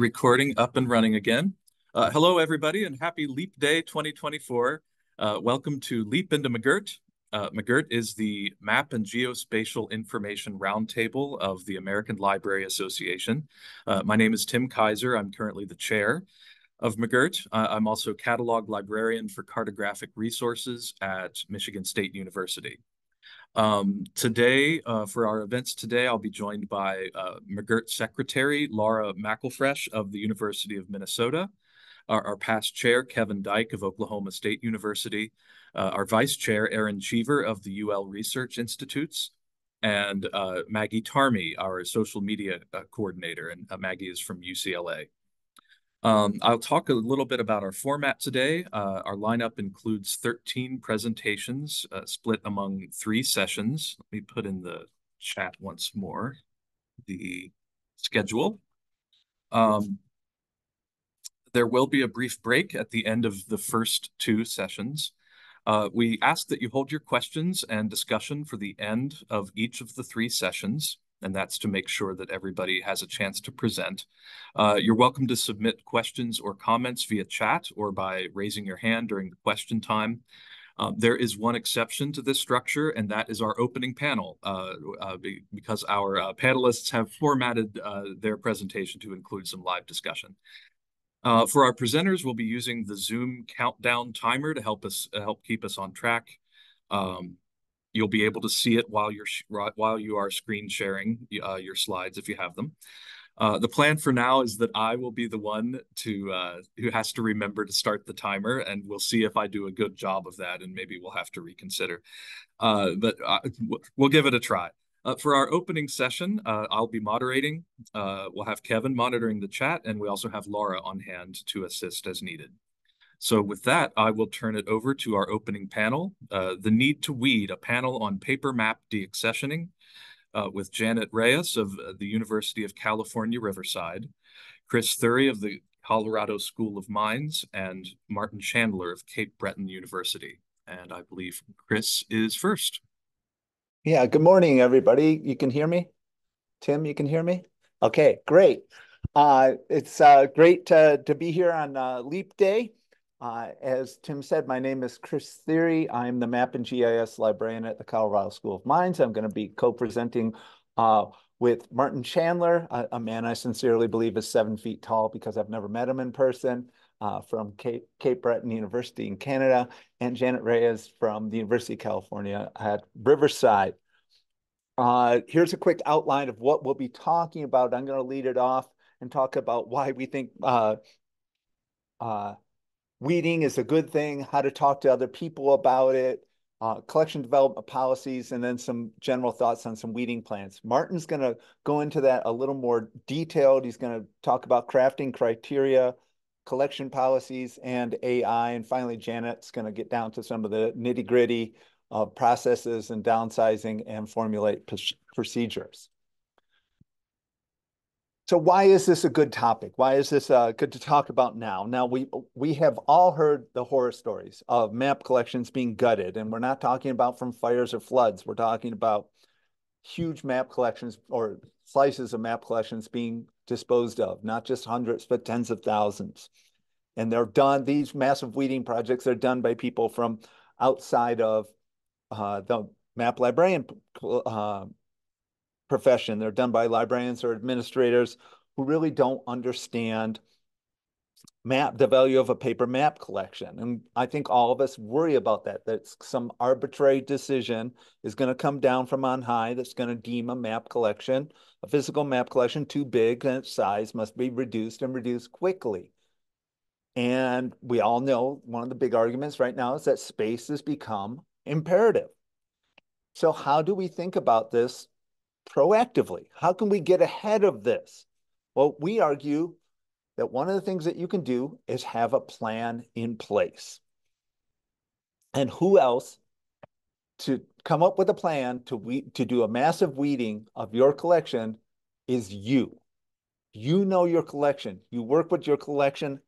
Recording up and running again. Uh, hello, everybody, and happy Leap Day 2024. Uh, welcome to Leap into MAGIRT. Uh, MAGIRT is the Map and Geospatial Information Roundtable of the American Library Association. Uh, my name is Tim Kaiser. I'm currently the chair of MAGIRT. Uh, I'm also catalog librarian for cartographic resources at Michigan State University. Um, today, uh, for our events today, I'll be joined by uh, MAGIRT Secretary Laura McElfresh of the University of Minnesota, our, our, past chair, Kevin Dyke of Oklahoma State University, uh, our vice chair, Aaron Cheever of the UL Research Institutes, and uh, Maggie Tarmy, our social media uh, coordinator, and uh, Maggie is from UCLA. Um, I'll talk a little bit about our format today. Uh, our lineup includes 13 presentations uh, split among three sessions. Let me put in the chat once more the schedule. Um, there will be a brief break at the end of the first two sessions. Uh, we ask that you hold your questions and discussion for the end of each of the three sessions and that's to make sure that everybody has a chance to present. Uh, you're welcome to submit questions or comments via chat or by raising your hand during the question time. Um, there is one exception to this structure, and that is our opening panel, uh, uh, be, because our uh, panelists have formatted uh, their presentation to include some live discussion. Uh, for our presenters, we'll be using the Zoom countdown timer to help us help keep us on track. Um, You'll be able to see it while you're while you are screen sharing uh, your slides if you have them. Uh, the plan for now is that I will be the one to uh, who has to remember to start the timer, and we'll see if I do a good job of that, and maybe we'll have to reconsider. Uh, but uh, we'll give it a try. Uh, for our opening session, uh, I'll be moderating. we'll have Kevin monitoring the chat, and we also have Laura on hand to assist as needed. So with that, I will turn it over to our opening panel, uh, The Need to Weed, a panel on paper map deaccessioning uh, with Janet Reyes of uh, the University of California, Riverside, Chris Thiry of the Colorado School of Mines, and Martin Chandler of Cape Breton University. And I believe Chris is first. Yeah, good morning, everybody. You can hear me? Tim, you can hear me? Okay, great. Uh, it's uh, great to, to be here on uh, Leap Day. Uh, as Tim said, my name is Chris Thiry. I'm the Map and GIS librarian at the Colorado School of Mines. I'm going to be co-presenting uh, with Martin Chandler, a, a, man I sincerely believe is seven feet tall because I've never met him in person, uh, from Cape, Cape Breton University in Canada, and Janet Reyes from the University of California at Riverside. Uh, here's a quick outline of what we'll be talking about. I'm going to lead it off and talk about why we think uh, uh, weeding is a good thing, how to talk to other people about it, uh, collection development policies, and then some general thoughts on some weeding plans. Martin's going to go into that a little more detailed. He's going to talk about crafting criteria, collection policies, and AI. And finally, Janet's going to get down to some of the nitty gritty of processes and downsizing and formulate procedures. So why is this a good topic? Why is this uh, good to talk about now? Now we we have all heard the horror stories of map collections being gutted, and we're not talking about from fires or floods. We're talking about huge map collections or slices of map collections being disposed of, not just hundreds, but tens of thousands. And they're done, these massive weeding projects are done by people from outside of uh, the map librarian uh, profession. They're done by librarians or administrators who really don't understand map the value of a paper map collection. And I think all of us worry about that, that some arbitrary decision is going to come down from on high that's going to deem a map collection, a physical map collection too big and its size must be reduced and reduced quickly. And we all know one of the big arguments right now is that space has become imperative. So how do we think about this proactively? How can we get ahead of this? Well, we argue that one of the things that you can do is have a plan in place. And who else to come up with a plan to we to do a massive weeding of your collection is you. You know your collection. You work with your collection.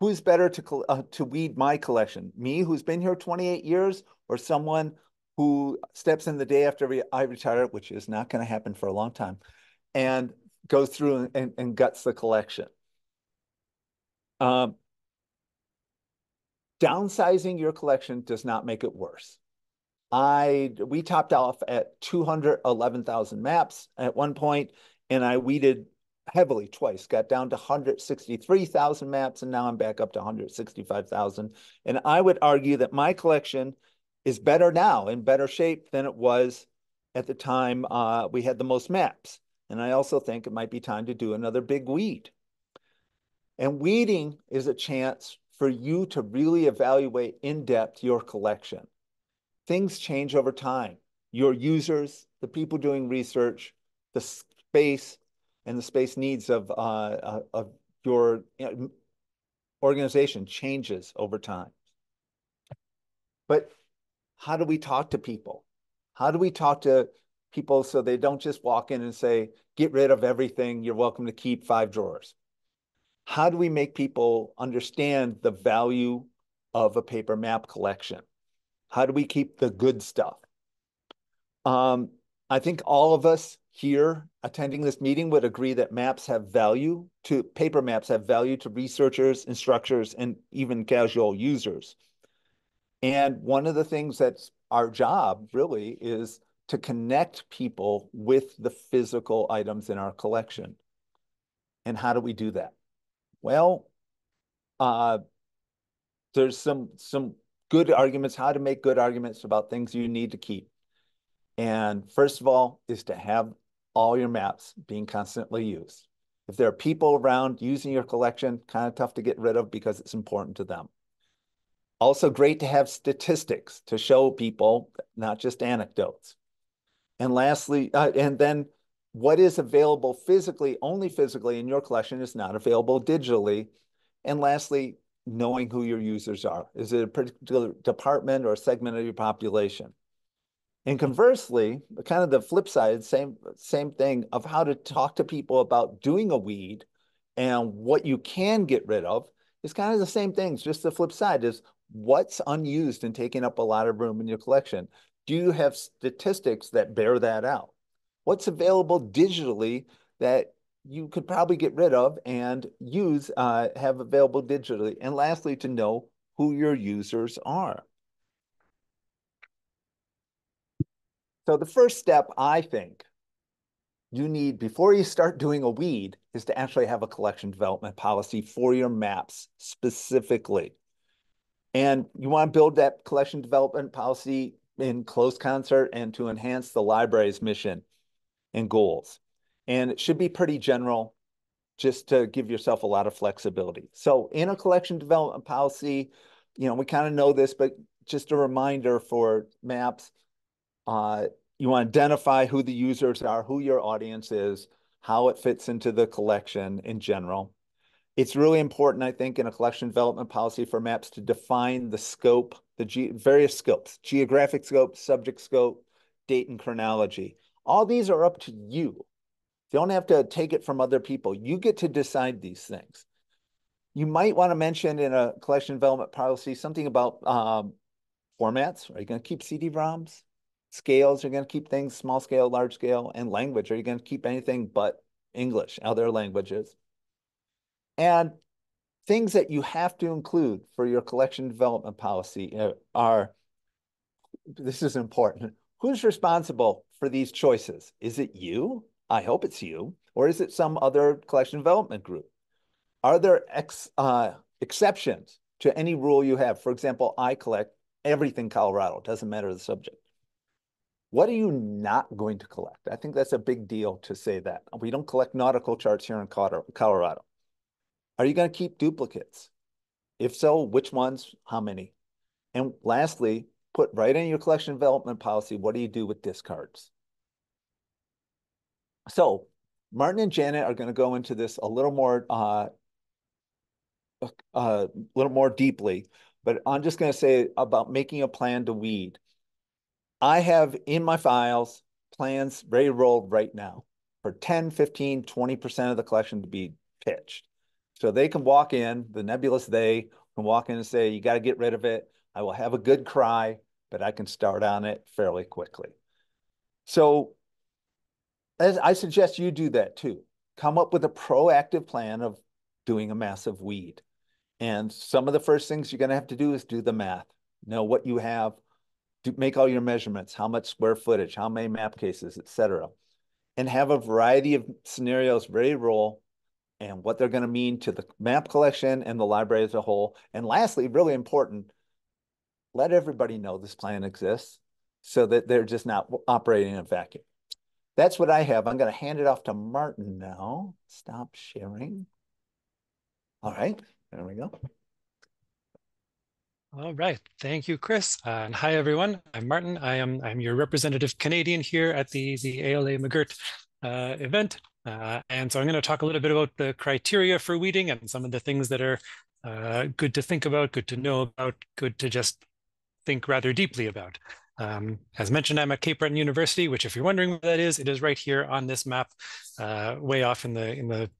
Who's better to uh, to weed my collection? Me, who's been here 28 years, or someone who steps in the day after I retire, which is not going to happen for a long time, and goes through and, and guts the collection. Um, downsizing your collection does not make it worse. I we topped off at 211,000 maps at one point, and I weeded heavily twice, got down to 163,000 maps, and now I'm back up to 165,000. And I would argue that my collection is better now, in better shape than it was at the time uh, we had the most maps. And I also think it might be time to do another big weed. And weeding is a chance for you to really evaluate in depth your collection. Things change over time. Your users, the people doing research, the space, and the space needs of, uh, uh of your organization changes over time. But how do we talk to people? How do we talk to people so they don't just walk in and say, get rid of everything, you're welcome to keep five drawers? How do we make people understand the value of a paper map collection? How do we keep the good stuff? Um, I think all of us here attending this meeting would agree that maps have value to paper maps have value to researchers, instructors, and even casual users. And one of the things that's our job really is to connect people with the physical items in our collection. And how do we do that? Well, uh, there's some some good arguments, how to make good arguments about things you need to keep. And first of all, is to have all your maps being constantly used. If there are people around using your collection, kind of tough to get rid of because it's important to them. Also great to have statistics to show people, not just anecdotes. And lastly, uh, and then what is available physically, only physically in your collection is not available digitally. And lastly, knowing who your users are. Is it a particular department or segment of your population? And conversely, kind of the flip side, same, same thing of how to talk to people about doing a weed and what you can get rid of is kind of the same things. Just the flip side is what's unused and taking up a lot of room in your collection. Do you have statistics that bear that out? what's available digitally that you could probably get rid of and use, uh, have available digitally. And lastly, to know who your users are. So the first step, I think, you need before you start doing a weed is to actually have a collection development policy for your maps specifically. And you want to build that collection development policy in close concert and to enhance the library's mission and goals. And it should be pretty general just to give yourself a lot of flexibility. So in a collection development policy, you know, we kind of know this, but just a reminder for maps, uh, you want to identify who the users are, who your audience is, how it fits into the collection in general. It's really important, I think, in a collection development policy for maps to define the scope, the various scopes, geographic scope, subject scope, date and chronology. All these are up to you. You don't have to take it from other people. You get to decide these things. You might want to mention in a collection development policy something about um, formats. Are you going to keep CD-ROMs? Scales, are you going to keep things small scale, large scale, and language? Are you going to keep anything but English, other languages? And things that you have to include for your collection development policy are, this is important, who's responsible for these choices? Is it you? I hope it's you. Or is it some other collection development group? Are there ex, uh, exceptions to any rule you have? For example, I collect everything Colorado, doesn't matter the subject. What are you not going to collect? I think that's a big deal to say that. We don't collect nautical charts here in Colorado. Are you going to keep duplicates? If so, which ones, how many? And lastly, put right in your collection development policy, what do you do with discards? So Martin and Janet are going to go into this a little more, uh, a uh, little more deeply, but I'm just going to say about making a plan to weed. I have in my files plans ready to roll right now for 10, 15, 20% of the collection to be pitched. So they can walk in, the nebulous they can walk in and say, you got to get rid of it. I will have a good cry but I can start on it fairly quickly. So as I suggest you do that too. Come up with a proactive plan of doing a massive weed. And some of the first things you're going to have to do is do the math, know what you have, do, make all your measurements, how much square footage, how many map cases, etc., and have a variety of scenarios ready to roll and what they're going to mean to the map collection and the library as a whole. And lastly, really important, let everybody know this plan exists so that they're just not operating in a vacuum. That's what I have. I'm going to hand it off to Martin now. Stop sharing. All right, there we go. All right, thank you, Chris. Uh, and hi, everyone. I'm Martin. I am I'm your representative Canadian here at the the ALA MAGIRT uh, event. Uh, and so I'm going to talk a little bit about the criteria for weeding and some of the things that are uh, good to think about, good to know about, good to just think rather deeply about. Um, as mentioned, I'm at Cape Breton University, which if you're wondering where that is, it is right here on this map, uh, way off in the in the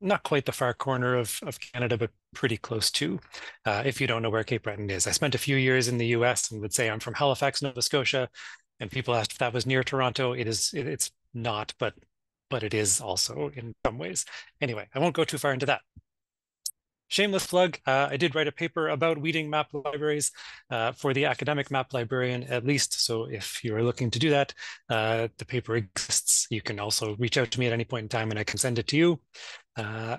not quite the far corner of, of Canada, but pretty close to, uh, if you don't know where Cape Breton is. I spent a few years in the US and would say I'm from Halifax, Nova Scotia. And people asked if that was near Toronto. It is, it, it's not, but but it is also in some ways. Anyway, I won't go too far into that. Shameless plug, uh, I did write a paper about weeding map libraries uh, for the academic map librarian at least. So if you're looking to do that, uh, the paper exists. You can also reach out to me at any point in time and I can send it to you. Uh,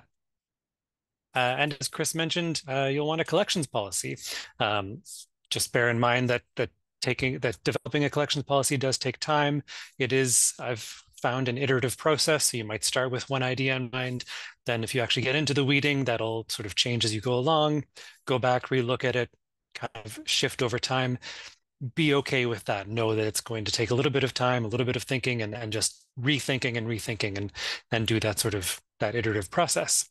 uh, and as Chris mentioned, uh, you'll want a collections policy. Um, just bear in mind that that taking that developing a collections policy does take time. It is I've found an iterative process. So you might start with one idea in mind. Then if you actually get into the weeding, that'll sort of change as you go along, go back, relook at it, kind of shift over time. Be okay with that. Know that it's going to take a little bit of time, a little bit of thinking and, and just rethinking and rethinking and, and do that sort of that iterative process.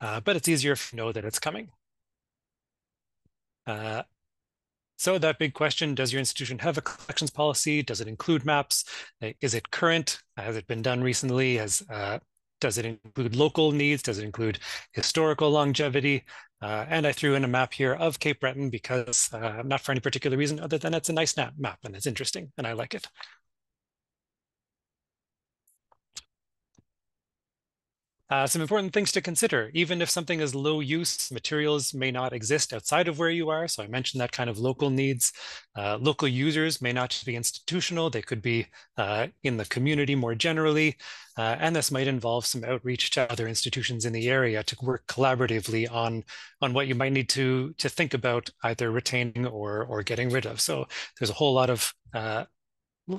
Uh, but it's easier if you know that it's coming. Uh, so that big question, does your institution have a collections policy? Does it include maps? Uh, is it current? Has it been done recently? Has, uh, does it include local needs? Does it include historical longevity? Uh, and I threw in a map here of Cape Breton because uh, not for any particular reason other than it's a nice map and it's interesting and I like it. Uh, some important things to consider, even if something is low use, materials may not exist outside of where you are. So I mentioned that kind of local needs. Uh, local users may not just be institutional, they could be uh, in the community more generally. Uh, and this might involve some outreach to other institutions in the area to work collaboratively on, on what you might need to, to think about either retaining or, or getting rid of. So there's a whole lot of uh,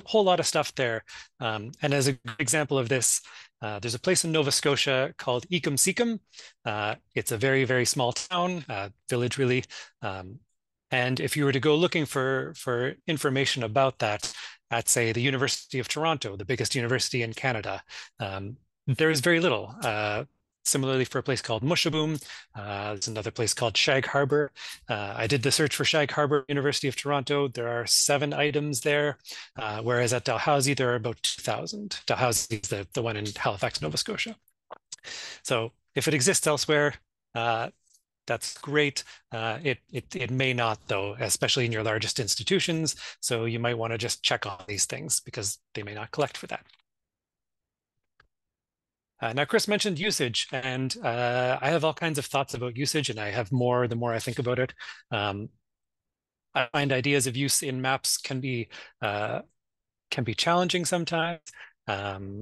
whole lot of stuff there. Um, and as an example of this, uh, there's a place in Nova Scotia called Ecum Secum. Uh, it's a very, very small town, uh, village really. Um, and if you were to go looking for, for information about that at, say, the University of Toronto, the biggest university in Canada, um, there is very little. Similarly, for a place called Mushaboom, uh, there's another place called Shag Harbor. Uh, I did the search for Shag Harbor, University of Toronto. There are seven items there, uh, whereas at Dalhousie, there are about 2,000. Dalhousie is the, the one in Halifax, Nova Scotia. So if it exists elsewhere, uh, that's great. Uh, it, it, it may not though, especially in your largest institutions. So you might want to just check on these things because they may not collect for that. Uh, now, Chris mentioned usage, and uh, I have all kinds of thoughts about usage, and I have more the more I think about it. Um, I find ideas of use in maps can be uh, can be challenging sometimes. Um,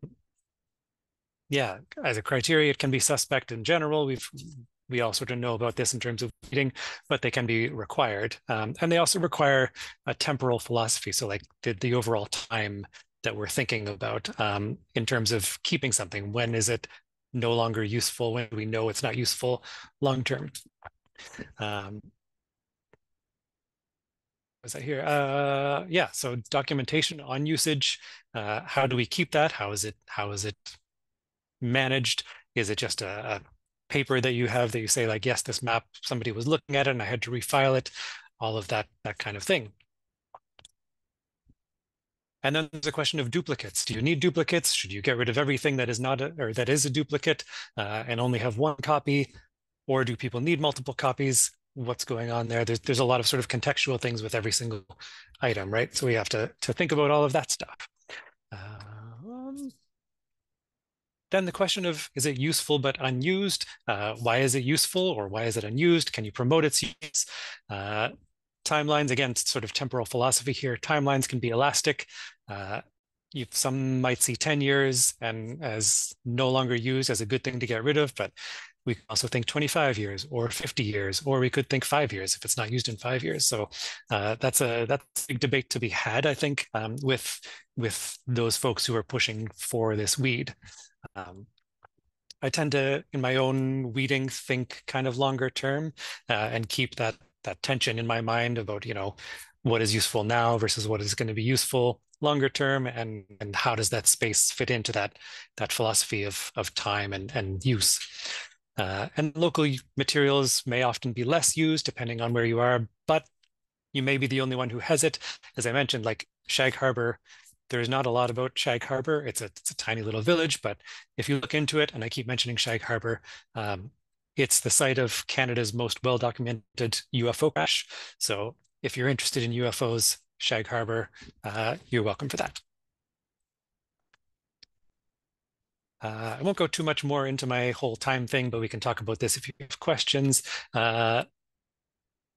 yeah, as a criteria, it can be suspect in general. We've we all sort of know about this in terms of reading, but they can be required, um, and they also require a temporal philosophy. So, like the the overall time that we're thinking about um, in terms of keeping something. When is it no longer useful? When do we know it's not useful long term? Um, was that here? Uh, yeah, so documentation on usage. Uh, how do we keep that? How is it? How is it managed? Is it just a, a paper that you have that you say like, yes, this map, somebody was looking at it and I had to refile it, all of that, that kind of thing. And then there's a question of duplicates. Do you need duplicates? Should you get rid of everything that is not a, or that is a duplicate uh, and only have one copy? Or do people need multiple copies? What's going on there? There's, there's a lot of sort of contextual things with every single item, right? So we have to, to think about all of that stuff. Um, then the question of is it useful but unused? Uh, why is it useful or why is it unused? Can you promote its use? Uh, timelines, again, sort of temporal philosophy here. Timelines can be elastic. Uh, you, some might see 10 years and as no longer used as a good thing to get rid of, but we also think 25 years or 50 years, or we could think five years if it's not used in five years. So uh, that's a that's a big debate to be had, I think, um, with with those folks who are pushing for this weed. Um, I tend to, in my own weeding, think kind of longer term uh, and keep that that tension in my mind about you know what is useful now versus what is going to be useful longer term, and and how does that space fit into that that philosophy of of time and and use. Uh, and local materials may often be less used depending on where you are, but you may be the only one who has it. As I mentioned, like Shag Harbor there's not a lot about Shag Harbor. It's a, it's a tiny little village, but if you look into it, and I keep mentioning Shag Harbor, um, it's the site of Canada's most well-documented UFO crash. So if you're interested in UFOs, Shag Harbor, uh, you're welcome for that. Uh, I won't go too much more into my whole time thing, but we can talk about this if you have questions. Uh,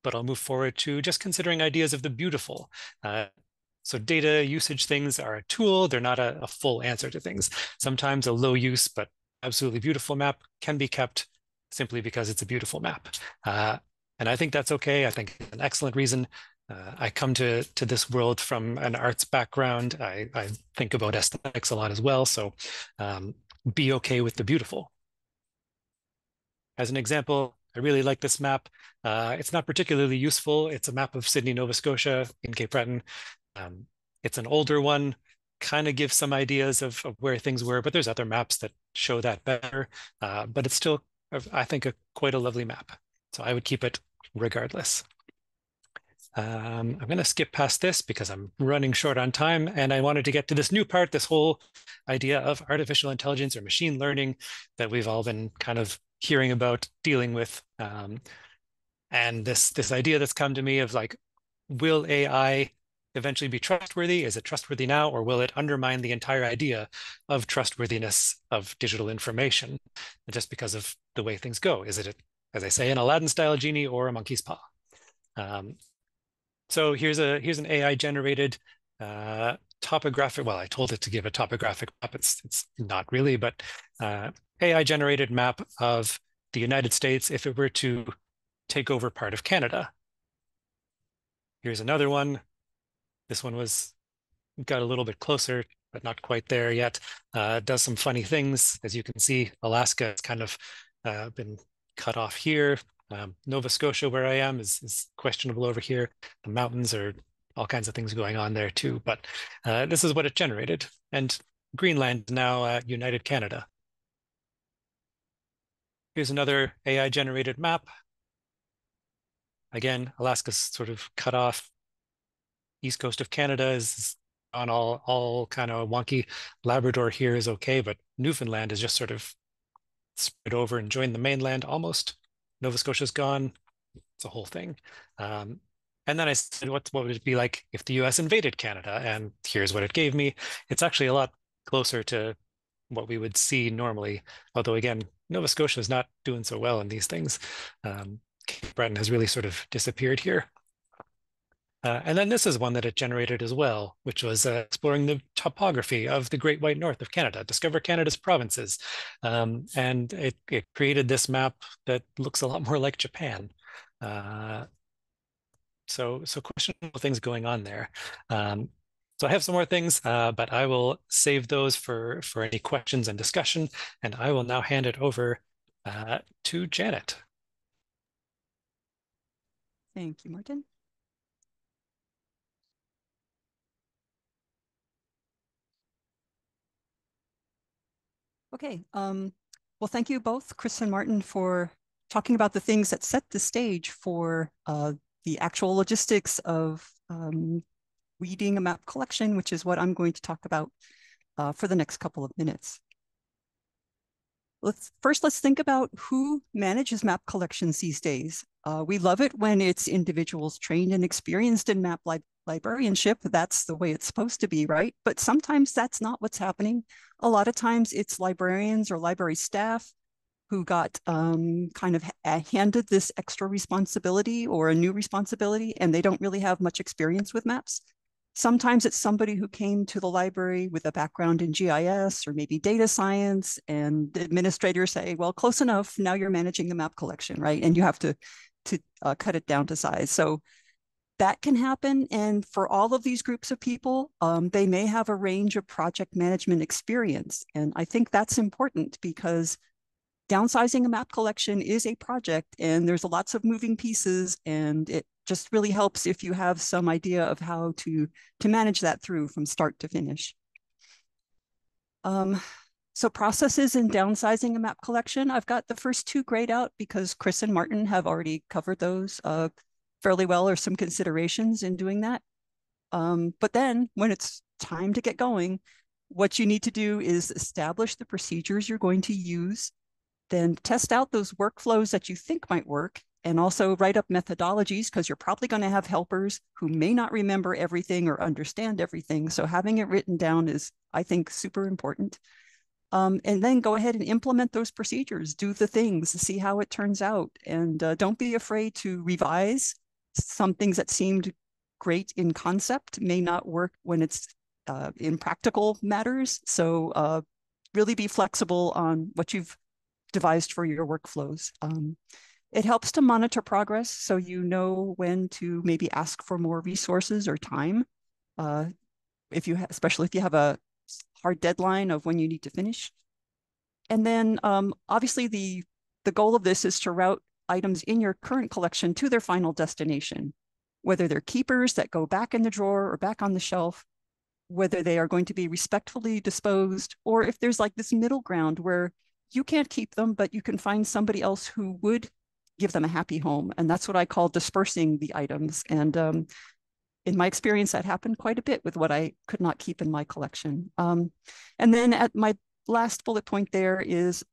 but I'll move forward to just considering ideas of the beautiful. Uh, so data usage things are a tool. They're not a, a full answer to things. Sometimes a low use but absolutely beautiful map can be kept simply because it's a beautiful map. Uh, and I think that's okay. I think an excellent reason. Uh, I come to to this world from an arts background. I, I think about aesthetics a lot as well. So um, be okay with the beautiful. As an example, I really like this map. Uh, it's not particularly useful. It's a map of Sydney, Nova Scotia in Cape Breton. Um, it's an older one, kind of gives some ideas of, of, where things were, but there's other maps that show that better. Uh, but it's still, I think, a, quite a lovely map. So I would keep it regardless. Um, I'm going to skip past this because I'm running short on time and I wanted to get to this new part, this whole idea of artificial intelligence or machine learning that we've all been kind of hearing about dealing with. Um, and this, this idea that's come to me of like, will AI eventually be trustworthy? Is it trustworthy now, or will it undermine the entire idea of trustworthiness of digital information just because of the way things go? Is it, as I say, an Aladdin-style genie or a monkey's paw? Um, so here's a here's an AI generated uh, topographic. Well, I told it to give a topographic map. It's it's not really, but uh, AI generated map of the United States if it were to take over part of Canada. Here's another one this one was got a little bit closer, but not quite there yet. Uh, does some funny things. As you can see, Alaska has kind of uh, been cut off here. Um, Nova Scotia, where I am, is, is questionable over here. The mountains are all kinds of things going on there too. But uh, this is what it generated. And Greenland now uh, United Canada. Here's another AI generated map. Again, Alaska's sort of cut off east coast of Canada is on all all kind of wonky. Labrador here is okay, but Newfoundland is just sort of spread over and joined the mainland almost. Nova Scotia's gone. It's a whole thing. Um, and then I said, what, what would it be like if the US invaded Canada? And here's what it gave me. It's actually a lot closer to what we would see normally. Although again, Nova Scotia is not doing so well in these things. Um, Breton has really sort of disappeared here. Uh, and then this is one that it generated as well, which was uh, exploring the topography of the Great White North of Canada, discover Canada's provinces. Um, and it, it, created this map that looks a lot more like Japan. Uh, so, so questionable things going on there. Um, so I have some more things, uh, but I will save those for, for any questions and discussion. And I will now hand it over uh, to Janet. Thank you, Martin. Okay. Um, well, thank you both, Chris and Martin, for talking about the things that set the stage for uh, the actual logistics of um, reading a map collection, which is what I'm going to talk about uh, for the next couple of minutes. Let's first let's think about who manages map collections these days. Uh, we love it when it's individuals trained and experienced in map li librarianship. That's the way it's supposed to be, right? But sometimes that's not what's happening. A lot of times it's librarians or library staff who got um, kind of handed this extra responsibility or a new responsibility, and they don't really have much experience with maps. Sometimes it's somebody who came to the library with a background in GIS or maybe data science, and the administrators say, well, close enough, now you're managing the map collection, right? And you have to, to uh, cut it down to size. So that can happen. And for all of these groups of people, um, they may have a range of project management experience. And I think that's important because downsizing a map collection is a project and there's lots of moving pieces and it just really helps if you have some idea of how to, to manage that through from start to finish. Um, so processes in downsizing a map collection, I've got the first two grayed out because Chris and Martin have already covered those uh, fairly well or some considerations in doing that. Um, but then when it's time to get going, what you need to do is establish the procedures you're going to use then test out those workflows that you think might work and also write up methodologies because you're probably going to have helpers who may not remember everything or understand everything. So having it written down is, I think, super important. Um, and then go ahead and implement those procedures, do the things, see how it turns out. And uh, don't be afraid to revise. Some things that seemed great in concept may not work when it's uh, in practical matters. So uh, really be flexible on what you've devised for your workflows. Um, it helps to monitor progress so you know when to maybe ask for more resources or time. Uh, if you, especially if you have a hard deadline of when you need to finish. And then um, obviously the, the goal of this is to route items in your current collection to their final destination, whether they're keepers that go back in the drawer or back on the shelf, whether they are going to be respectfully disposed, or if there's like this middle ground where you can't keep them, but you can find somebody else who would give them a happy home. And that's what I call dispersing the items. And um, in my experience, that happened quite a bit with what I could not keep in my collection. Um, and then at my last bullet point there is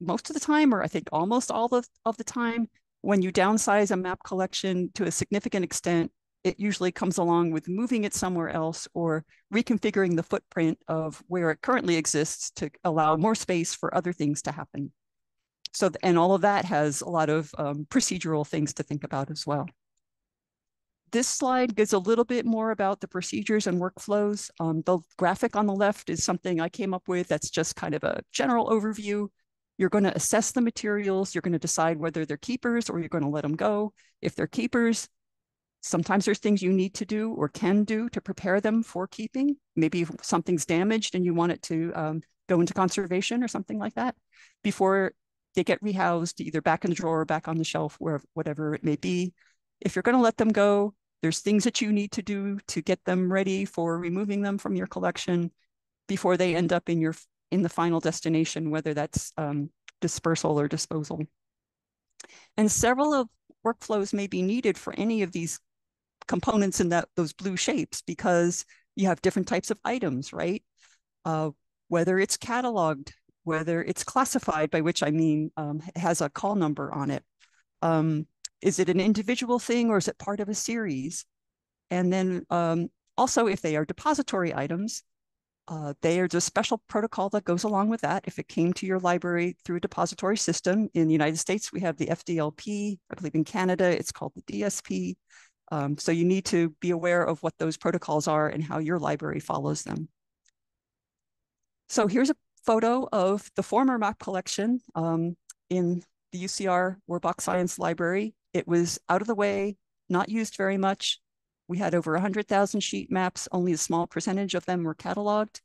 most of the time, or I think almost all of, of the time, when you downsize a map collection to a significant extent, it usually comes along with moving it somewhere else or reconfiguring the footprint of where it currently exists to allow more space for other things to happen. So, and all of that has a lot of um, procedural things to think about as well. This slide gives a little bit more about the procedures and workflows. Um, the graphic on the left is something I came up with that's just kind of a general overview. You're going to assess the materials. You're going to decide whether they're keepers or you're going to let them go. If they're keepers, Sometimes there's things you need to do or can do to prepare them for keeping. Maybe something's damaged and you want it to um, go into conservation or something like that before they get rehoused either back in the drawer or back on the shelf, where whatever it may be. If you're going to let them go, there's things that you need to do to get them ready for removing them from your collection before they end up in your in the final destination, whether that's um, dispersal or disposal. And several of workflows may be needed for any of these components in that those blue shapes because you have different types of items, right? Uh, whether it's cataloged, whether it's classified, by which I mean um, has a call number on it. Um, is it an individual thing or is it part of a series? And then um, also if they are depository items, uh, there's a special protocol that goes along with that. If it came to your library through a depository system in the United States, we have the FDLP. I believe in Canada, it's called the DSP. Um, so you need to be aware of what those protocols are and how your library follows them. So here's a photo of the former map collection um, in the UCR Orbach Science Library. It was out of the way, not used very much. We had over 100,000 sheet maps, only a small percentage of them were cataloged.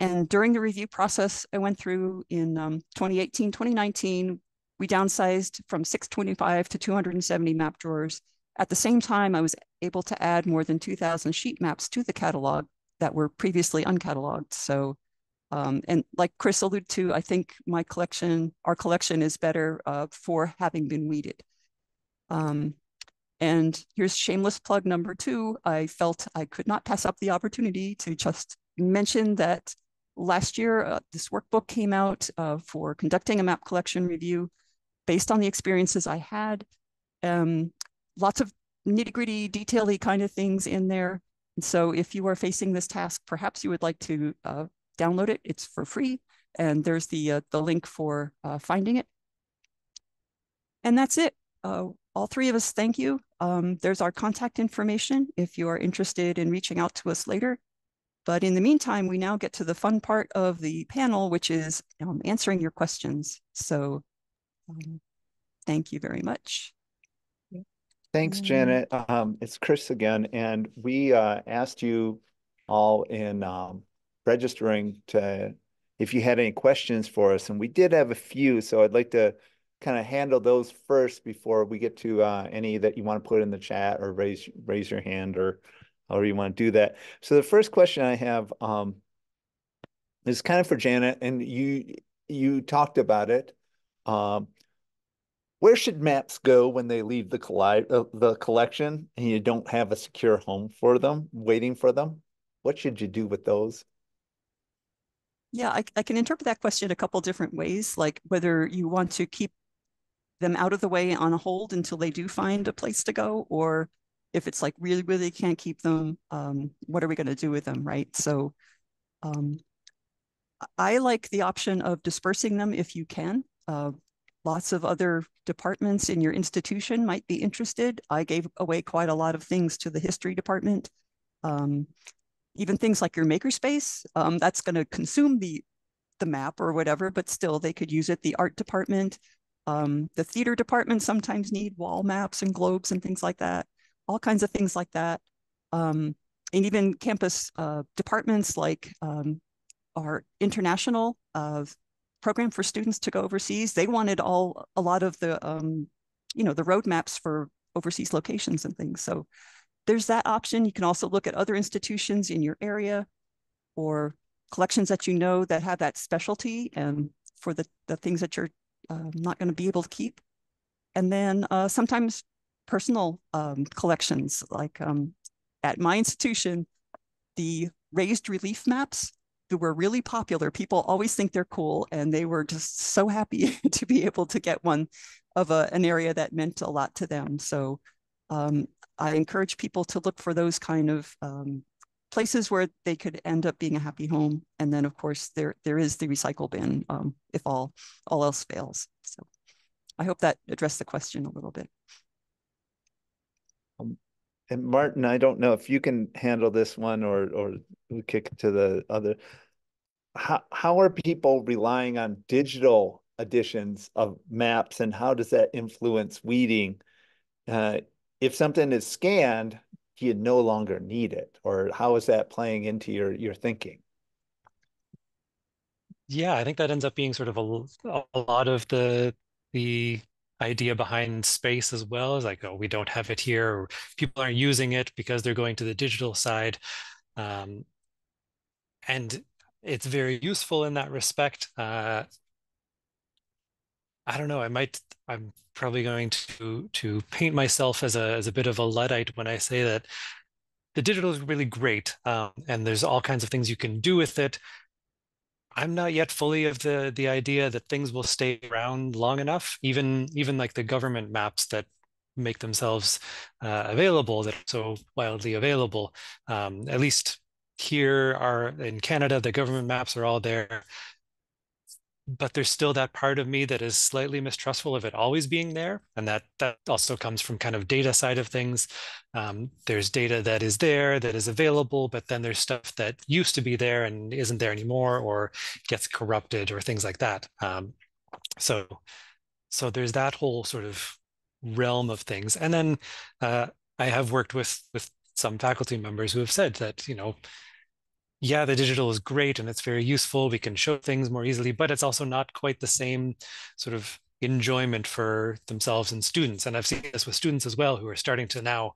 And during the review process I went through in um, 2018, 2019, we downsized from 625 to 270 map drawers at the same time, I was able to add more than 2,000 sheet maps to the catalog that were previously uncatalogued. So, um, and like Chris alluded to, I think my collection, our collection is better uh, for having been weeded. Um, and here's shameless plug number two. I felt I could not pass up the opportunity to just mention that last year, uh, this workbook came out uh, for conducting a map collection review based on the experiences I had Um, lots of nitty gritty, detaily kind of things in there. And so if you are facing this task, perhaps you would like to uh, download it. It's for free. And there's the, uh, the link for uh, finding it. And that's it. Uh, all three of us, thank you. Um, there's our contact information if you are interested in reaching out to us later. But in the meantime, we now get to the fun part of the panel, which is um, answering your questions. So um, thank you very much. Thanks. Janet. Um, it's Chris again, and we uh, asked you all in um, registering to if you had any questions for us, and we did have a few. So I'd like to kind of handle those first before we get to uh, any that you want to put in the chat or raise raise your hand or however you want to do that. So the first question I have um, is kind of for Janet, and you you talked about it. Um, where should maps go when they leave the colli uh, the collection and you don't have a secure home for them, waiting for them? What should you do with those? Yeah, I, I can interpret that question a couple different ways, like whether you want to keep them out of the way on a hold until they do find a place to go, or if it's like really, really can't keep them, um, what are we going to do with them, right? So um, I like the option of dispersing them if you can. Uh, lots of other departments in your institution might be interested. I gave away quite a lot of things to the history department. Um, even things like your makerspace, um, that's going to consume the the map or whatever, but still they could use it. The art department, um, the theater department sometimes need wall maps and globes and things like that. All kinds of things like that. Um, and even campus uh, departments like um, our international uh, program for students to go overseas. They wanted all a lot of the um, you know the roadmaps for overseas locations and things. So there's that option. You can also look at other institutions in your area or collections that you know that have that specialty and for the, the things that you're uh, not going to be able to keep. And then uh, sometimes personal um, collections, like um, at my institution, the raised relief maps that were really popular. People always think they're cool, and they were just so happy to be able to get one of a, an area that meant a lot to them. So um, I encourage people to look for those kind of um, places where they could end up being a happy home. And then, of course, there there is the recycle bin um, if all all else fails. So I hope that addressed the question a little bit. Um, and Martin, I don't know if you can handle this one or or we kick to the other. How how are people relying on digital editions of maps, and how does that influence weeding? Uh, if something is scanned, you no longer need it, or how is that playing into your your thinking? Yeah, I think that ends up being sort of a, a lot of the the idea behind space as well is like, oh, we don't have it here, or people aren't using it because they're going to the digital side. Um, and it's very useful in that respect. Uh, I don't know, I might, I'm probably going to to paint myself as a as a bit of a Luddite when I say that the digital is really great. Um, and there's all kinds of things you can do with it. I'm not yet fully of the the idea that things will stay around long enough. Even even like the government maps that make themselves uh, available, that are so wildly available. Um, at least here are in Canada, the government maps are all there. But there's still that part of me that is slightly mistrustful of it always being there, and that that also comes from kind of data side of things. Um, there's data that is there that is available, but then there's stuff that used to be there and isn't there anymore, or gets corrupted, or things like that. Um, so, so there's that whole sort of realm of things, and then uh, I have worked with with some faculty members who have said that you know yeah, the digital is great and it's very useful. We can show things more easily, but it's also not quite the same sort of enjoyment for themselves and students. And I've seen this with students as well who are starting to now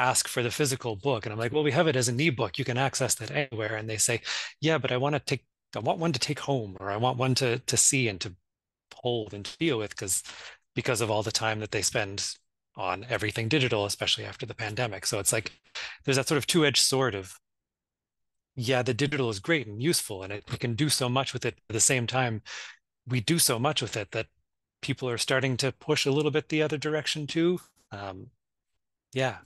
ask for the physical book. And I'm like, well, we have it as an ebook. You can access that anywhere. And they say, yeah, but I want to take, I want one to take home or I want one to to see and to hold and to deal with because because of all the time that they spend on everything digital, especially after the pandemic. So it's like there's that sort of two-edged sword of yeah, the digital is great and useful, and it, we can do so much with it. At the same time, we do so much with it that people are starting to push a little bit the other direction too. Um, yeah,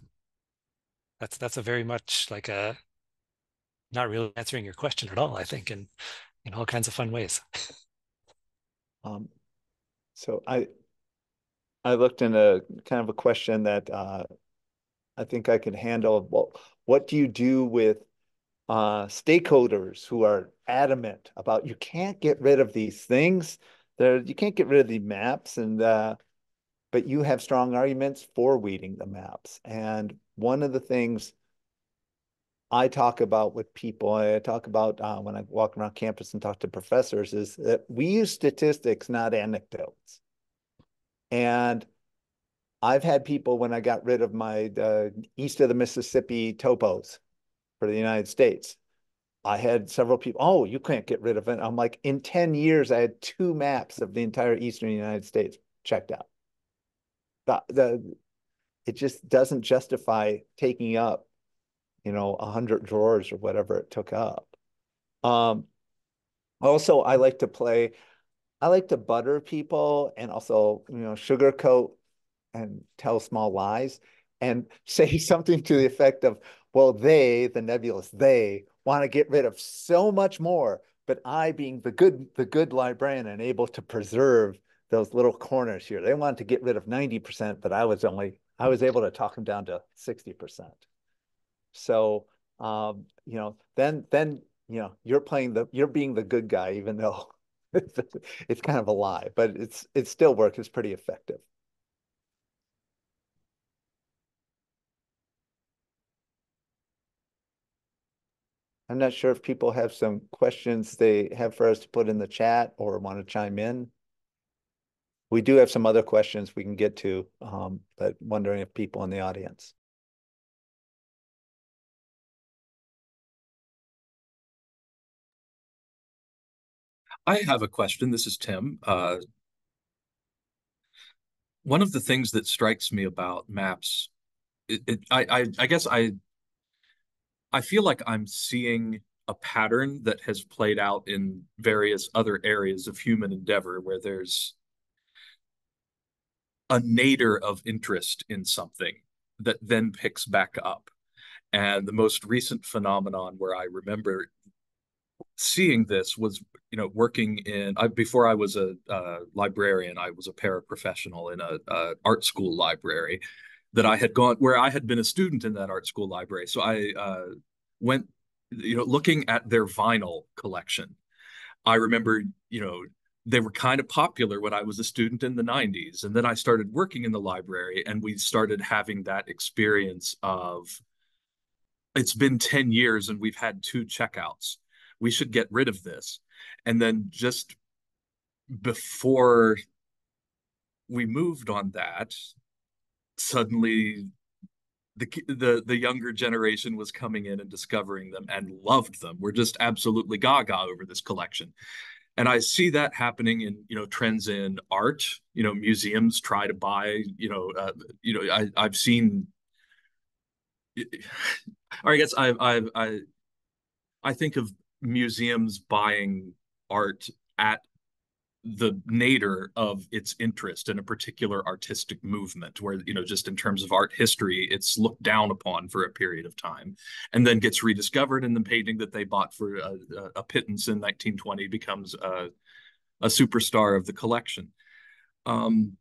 that's that's a very much like a not really answering your question at all. I think in in all kinds of fun ways. um, so I I looked in a kind of a question that uh, I think I can handle. Well, what do you do with uh, stakeholders who are adamant about you can't get rid of these things? There, you can't get rid of the maps, and uh, but you have strong arguments for weeding the maps. And one of the things I talk about with people, I talk about uh, when I walk around campus and talk to professors, is that we use statistics, not anecdotes. And I've had people when I got rid of my uh, east of the Mississippi topos for the United States. I had several people, oh, you can't get rid of it. I'm like, in 10 years, I had two maps of the entire Eastern United States checked out. The, the, it just doesn't justify taking up, you know, a hundred drawers or whatever it took up. Um, also, I like to play, I like to butter people and also, you know, sugarcoat and tell small lies and say something to the effect of, well, they, the nebulous they, want to get rid of so much more, but I, being the good, the good librarian and able to preserve those little corners here, they wanted to get rid of 90%, but I was only, I was able to talk them down to 60%. So, um, you know, then, then, you know, you're playing the, you're being the good guy, even though it's kind of a lie, but it's, it still works. It's pretty effective. I'm not sure if people have some questions they have for us to put in the chat or want to chime in. We do have some other questions we can get to, um, but wondering if people in the audience. I have a question. This is Tim. Uh, one of the things that strikes me about maps, it, it, I, I, I guess I I feel like I'm seeing a pattern that has played out in various other areas of human endeavor where there's a nadir of interest in something that then picks back up. And the most recent phenomenon where I remember seeing this was, you know, working in, I, before I was a uh, librarian, I was a paraprofessional in a, a art school library that I had gone where I had been a student in that art school library. So I uh, went, you know, looking at their vinyl collection. I remember, you know, they were kind of popular when I was a student in the 90s. And then I started working in the library and we started having that experience of it's been 10 years and we've had two checkouts. We should get rid of this. And then just before we moved on that, suddenly the the the younger generation was coming in and discovering them and loved them. We're just absolutely gaga over this collection. And I see that happening in you know trends in art. You know, museums try to buy. You know, uh, you know, I I've seen. Or I guess I I I I think of museums buying art at the nadir of its interest in a particular artistic movement where you know just in terms of art history it's looked down upon for a period of time and then gets rediscovered and the painting that they bought for a, a pittance in 1920 becomes a, a superstar of the collection. Um,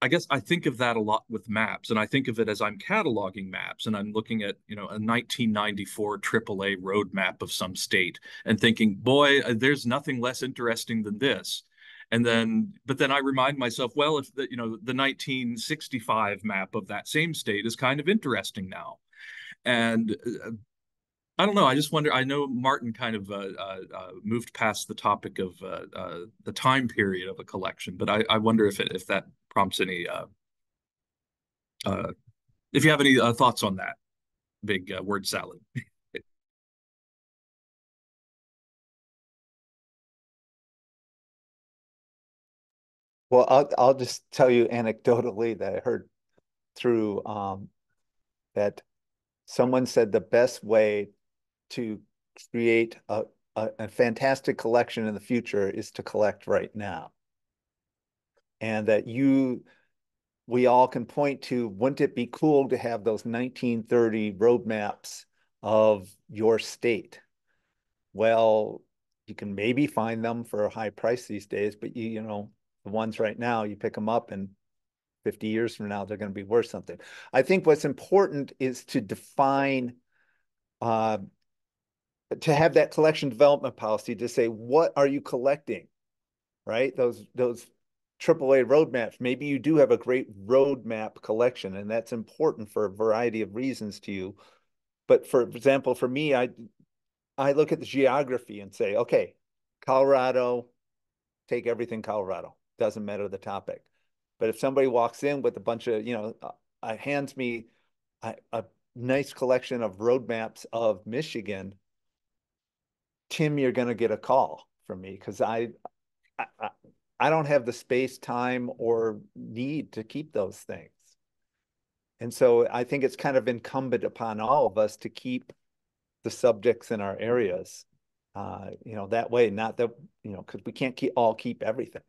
I guess I think of that a lot with maps, and I think of it as I'm cataloging maps, and I'm looking at you know a 1994 AAA road map of some state, and thinking, boy, uh, there's nothing less interesting than this. And then, but then I remind myself, well, if the you know the 1965 map of that same state is kind of interesting now, and uh, I don't know. I just wonder. I know Martin kind of uh, uh, uh moved past the topic of uh, uh, the time period of a collection, but I, I wonder if it, if that prompts any uh, uh, if you have any uh, thoughts on that big uh, word salad. well, I'll I'll just tell you anecdotally that I heard through um, that someone said the best way to create a, a, a fantastic collection in the future is to collect right now. And that you we all can point to wouldn't it be cool to have those 1930 roadmaps of your state? Well you can maybe find them for a high price these days but you you know the ones right now you pick them up and 50 years from now they're going to be worth something. I think what's important is to define uh, to have that collection development policy to say what are you collecting? Right? Those those AAA roadmaps. Maybe you do have a great roadmap collection, and that's important for a variety of reasons to you. But for example, for me, I I look at the geography and say, okay, Colorado, take everything Colorado. Doesn't matter the topic. But if somebody walks in with a bunch of, you know, uh, hands me a, a nice collection of roadmaps of Michigan, Tim, you're going to get a call from me because I, I, I don't have the space, time, or need to keep those things. And so I think it's kind of incumbent upon all of us to keep the subjects in our areas, uh, you know, that way, not that, you know, because we can't keep all keep everything.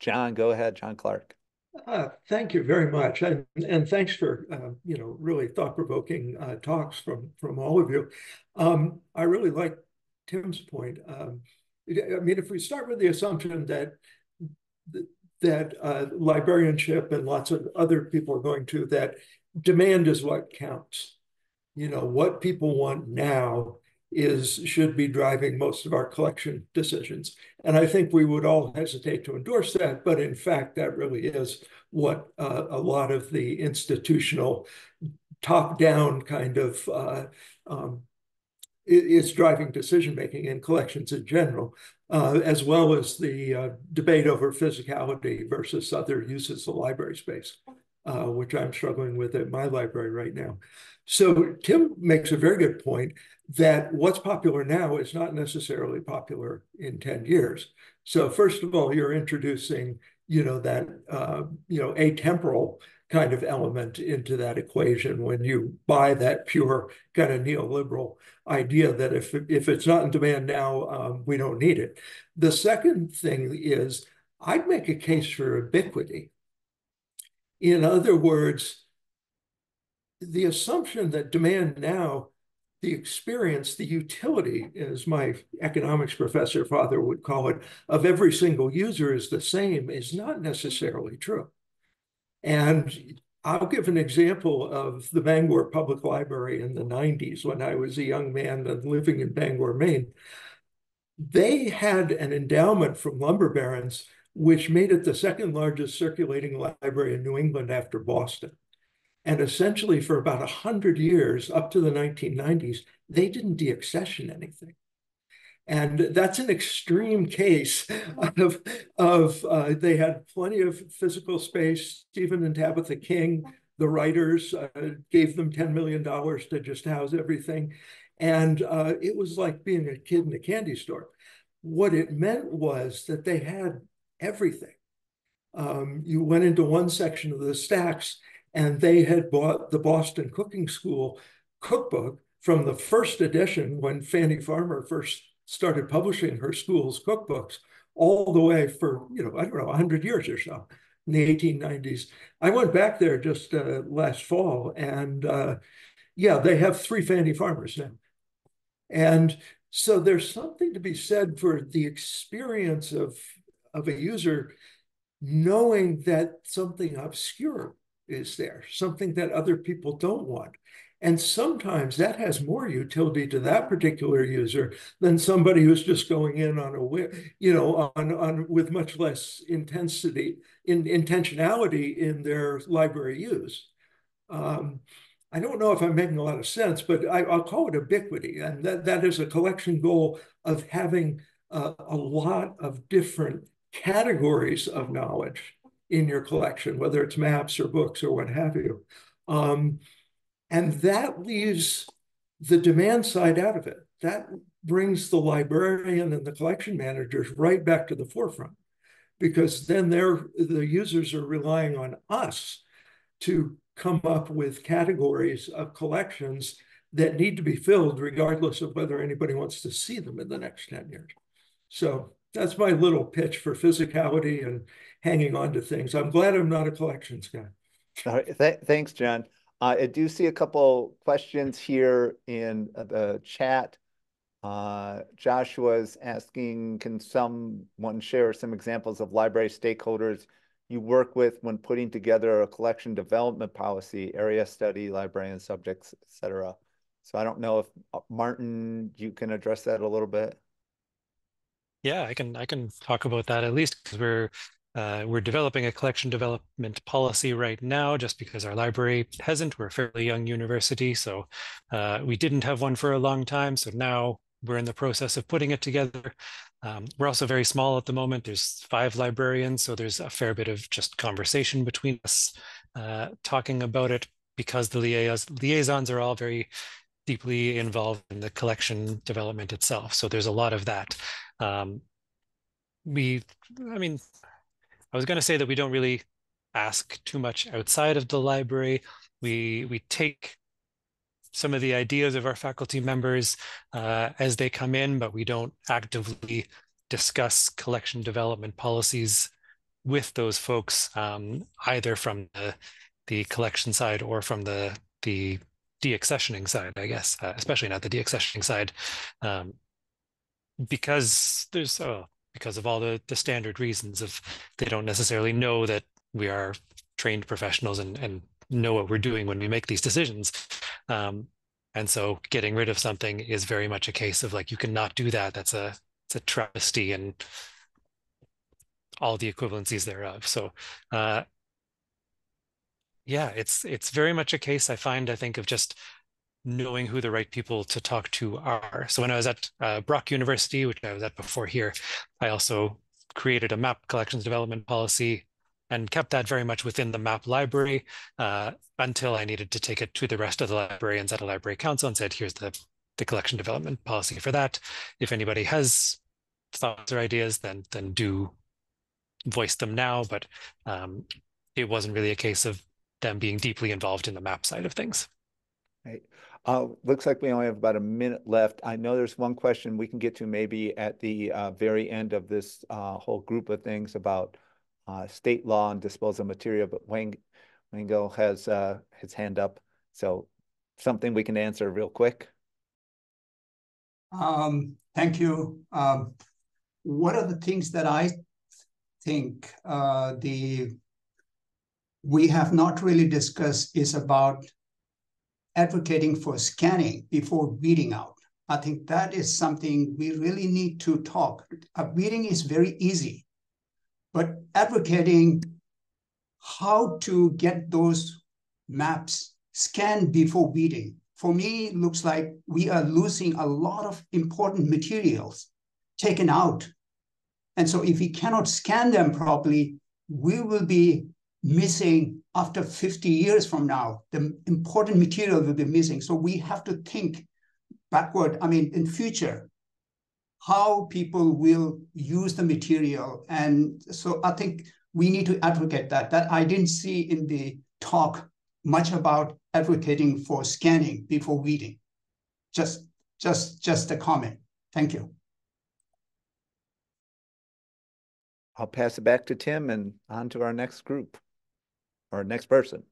John, go ahead, John Clark. Uh, thank you very much, and, and thanks for uh, you know really thought-provoking uh, talks from from all of you. Um, I really like Tim's point, um, I mean, if we start with the assumption that that uh, librarianship and lots of other people are going to that demand is what counts. You know, what people want now is should be driving most of our collection decisions. And I think we would all hesitate to endorse that, but in fact, that really is what uh, a lot of the institutional top-down kind of uh, um, is driving decision making in collections in general, uh, as well as the uh, debate over physicality versus other uses of library space, uh, which I'm struggling with at my library right now. So Tim makes a very good point that what's popular now is not necessarily popular in 10 years. So first of all, you're introducing, you know, that, uh, you know, atemporal kind of element into that equation when you buy that pure kind of neoliberal idea that if, if it's not in demand now, um, we don't need it. The second thing is I'd make a case for ubiquity. In other words, the assumption that demand now, the experience, the utility, as my economics professor father would call it, of every single user is the same is not necessarily true. And I'll give an example of the Bangor Public Library in the 90s when I was a young man and living in Bangor, Maine. They had an endowment from lumber barons, which made it the second largest circulating library in New England after Boston. And essentially, for about 100 years, up to the 1990s, they didn't deaccession anything. And that's an extreme case of, of uh, they had plenty of physical space. Stephen and Tabitha King, the writers, uh, gave them $10 million to just house everything. And uh, it was like being a kid in a candy store. What it meant was that they had everything. Um, you went into one section of the stacks and they had bought the Boston Cooking School cookbook from the first edition when Fanny Farmer first started publishing her school's cookbooks all the way for, you know, I don't know, 100 years or so in the 1890s. I went back there just uh, last fall and uh, yeah, they have three Fanny Farmers now. And so there's something to be said for the experience of, of a user knowing that something obscure is there, something that other people don't want. And sometimes that has more utility to that particular user than somebody who's just going in on a, you know, on, on with much less intensity, in intentionality in their library use. Um, I don't know if I'm making a lot of sense, but I, will call it ubiquity. And that, that is a collection goal of having uh, a lot of different categories of knowledge in your collection, whether it's maps or books or what have you. Um, and that leaves the demand side out of it. That brings the librarian and the collection managers right back to the forefront because then they're, the users are relying on us to come up with categories of collections that need to be filled regardless of whether anybody wants to see them in the next 10 years. So that's my little pitch for physicality and hanging on to things. I'm glad I'm not a collections guy. All right, th thanks, John. Uh, I do see a couple questions here in the chat. Uh, Joshua's asking, can someone share some examples of library stakeholders you work with when putting together a collection development policy, area study, librarian subjects, etc. So I don't know if uh, Martin, you can address that a little bit. Yeah, I can I can talk about that at least because we're uh, we're developing a collection development policy right now just because our library hasn't. We're a fairly young university, so uh, we didn't have one for a long time. So now we're in the process of putting it together. Um, we're also very small at the moment. There's five librarians, so there's a fair bit of just conversation between us uh, talking about it because the liais liaisons are all very deeply involved in the collection development itself. So there's a lot of that. Um, we, I mean, I was going to say that we don't really ask too much outside of the library. We we take some of the ideas of our faculty members uh, as they come in, but we don't actively discuss collection development policies with those folks, um, either from the, the collection side or from the, the deaccessioning side, I guess, uh, especially not the deaccessioning side, um, because there's, oh, because of all the, the standard reasons of they don't necessarily know that we are trained professionals and, and know what we're doing when we make these decisions. Um, and so getting rid of something is very much a case of like, you cannot do that. That's a, it's a travesty and all the equivalencies thereof. So, uh, yeah, it's, it's very much a case I find, I think of just knowing who the right people to talk to are. So when I was at uh, Brock University, which I was at before here, I also created a map collections development policy and kept that very much within the map library uh, until I needed to take it to the rest of the librarians at a library council and said, here's the, the collection development policy for that. If anybody has thoughts or ideas, then then do voice them now. But um, it wasn't really a case of them being deeply involved in the map side of things. Right. Uh, looks like we only have about a minute left. I know there's one question we can get to maybe at the uh, very end of this uh, whole group of things about uh, state law and disposal of material, but Wayne Wango has uh, his hand up. So something we can answer real quick. Um, thank you. Um, one of the things that I think the we have not really discussed is about advocating for scanning before weeding out. I think that is something we really need to talk. A weeding is very easy but advocating how to get those maps scanned before weeding, for me, looks like we are losing a lot of important materials taken out. And so if we cannot scan them properly, we will be missing after 50 years from now, the important material will be missing. So we have to think backward, I mean, in future, how people will use the material. And so I think we need to advocate that. That I didn't see in the talk much about advocating for scanning before reading. Just, just, just a comment. Thank you. I'll pass it back to Tim and on to our next group or next person.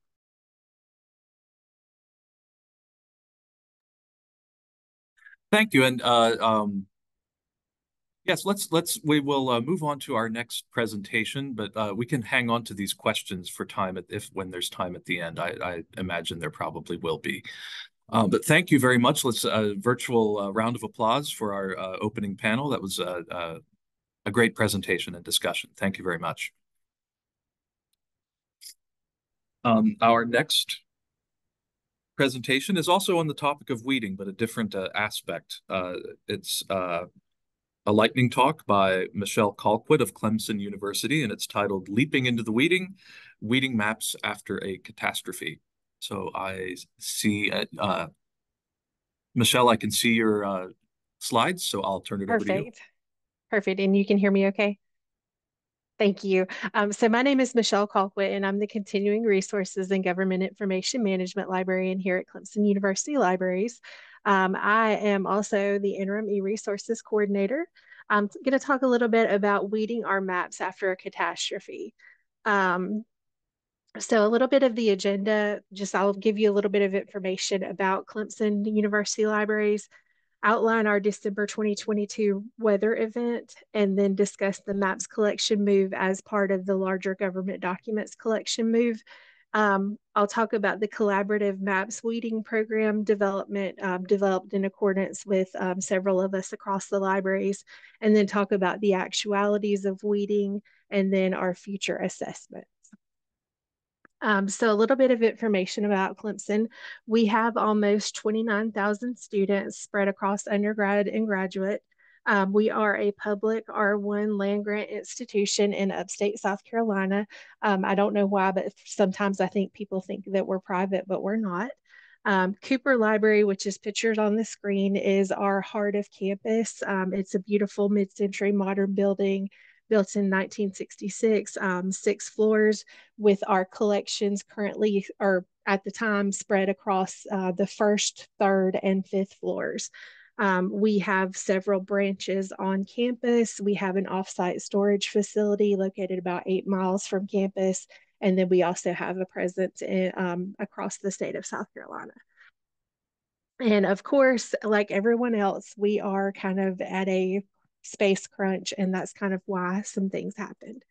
Thank you. And uh, um, Yes, let's let's we will uh, move on to our next presentation, but uh, we can hang on to these questions for time at, if when there's time at the end. I, I imagine there probably will be. Uh, but thank you very much. Let's a uh, virtual uh, round of applause for our opening panel. That was a great presentation and discussion. Thank you very much. Um, our next presentation is also on the topic of weeding, but a different aspect. it's a lightning talk by Michelle Colquitt of Clemson University, and it's titled Leaping into the Weeding, Weeding Maps After a Catastrophe. So I see, uh, uh, Michelle, I can see your uh, slides, so I'll turn it Perfect. over to you. Perfect. And you can hear me okay? Thank you. Um, so my name is Michelle Colquitt, and I'm the Continuing Resources and Government Information Management Librarian here at Clemson University Libraries. Um, I am also the interim e-resources coordinator. I'm going to talk a little bit about weeding our maps after a catastrophe. Um, so a little bit of the agenda, just I'll give you a little bit of information about Clemson University Libraries, outline our December 2022 weather event, and then discuss the maps collection move as part of the larger government documents collection move. Um, I'll talk about the collaborative maps weeding program development um, developed in accordance with um, several of us across the libraries, and then talk about the actualities of weeding and then our future assessments. Um, so a little bit of information about Clemson. We have almost 29,000 students spread across undergrad and graduate. Um, we are a public R1 land grant institution in upstate South Carolina. Um, I don't know why, but sometimes I think people think that we're private, but we're not. Um, Cooper Library, which is pictured on the screen, is our heart of campus. Um, it's a beautiful mid-century modern building built in 1966, um, six floors with our collections currently or at the time spread across uh, the first, third, and fifth floors. Um, we have several branches on campus. We have an offsite storage facility located about eight miles from campus. And then we also have a presence in, um, across the state of South Carolina. And of course, like everyone else, we are kind of at a space crunch, and that's kind of why some things happened.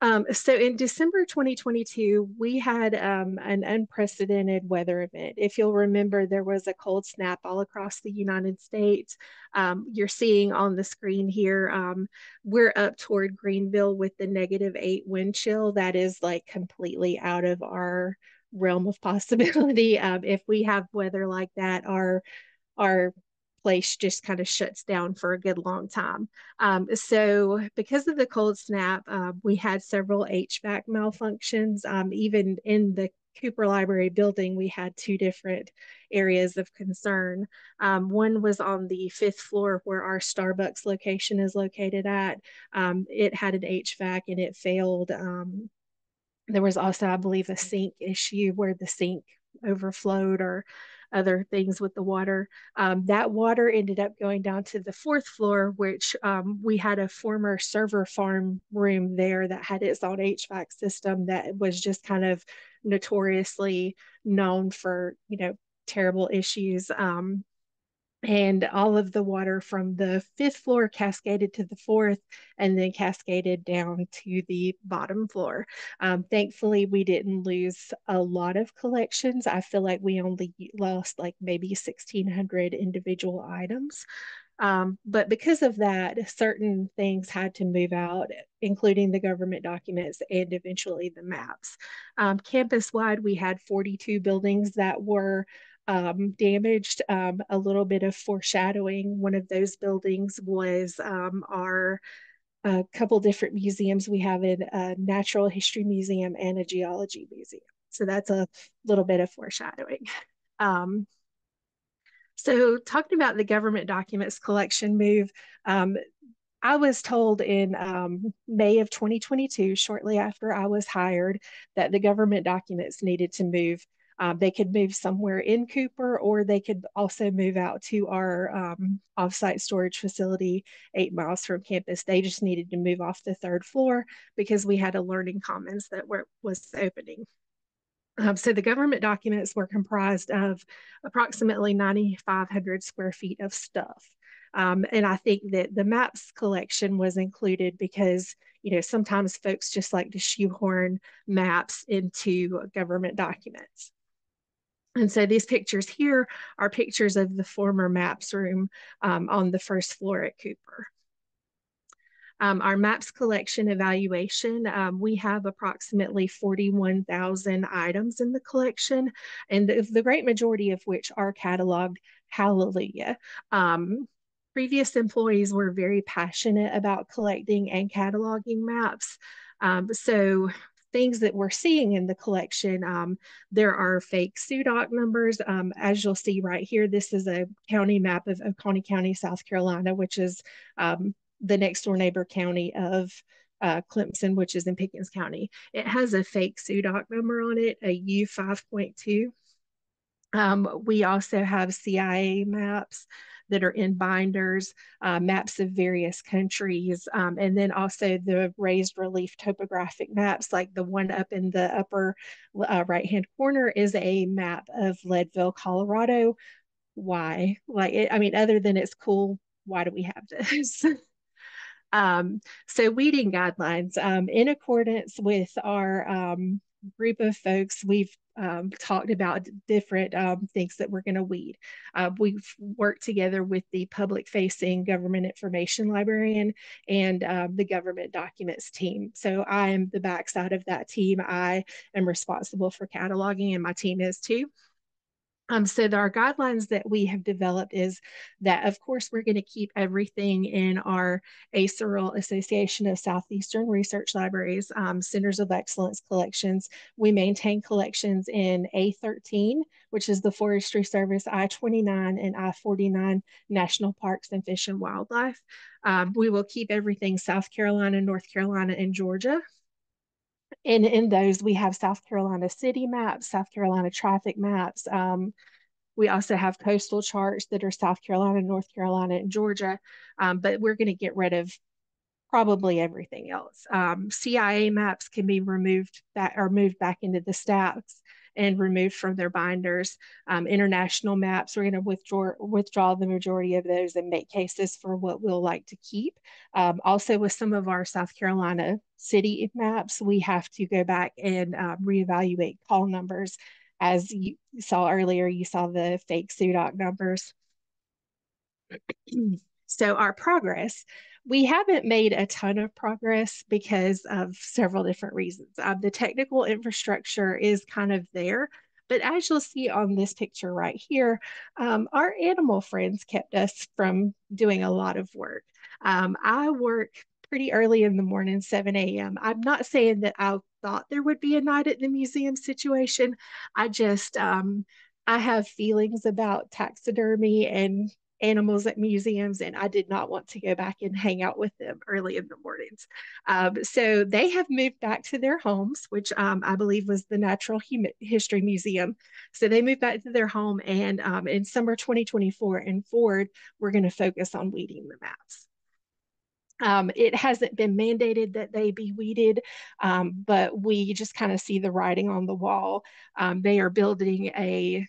Um, so in December 2022, we had um, an unprecedented weather event. If you'll remember, there was a cold snap all across the United States. Um, you're seeing on the screen here, um, we're up toward Greenville with the negative eight wind chill. That is like completely out of our realm of possibility. Um, if we have weather like that, our our place just kind of shuts down for a good long time. Um, so because of the cold snap, uh, we had several HVAC malfunctions. Um, even in the Cooper Library building, we had two different areas of concern. Um, one was on the fifth floor where our Starbucks location is located at. Um, it had an HVAC and it failed. Um, there was also, I believe, a sink issue where the sink overflowed or other things with the water. Um, that water ended up going down to the fourth floor, which um, we had a former server farm room there that had its own HVAC system that was just kind of notoriously known for, you know, terrible issues. Um, and all of the water from the fifth floor cascaded to the fourth and then cascaded down to the bottom floor. Um, thankfully, we didn't lose a lot of collections. I feel like we only lost like maybe 1,600 individual items. Um, but because of that, certain things had to move out, including the government documents and eventually the maps. Um, campus wide, we had 42 buildings that were um, damaged. Um, a little bit of foreshadowing. One of those buildings was um, our a couple different museums. We have a natural history museum and a geology museum. So that's a little bit of foreshadowing. Um, so talking about the government documents collection move, um, I was told in um, May of 2022, shortly after I was hired, that the government documents needed to move um, they could move somewhere in Cooper or they could also move out to our um, offsite storage facility eight miles from campus. They just needed to move off the third floor because we had a learning commons that were, was opening. Um, so the government documents were comprised of approximately 9,500 square feet of stuff. Um, and I think that the maps collection was included because, you know, sometimes folks just like to shoehorn maps into government documents. And so these pictures here are pictures of the former MAPS room um, on the first floor at Cooper. Um, our MAPS collection evaluation, um, we have approximately 41,000 items in the collection, and the, the, great majority of which are cataloged Hallelujah. Um, previous employees were very passionate about collecting and cataloging maps. Um, so things that we're seeing in the collection. Um, there are fake SUDOC numbers. Um, as you'll see right here, this is a county map of, Oconee County, South Carolina, which is um, the next door neighbor county of uh, Clemson, which is in Pickens County. It has a fake SUDOC number on it, a U5.2. Um, we also have CIA maps that are in binders, uh, maps of various countries, um, and then also the raised relief topographic maps, like the one up in the upper uh, right-hand corner is a map of Leadville, Colorado. Why? Like, it, I mean, other than it's cool, why do we have this? Um, so weeding guidelines, um, in accordance with our um, group of folks, we've um, talked about different um, things that we're going to weed. Uh, we've worked together with the public facing government information librarian and uh, the government documents team. So I am the backside of that team. I am responsible for cataloging, and my team is too. Um, so our guidelines that we have developed is that, of course, we're going to keep everything in our ASERL Association of Southeastern Research Libraries, um, Centers of Excellence collections. We maintain collections in A13, which is the Forestry Service, I-29 and I-49 National Parks and Fish and Wildlife. Um, we will keep everything South Carolina, North Carolina, and Georgia and in those we have South Carolina city maps, South Carolina traffic maps. Um, we also have coastal charts that are South Carolina, North Carolina, and Georgia, um, but we're going to get rid of probably everything else. Um, CIA maps can be removed that are moved back into the stacks and removed from their binders. Um, international maps, we're going to withdraw withdraw the majority of those and make cases for what we'll like to keep. Um, also, with some of our South Carolina city maps, we have to go back and um, reevaluate call numbers. As you saw earlier, you saw the fake SUDOC numbers. so our progress we haven't made a ton of progress because of several different reasons. Uh, the technical infrastructure is kind of there, but as you'll see on this picture right here, um, our animal friends kept us from doing a lot of work. Um, I work pretty early in the morning, 7 a.m. I'm not saying that I thought there would be a night at the museum situation. I just, um, I have feelings about taxidermy and animals at museums, and I did not want to go back and hang out with them early in the mornings. Um, so they have moved back to their homes, which um, I believe was the Natural History Museum. So they moved back to their home, and um, in summer 2024 and forward, we're going to focus on weeding the maps. Um, it hasn't been mandated that they be weeded, um, but we just kind of see the writing on the wall. Um, they are building a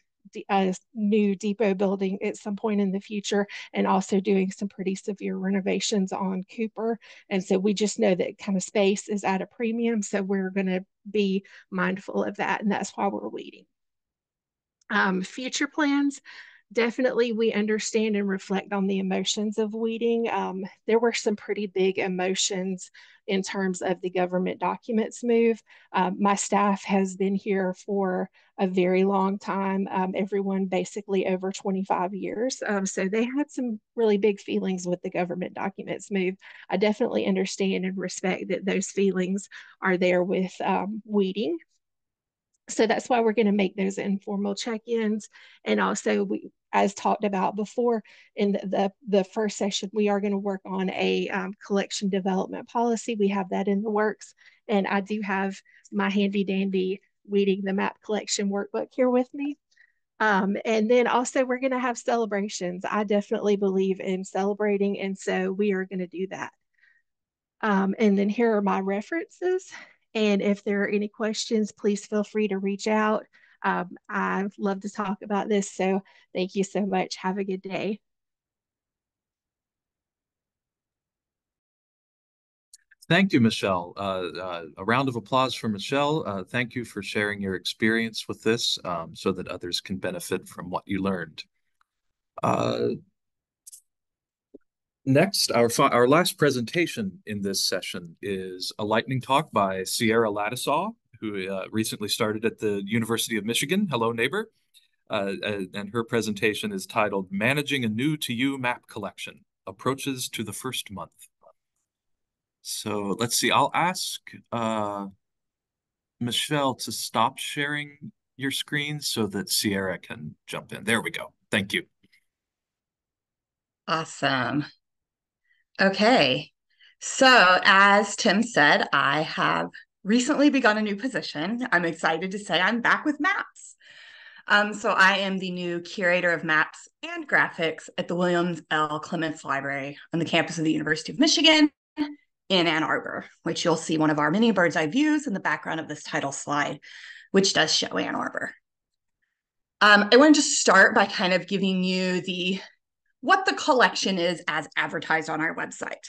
a new depot building at some point in the future and also doing some pretty severe renovations on Cooper. And so we just know that kind of space is at a premium. So we're going to be mindful of that. And that's why we're waiting. Um, future plans definitely we understand and reflect on the emotions of weeding. Um, there were some pretty big emotions in terms of the government documents move. Um, my staff has been here for a very long time, um, everyone basically over 25 years. Um, so they had some really big feelings with the government documents move. I definitely understand and respect that those feelings are there with um, weeding so that's why we're going to make those informal check-ins and also we as talked about before in the, the, the first session, we are going to work on a um, collection development policy. We have that in the works. And I do have my handy dandy weeding the map collection workbook here with me. Um, and then also we're going to have celebrations. I definitely believe in celebrating. And so we are going to do that. Um, and then here are my references. And if there are any questions, please feel free to reach out. Um, I love to talk about this. So thank you so much. Have a good day. Thank you, Michelle. Uh, uh, a round of applause for Michelle. Uh, thank you for sharing your experience with this um, so that others can benefit from what you learned. Uh, next, our, our last presentation in this session is a lightning talk by Sierra Laddusaw, who uh, recently started at the University of Michigan. Hello, neighbor. Uh, and her presentation is titled Managing a New to You Map Collection, Approaches to the First Month. So let's see, I'll ask uh, Michelle to stop sharing your screen so that Sierra can jump in. There we go. Thank you. Awesome. Okay. So as Tim said, I have recently begun a new position. I'm excited to say I'm back with maps. Um, so I am the new curator of maps and graphics at the Williams L. Clements Library on the campus of the University of Michigan in Ann Arbor, which you'll see one of our many bird's eye views in the background of this title slide, which does show Ann Arbor. Um, I wanted to just start by kind of giving you the what the collection is as advertised on our website.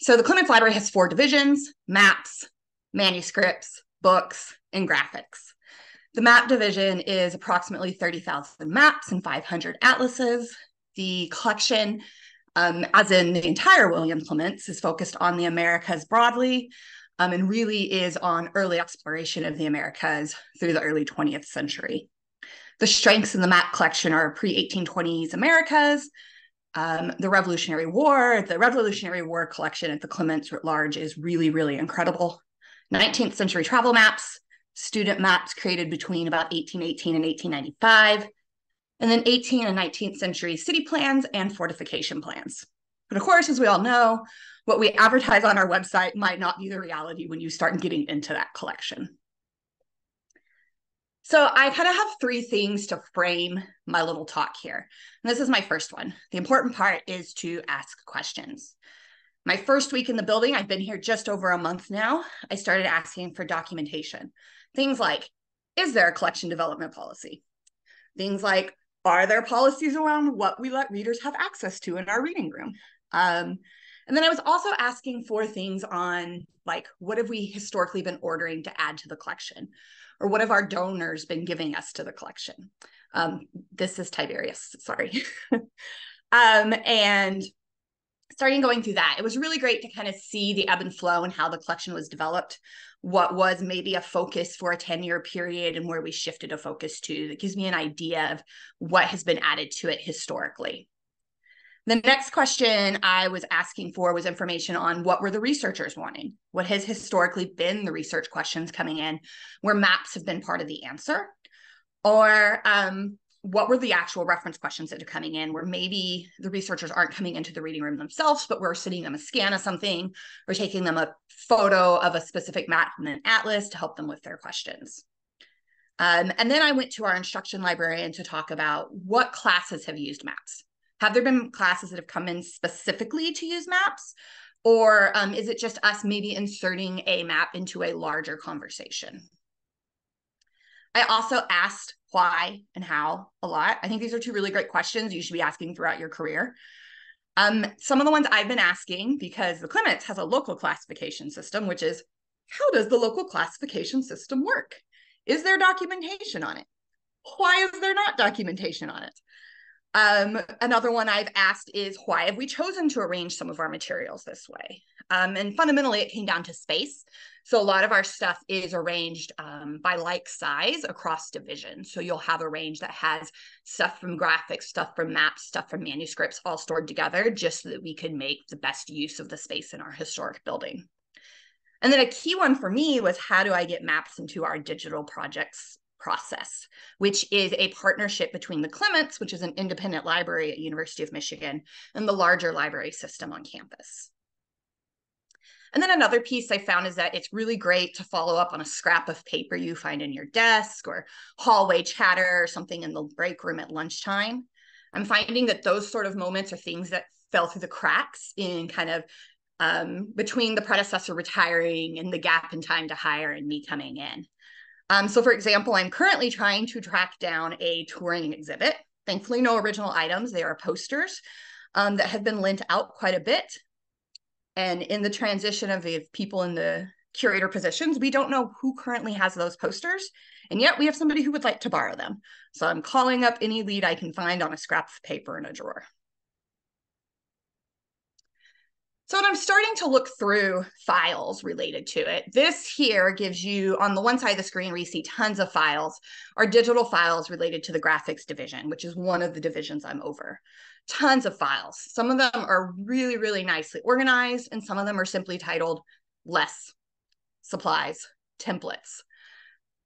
So the Clements Library has four divisions, maps, manuscripts, books, and graphics. The map division is approximately 30,000 maps and 500 atlases. The collection, um, as in the entire William Clements, is focused on the Americas broadly um, and really is on early exploration of the Americas through the early 20th century. The strengths in the map collection are pre-1820s Americas, um, the Revolutionary War, the Revolutionary War collection at the Clements writ large is really, really incredible. 19th century travel maps, student maps created between about 1818 and 1895, and then 18 and 19th century city plans and fortification plans. But of course, as we all know, what we advertise on our website might not be the reality when you start getting into that collection. So I kind of have three things to frame my little talk here. And this is my first one. The important part is to ask questions. My first week in the building, I've been here just over a month now. I started asking for documentation. Things like, is there a collection development policy? Things like, are there policies around what we let readers have access to in our reading room? Um, and then I was also asking for things on like, what have we historically been ordering to add to the collection? Or what have our donors been giving us to the collection? Um, this is Tiberius, sorry. um, and starting going through that, it was really great to kind of see the ebb and flow and how the collection was developed, what was maybe a focus for a 10 year period and where we shifted a focus to. That gives me an idea of what has been added to it historically. The next question I was asking for was information on what were the researchers wanting? What has historically been the research questions coming in where maps have been part of the answer? Or um, what were the actual reference questions that are coming in where maybe the researchers aren't coming into the reading room themselves, but we're sending them a scan of something or taking them a photo of a specific map from an atlas to help them with their questions. Um, and then I went to our instruction librarian to talk about what classes have used maps. Have there been classes that have come in specifically to use maps? Or um, is it just us maybe inserting a map into a larger conversation? I also asked why and how a lot. I think these are two really great questions you should be asking throughout your career. Um, some of the ones I've been asking because the Clements has a local classification system, which is how does the local classification system work? Is there documentation on it? Why is there not documentation on it? Um, another one I've asked is why have we chosen to arrange some of our materials this way? Um, and fundamentally, it came down to space. So a lot of our stuff is arranged um, by like size across divisions. So you'll have a range that has stuff from graphics, stuff from maps, stuff from manuscripts all stored together just so that we could make the best use of the space in our historic building. And then a key one for me was how do I get maps into our digital projects process, which is a partnership between the Clements, which is an independent library at University of Michigan, and the larger library system on campus. And then another piece I found is that it's really great to follow up on a scrap of paper you find in your desk or hallway chatter or something in the break room at lunchtime. I'm finding that those sort of moments are things that fell through the cracks in kind of um, between the predecessor retiring and the gap in time to hire and me coming in. Um, so for example, I'm currently trying to track down a touring exhibit. Thankfully, no original items. They are posters um, that have been lent out quite a bit. And in the transition of the people in the curator positions, we don't know who currently has those posters. And yet we have somebody who would like to borrow them. So I'm calling up any lead I can find on a scrap of paper in a drawer. So when I'm starting to look through files related to it, this here gives you on the one side of the screen where you see tons of files are digital files related to the graphics division, which is one of the divisions I'm over. Tons of files. Some of them are really, really nicely organized, and some of them are simply titled less supplies, templates.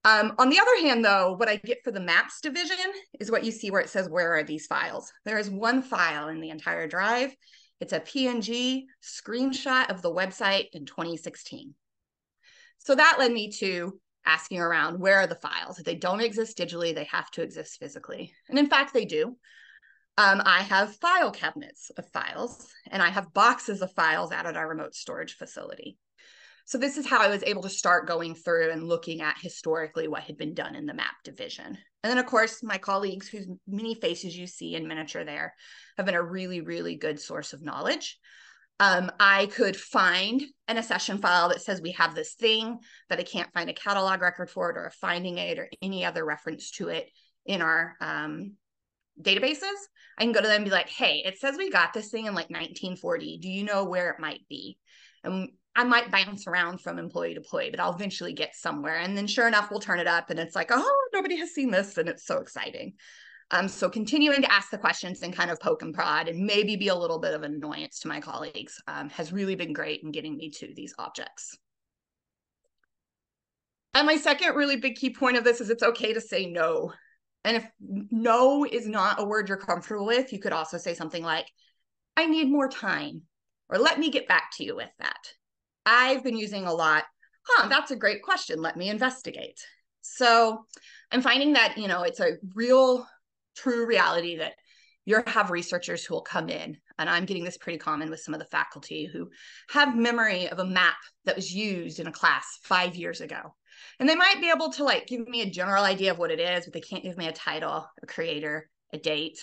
Um, on the other hand, though, what I get for the maps division is what you see where it says, where are these files? There is one file in the entire drive it's a PNG screenshot of the website in 2016. So that led me to asking around where are the files? If they don't exist digitally, they have to exist physically. And in fact, they do. Um, I have file cabinets of files, and I have boxes of files out at our remote storage facility. So this is how I was able to start going through and looking at historically what had been done in the map division. And then of course, my colleagues whose many faces you see in miniature there have been a really, really good source of knowledge. Um, I could find an accession file that says we have this thing, but I can't find a catalog record for it or a finding aid or any other reference to it in our um, databases. I can go to them and be like, hey, it says we got this thing in like 1940. Do you know where it might be? And I might bounce around from employee to employee, but I'll eventually get somewhere. And then sure enough, we'll turn it up and it's like, oh, nobody has seen this. And it's so exciting. Um, so continuing to ask the questions and kind of poke and prod and maybe be a little bit of an annoyance to my colleagues um, has really been great in getting me to these objects. And my second really big key point of this is it's okay to say no. And if no is not a word you're comfortable with, you could also say something like, I need more time, or let me get back to you with that. I've been using a lot, huh, that's a great question. Let me investigate. So I'm finding that, you know, it's a real true reality that you have researchers who will come in and i'm getting this pretty common with some of the faculty who have memory of a map that was used in a class five years ago and they might be able to like give me a general idea of what it is but they can't give me a title a creator a date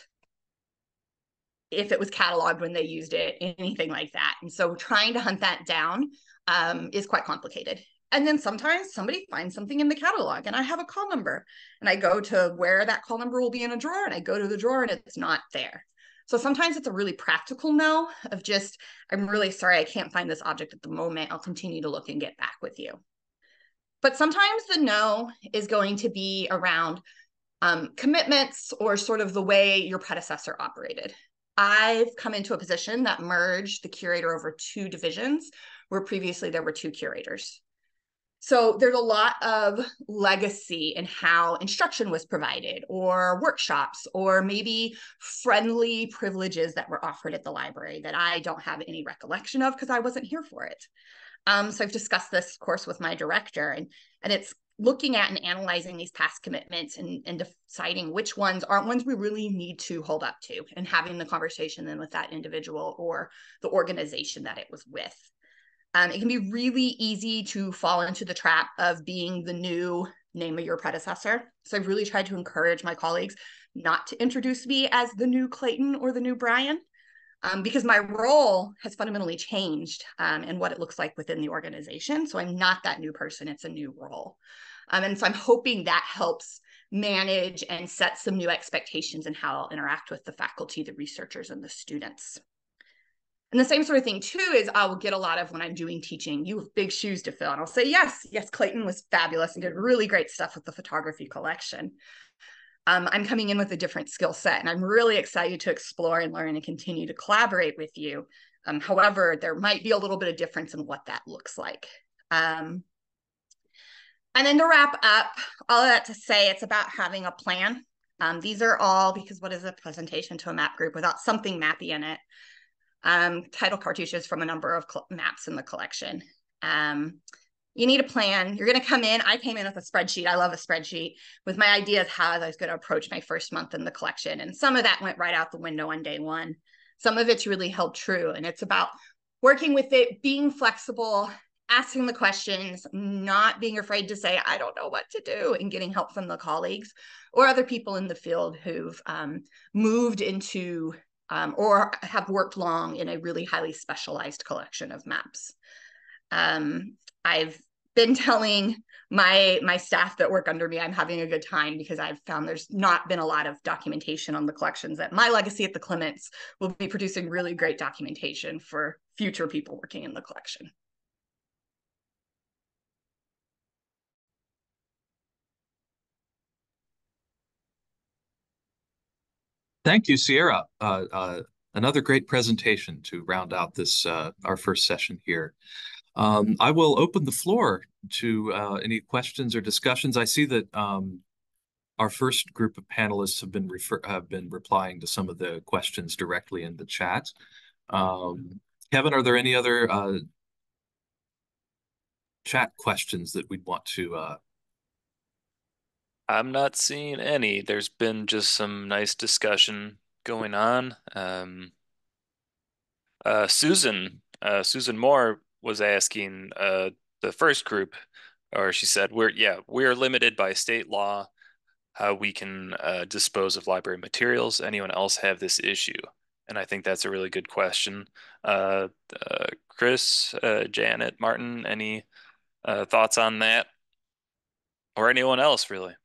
if it was cataloged when they used it anything like that and so trying to hunt that down um, is quite complicated and then sometimes somebody finds something in the catalog and I have a call number and I go to where that call number will be in a drawer and I go to the drawer and it's not there. So sometimes it's a really practical no of just, I'm really sorry, I can't find this object at the moment. I'll continue to look and get back with you. But sometimes the no is going to be around um, commitments or sort of the way your predecessor operated. I've come into a position that merged the curator over two divisions where previously there were two curators. So there's a lot of legacy in how instruction was provided, or workshops, or maybe friendly privileges that were offered at the library that I don't have any recollection of because I wasn't here for it. Um, so I've discussed this, course, with my director, and and it's looking at and analyzing these past commitments and, and deciding which ones aren't ones we really need to hold up to, and having the conversation then with that individual or the organization that it was with. Um, it can be really easy to fall into the trap of being the new name of your predecessor. So I've really tried to encourage my colleagues not to introduce me as the new Clayton or the new Brian, um, because my role has fundamentally changed um, and what it looks like within the organization. So I'm not that new person, it's a new role. Um, and so I'm hoping that helps manage and set some new expectations in how I'll interact with the faculty, the researchers, and the students. And the same sort of thing too is I will get a lot of when I'm doing teaching, you have big shoes to fill. And I'll say, yes, yes, Clayton was fabulous and did really great stuff with the photography collection. Um, I'm coming in with a different skill set and I'm really excited to explore and learn and continue to collaborate with you. Um, however, there might be a little bit of difference in what that looks like. Um, and then to wrap up, all that to say, it's about having a plan. Um, these are all because what is a presentation to a map group without something mappy in it? Um, title cartouches from a number of maps in the collection. Um, you need a plan. You're going to come in. I came in with a spreadsheet. I love a spreadsheet with my ideas how I was going to approach my first month in the collection. And some of that went right out the window on day one. Some of it's really held true. And it's about working with it, being flexible, asking the questions, not being afraid to say, I don't know what to do, and getting help from the colleagues or other people in the field who've um, moved into um, or have worked long in a really highly specialized collection of maps. Um, I've been telling my my staff that work under me I'm having a good time because I've found there's not been a lot of documentation on the collections that my legacy at the Clements will be producing really great documentation for future people working in the collection. Thank you, Sierra. Uh, uh, another great presentation to round out this uh, our first session here. Um, I will open the floor to uh, any questions or discussions. I see that um, our first group of panelists have been refer have been replying to some of the questions directly in the chat. Um, Kevin, are there any other uh, chat questions that we'd want to uh, I'm not seeing any. There's been just some nice discussion going on. Um, uh, Susan, uh, Susan Moore was asking uh, the first group, or she said, "We're yeah, we're limited by state law how we can uh, dispose of library materials. Anyone else have this issue?" And I think that's a really good question. Uh, uh, Chris, Janet, Martin, any thoughts on that, or anyone else really?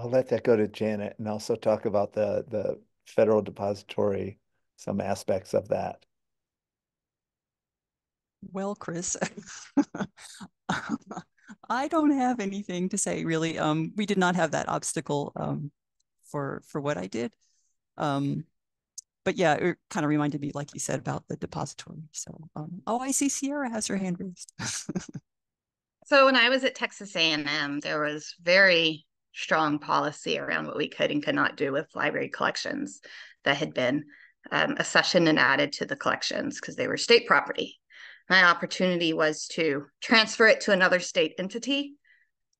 I'll let that go to Janet and also talk about the the federal depository, some aspects of that. Well, Chris, I don't have anything to say really. Um, we did not have that obstacle um, for for what I did. Um, but yeah, it kind of reminded me, like you said, about the depository. So, um, oh, I see Sierra has her hand raised. so when I was at Texas A&M, there was very strong policy around what we could and could not do with library collections that had been um, accessioned and added to the collections because they were state property. My opportunity was to transfer it to another state entity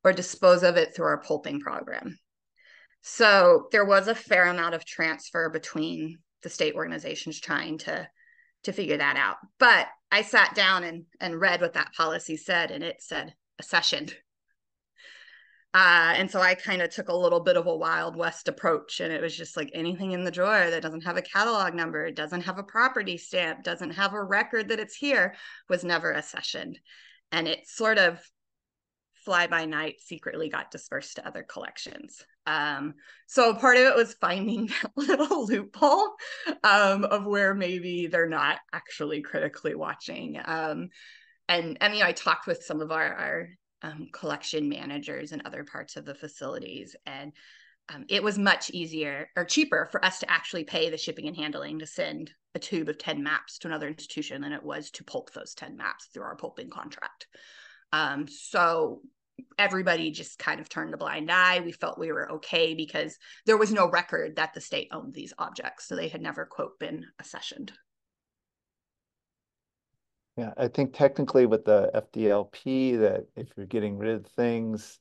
or dispose of it through our pulping program. So there was a fair amount of transfer between the state organizations trying to to figure that out. But I sat down and and read what that policy said, and it said accessioned. Uh, and so I kind of took a little bit of a Wild West approach, and it was just like anything in the drawer that doesn't have a catalog number, doesn't have a property stamp, doesn't have a record that it's here, was never accessioned. And it sort of fly by night secretly got dispersed to other collections. Um, so part of it was finding that little loophole um, of where maybe they're not actually critically watching. Um, and mean, I talked with some of our, our um, collection managers in other parts of the facilities, and um, it was much easier or cheaper for us to actually pay the shipping and handling to send a tube of 10 maps to another institution than it was to pulp those 10 maps through our pulping contract. Um, so everybody just kind of turned a blind eye. We felt we were okay because there was no record that the state owned these objects. So they had never, quote, been accessioned. Yeah, I think technically with the FDLP that if you're getting rid of things,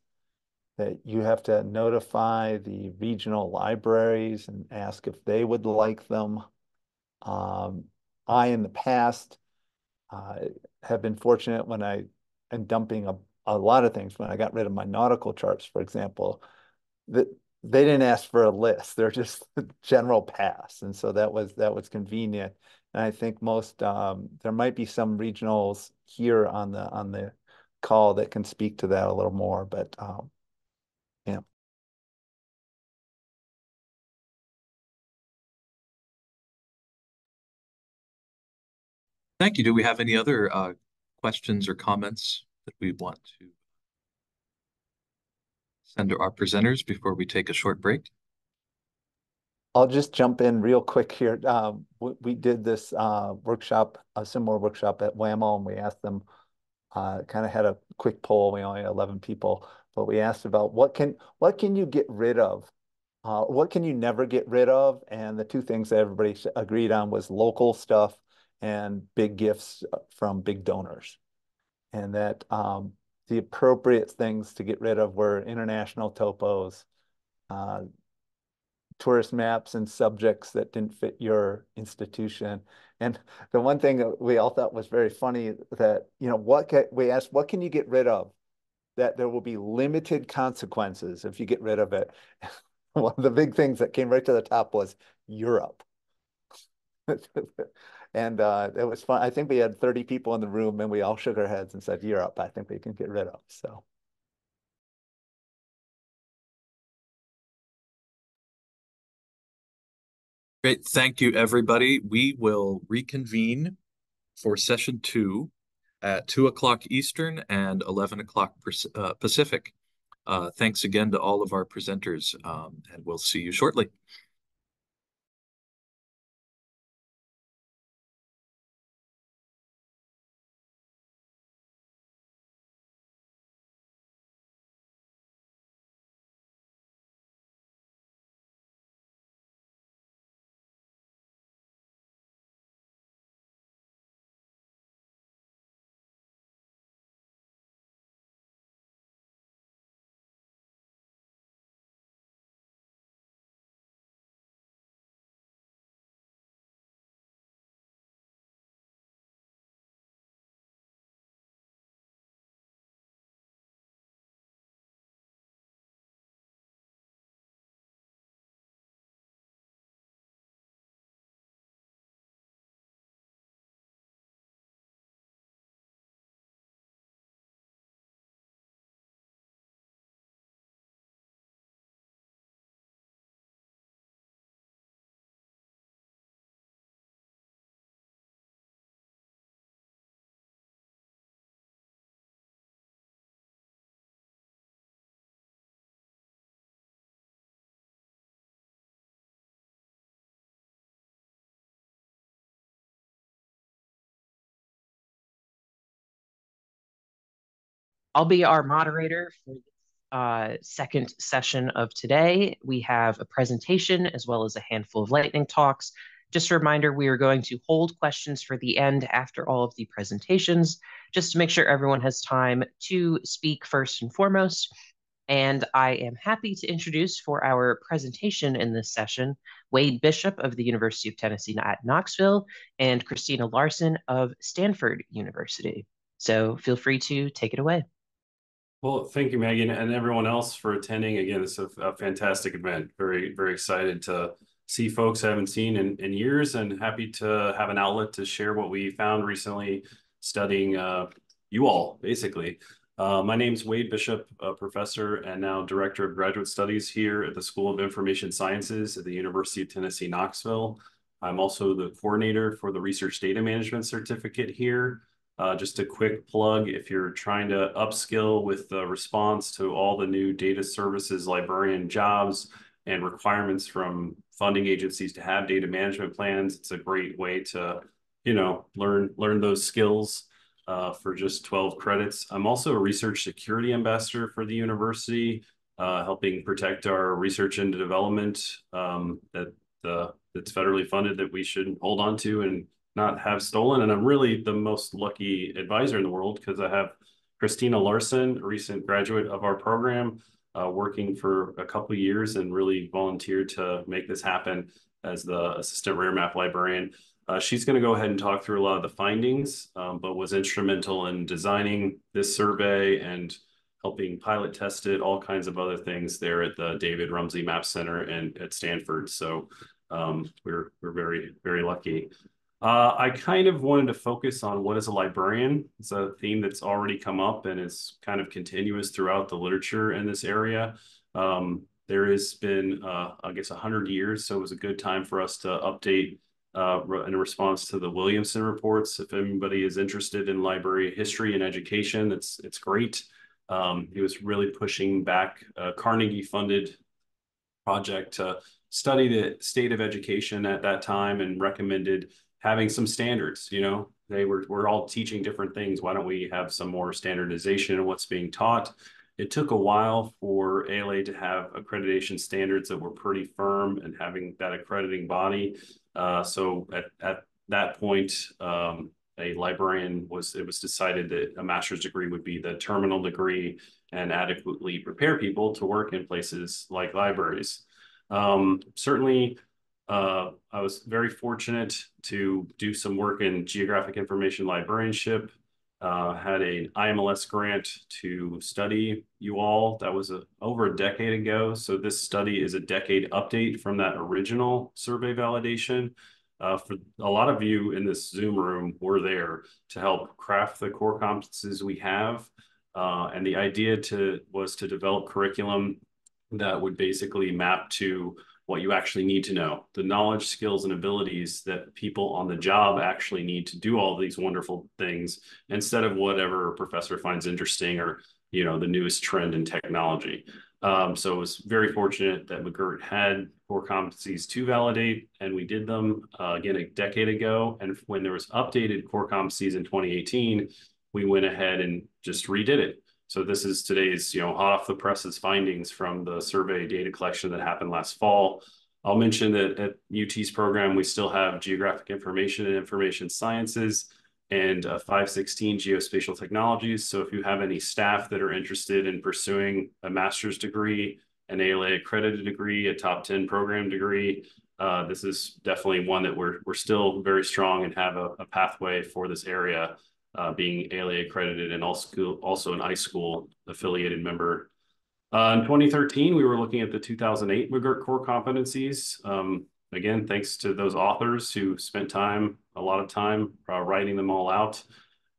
that you have to notify the regional libraries and ask if they would like them. Um, I, in the past, uh, have been fortunate when I am dumping a a lot of things. When I got rid of my nautical charts, for example, that they didn't ask for a list; they're just general pass, and so that was that was convenient. And I think most um, there might be some regionals here on the on the call that can speak to that a little more, but um, yeah. Thank you. Do we have any other uh, questions or comments that we want to send to our presenters before we take a short break? I'll just jump in real quick here. Um, we, we, did this uh, workshop, a similar workshop at WAML, and we asked them, uh, kind of had a quick poll. We only had 11 people, but we asked about what can what can you get rid of? Uh, what can you never get rid of? And the two things that everybody agreed on was local stuff and big gifts uh, from big donors and that um, the appropriate things to get rid of were international topos, uh, tourist maps and subjects that didn't fit your institution. And the one thing that we all thought was very funny that, you know, what can, we asked, what can you get rid of? That there will be limited consequences if you get rid of it. one of the big things that came right to the top was Europe. And uh, it was fun. I think we had 30 people in the room and we all shook our heads and said, Europe, I think we can get rid of. So. Great. Thank you, everybody. We will reconvene for session two at 2 o'clock Eastern and 11 o'clock uh, Pacific. Uh, thanks again to all of our presenters, um, and we'll see you shortly. I'll be our moderator for the uh, second session of today. We have a presentation as well as a handful of lightning talks. Just a reminder, we are going to hold questions for the end after all of the presentations, just to make sure everyone has time to speak first and foremost. And I am happy to introduce for our presentation in this session, Wade Bishop of the University of Tennessee at Knoxville and Kristina Larsen of Stanford University. So feel free to take it away. Well, thank you, Megan, and everyone else for attending. Again, it's a, a fantastic event. Very, very excited to see folks I haven't seen in, in years and happy to have an outlet to share what we found recently studying uh, you all, basically. Uh, my name is Wade Bishop, a professor and now Director of Graduate Studies here at the School of Information Sciences at the University of Tennessee, Knoxville. I'm also the coordinator for the Research Data Management Certificate here. Uh, just a quick plug, if you're trying to upskill with the response to all the new data services librarian jobs and requirements from funding agencies to have data management plans, it's a great way to, you know, learn learn those skills uh, for just 12 credits. I'm also a research security ambassador for the university, uh, helping protect our research and development um, that uh, that's federally funded that we should hold on to and not have stolen. And I'm really the most lucky advisor in the world because I have Kristina Larsen, a recent graduate of our program, uh, working for a couple years and really volunteered to make this happen as the assistant rare map librarian. Uh, she's going to go ahead and talk through a lot of the findings, um, but was instrumental in designing this survey and helping pilot test it, all kinds of other things there at the David Rumsey Map Center and at Stanford. So um, we're we're very very lucky. Uh, I kind of wanted to focus on what is a librarian. It's a theme that's already come up and is kind of continuous throughout the literature in this area. Um, there has been, uh, I guess, 100 years, so it was a good time for us to update uh, in response to the Williamson reports. If anybody is interested in library history and education, it's it's great. Um, he was really pushing back a Carnegie-funded project to study the state of education at that time and recommended having some standards. You know, they were we're all teaching different things. Why don't we have some more standardization in what's being taught? It took a while for ALA to have accreditation standards that were pretty firm and having that accrediting body. Uh, so at, at that point, um, a librarian was, it was decided that a master's degree would be the terminal degree and adequately prepare people to work in places like libraries. Um, certainly, uh, I was very fortunate to do some work in geographic information librarianship uh, had an IMLS grant to study you all. That was a, over a decade ago. So this study is a decade update from that original survey validation. Uh, for a lot of you in this Zoom room, we're there to help craft the core competencies we have. Uh, and the idea to was to develop curriculum that would basically map to what you actually need to know, the knowledge, skills, and abilities that people on the job actually need to do all these wonderful things instead of whatever a professor finds interesting or you know the newest trend in technology. Um, so it was very fortunate that MAGIRT had core competencies to validate, and we did them uh, again a decade ago. And when there was updated core competencies in 2018, we went ahead and just redid it. So this is today's, you know, hot off the presses findings from the survey data collection that happened last fall. I'll mention that at UT's program, we still have geographic information and information sciences and uh, 516 geospatial technologies. So if you have any staff that are interested in pursuing a master's degree, an ALA accredited degree, a top 10 program degree, uh, this is definitely one that we're, we're still very strong and have a, a pathway for this area uh, being ALA accredited and also, also an iSchool affiliated member. Uh, in 2013, we were looking at the 2008 MAGIRT core competencies. Um, again, thanks to those authors who spent time, a lot of time uh, writing them all out,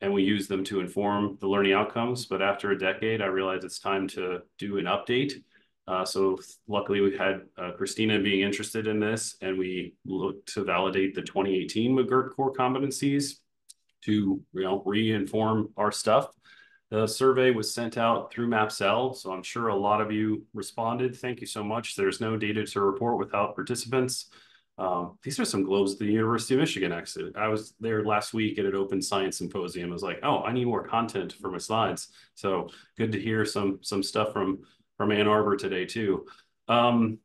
and we use them to inform the learning outcomes. But after a decade, I realized it's time to do an update. Uh, so luckily we had uh, Kristina being interested in this and we looked to validate the 2018 MAGIRT core competencies to you know re-inform our stuff. The survey was sent out through Maps-L, so I'm sure a lot of you responded. Thank you so much. There's no data to report without participants. Um, these are some globes at the University of Michigan, actually. I was there last week at an open science symposium. I was like, oh, I need more content for my slides. So good to hear some some stuff from from Ann Arbor today too. Um,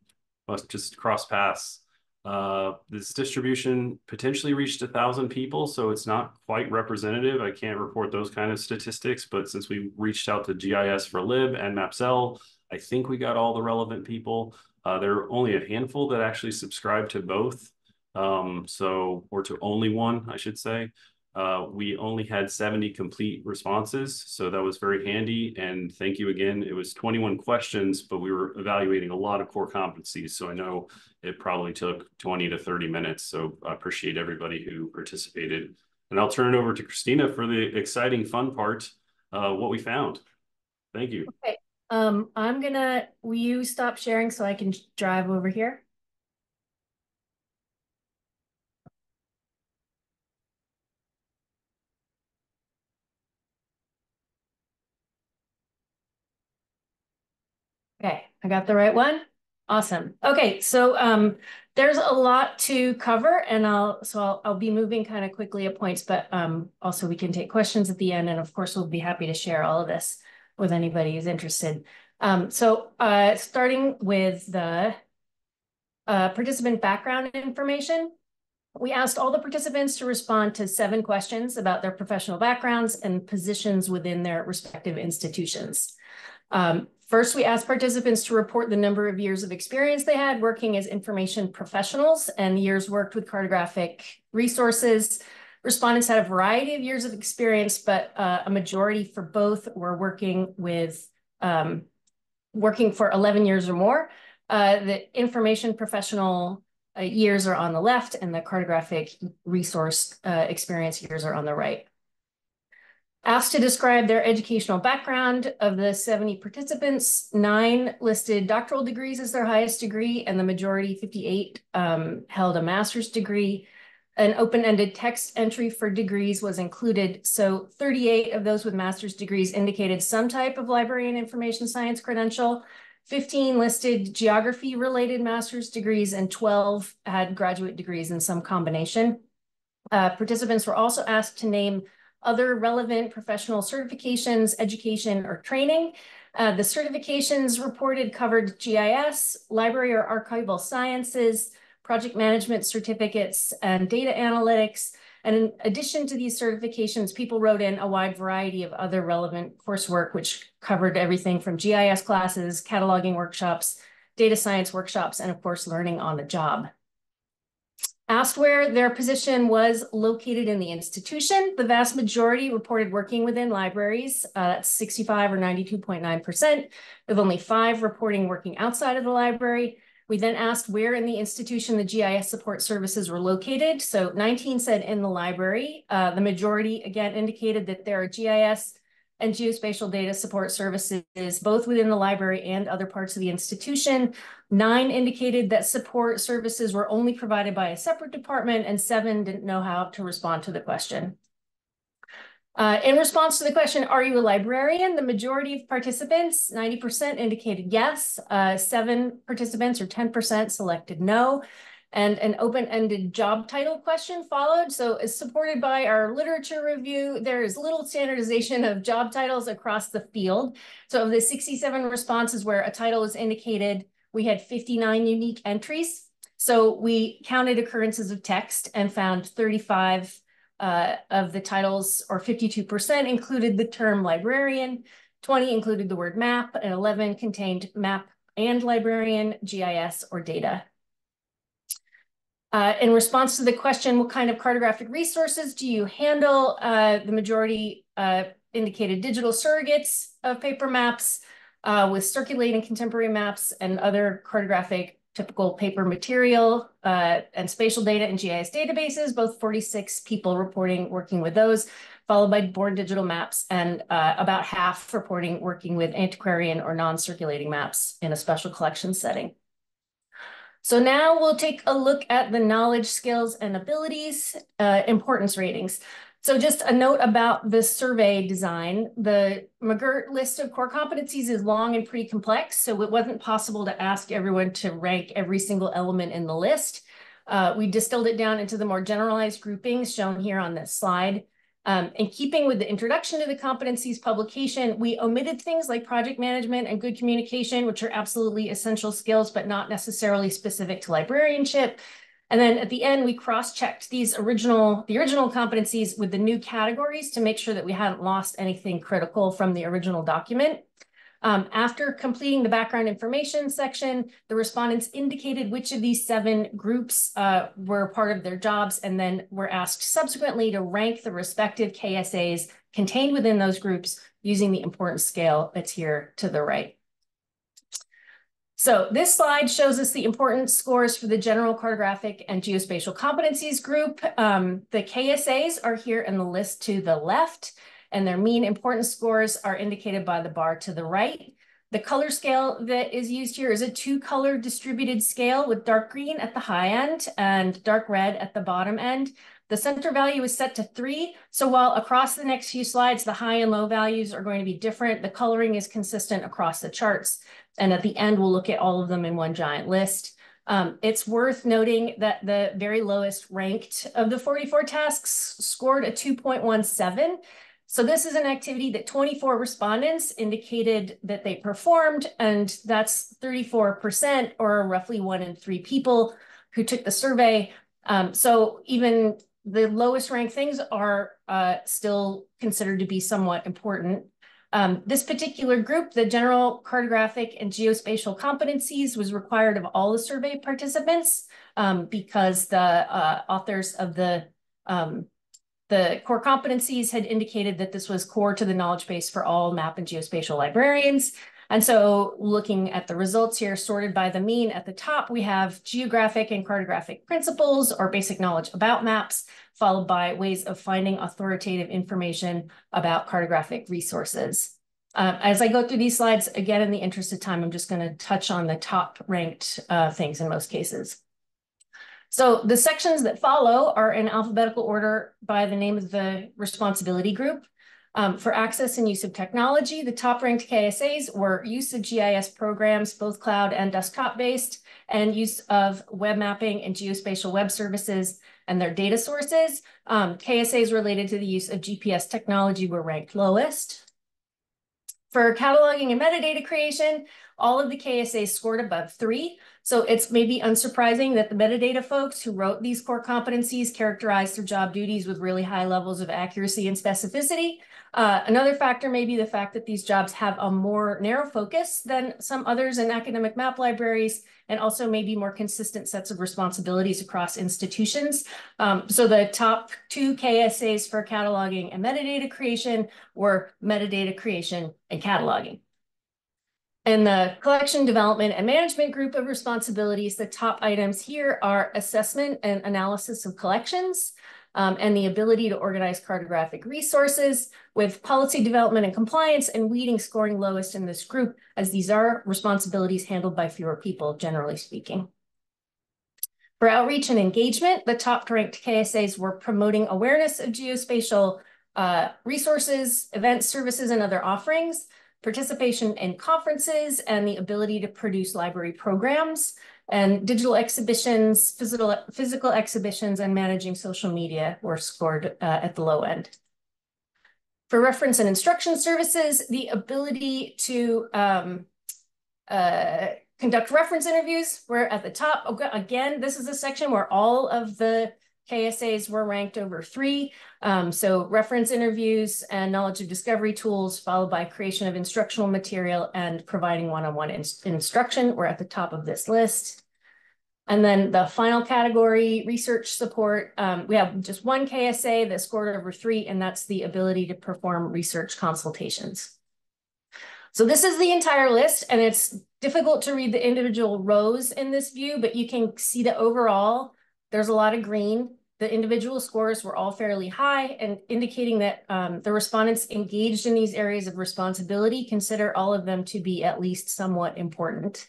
just cross paths. Uh, this distribution potentially reached a thousand people, so it's not quite representative. I can't report those kind of statistics, but since we reached out to GIS4Lib and Maps-L, I think we got all the relevant people. Uh, there are only a handful that actually subscribe to both. Um, so, or to only one, I should say. Uh, we only had 70 complete responses, so that was very handy. And thank you again. It was 21 questions, but we were evaluating a lot of core competencies. So I know it probably took 20 to 30 minutes. So I appreciate everybody who participated. And I'll turn it over to Kristina for the exciting fun part, uh, what we found. Thank you. Okay. Um, I'm gonna, will you stop sharing so I can drive over here? Okay, I got the right one. Awesome. Okay, so um, there's a lot to cover, and I'll so I'll, I'll be moving kind of quickly at points, but um, also we can take questions at the end, and of course we'll be happy to share all of this with anybody who's interested. Um, so uh, starting with the uh, participant background information, we asked all the participants to respond to seven questions about their professional backgrounds and positions within their respective institutions. Um, first, we asked participants to report the number of years of experience they had working as information professionals and years worked with cartographic resources. Respondents had a variety of years of experience, but uh, a majority for both were working with um, working for 11 years or more. Uh, the information professional uh, years are on the left and the cartographic resource uh, experience years are on the right. Asked to describe their educational background of the 70 participants, nine listed doctoral degrees as their highest degree and the majority, 58, um, held a master's degree. An open-ended text entry for degrees was included. So 38 of those with master's degrees indicated some type of library and information science credential. 15 listed geography-related master's degrees and 12 had graduate degrees in some combination. Uh, participants were also asked to name other relevant professional certifications, education, or training. Uh, the certifications reported covered GIS, library or archival sciences, project management certificates, and data analytics. And in addition to these certifications, people wrote in a wide variety of other relevant coursework, which covered everything from GIS classes, cataloging workshops, data science workshops, and of course, learning on the job. Asked where their position was located in the institution, the vast majority reported working within libraries. Uh, that's 65 or 92.9%, with only five reporting working outside of the library. We then asked where in the institution the GIS support services were located. So 19 said in the library. Uh, the majority, again, indicated that there are GIS and geospatial data support services, both within the library and other parts of the institution. Nine indicated that support services were only provided by a separate department, and seven didn't know how to respond to the question. Uh, in response to the question, are you a librarian? The majority of participants, 90% indicated yes. Uh, seven participants or 10% selected no. And an open-ended job title question followed. So as supported by our literature review, there is little standardization of job titles across the field. So of the 67 responses where a title is indicated, we had 59 unique entries. So we counted occurrences of text and found 35 uh, of the titles, or 52%, included the term librarian, 20 included the word map, and 11 contained map and librarian, GIS, or data. Uh, in response to the question, what kind of cartographic resources do you handle? Uh, the majority uh, indicated digital surrogates of paper maps uh, with circulating contemporary maps and other cartographic typical paper material uh, and spatial data in GIS databases, both 46 people reporting working with those, followed by born digital maps, and about half reporting working with antiquarian or non-circulating maps in a special collection setting. So now we'll take a look at the knowledge, skills, and abilities uh, importance ratings. So just a note about the survey design. The MAGIRT list of core competencies is long and pretty complex, so it wasn't possible to ask everyone to rank every single element in the list. uh, we distilled it down into the more generalized groupings shown here on this slide. Um, in keeping with the introduction to the competencies publication, we omitted things like project management and good communication, which are absolutely essential skills, but not necessarily specific to librarianship. And then at the end, we cross-checked these original, the original competencies with the new categories to make sure that we hadn't lost anything critical from the original document. Um, after completing the background information section, the respondents indicated which of these seven groups uh, were part of their jobs and then were asked subsequently to rank the respective KSAs contained within those groups using the importance scale that's here to the right. So this slide shows us the importance scores for the general cartographic and geospatial competencies group. Um, the KSAs are here in the list to the left and their mean importance scores are indicated by the bar to the right. The color scale that is used here is a two color distributed scale with dark green at the high end and dark red at the bottom end. The center value is set to three. So while across the next few slides, the high and low values are going to be different, the coloring is consistent across the charts. And at the end, we'll look at all of them in one giant list. Um, it's worth noting that the very lowest ranked of the 44 tasks scored a 2.17. So this is an activity that 24 respondents indicated that they performed, and that's 34% or roughly one in three people who took the survey. Um, so even the lowest ranked things are uh, still considered to be somewhat important. Um, this particular group, the general cartographic and geospatial competencies was required of all the survey participants um, because the uh, authors of the um, the core competencies had indicated that this was core to the knowledge base for all map and geospatial librarians. And so looking at the results here sorted by the mean at the top, we have geographic and cartographic principles or basic knowledge about maps, followed by ways of finding authoritative information about cartographic resources. Uh, as I go through these slides, again, in the interest of time, I'm just going to touch on the top ranked uh, things in most cases. So the sections that follow are in alphabetical order by the name of the responsibility group. Um, for access and use of technology, the top ranked KSAs were use of GIS programs, both cloud and desktop based, and use of web mapping and geospatial web services and their data sources. Um, KSAs related to the use of GPS technology were ranked lowest. For cataloging and metadata creation, all of the KSAs scored above three. So it's maybe unsurprising that the metadata folks who wrote these core competencies characterized their job duties with really high levels of accuracy and specificity. Uh, another factor may be the fact that these jobs have a more narrow focus than some others in academic map libraries and also maybe more consistent sets of responsibilities across institutions. Um, so the top two KSAs for cataloging and metadata creation were metadata creation and cataloging. In the collection development and management group of responsibilities, the top items here are assessment and analysis of collections um, and the ability to organize cartographic resources with policy development and compliance and weeding scoring lowest in this group as these are responsibilities handled by fewer people, generally speaking. For outreach and engagement, the top ranked KSAs were promoting awareness of geospatial uh, resources, events, services, and other offerings, participation in conferences, and the ability to produce library programs, and digital exhibitions, physical, physical exhibitions, and managing social media were scored uh, at the low end. For reference and instruction services, the ability to um, uh, conduct reference interviews were at the top. Again, this is a section where all of the KSAs were ranked over three. Um, so reference interviews and knowledge of discovery tools, followed by creation of instructional material and providing one-on-one -on -one instruction were at the top of this list. And then the final category, research support, um, we have just one KSA that scored over three, and that's the ability to perform research consultations. So this is the entire list, and it's difficult to read the individual rows in this view, but you can see the overall, there's a lot of green. The individual scores were all fairly high and indicating that um, the respondents engaged in these areas of responsibility consider all of them to be at least somewhat important.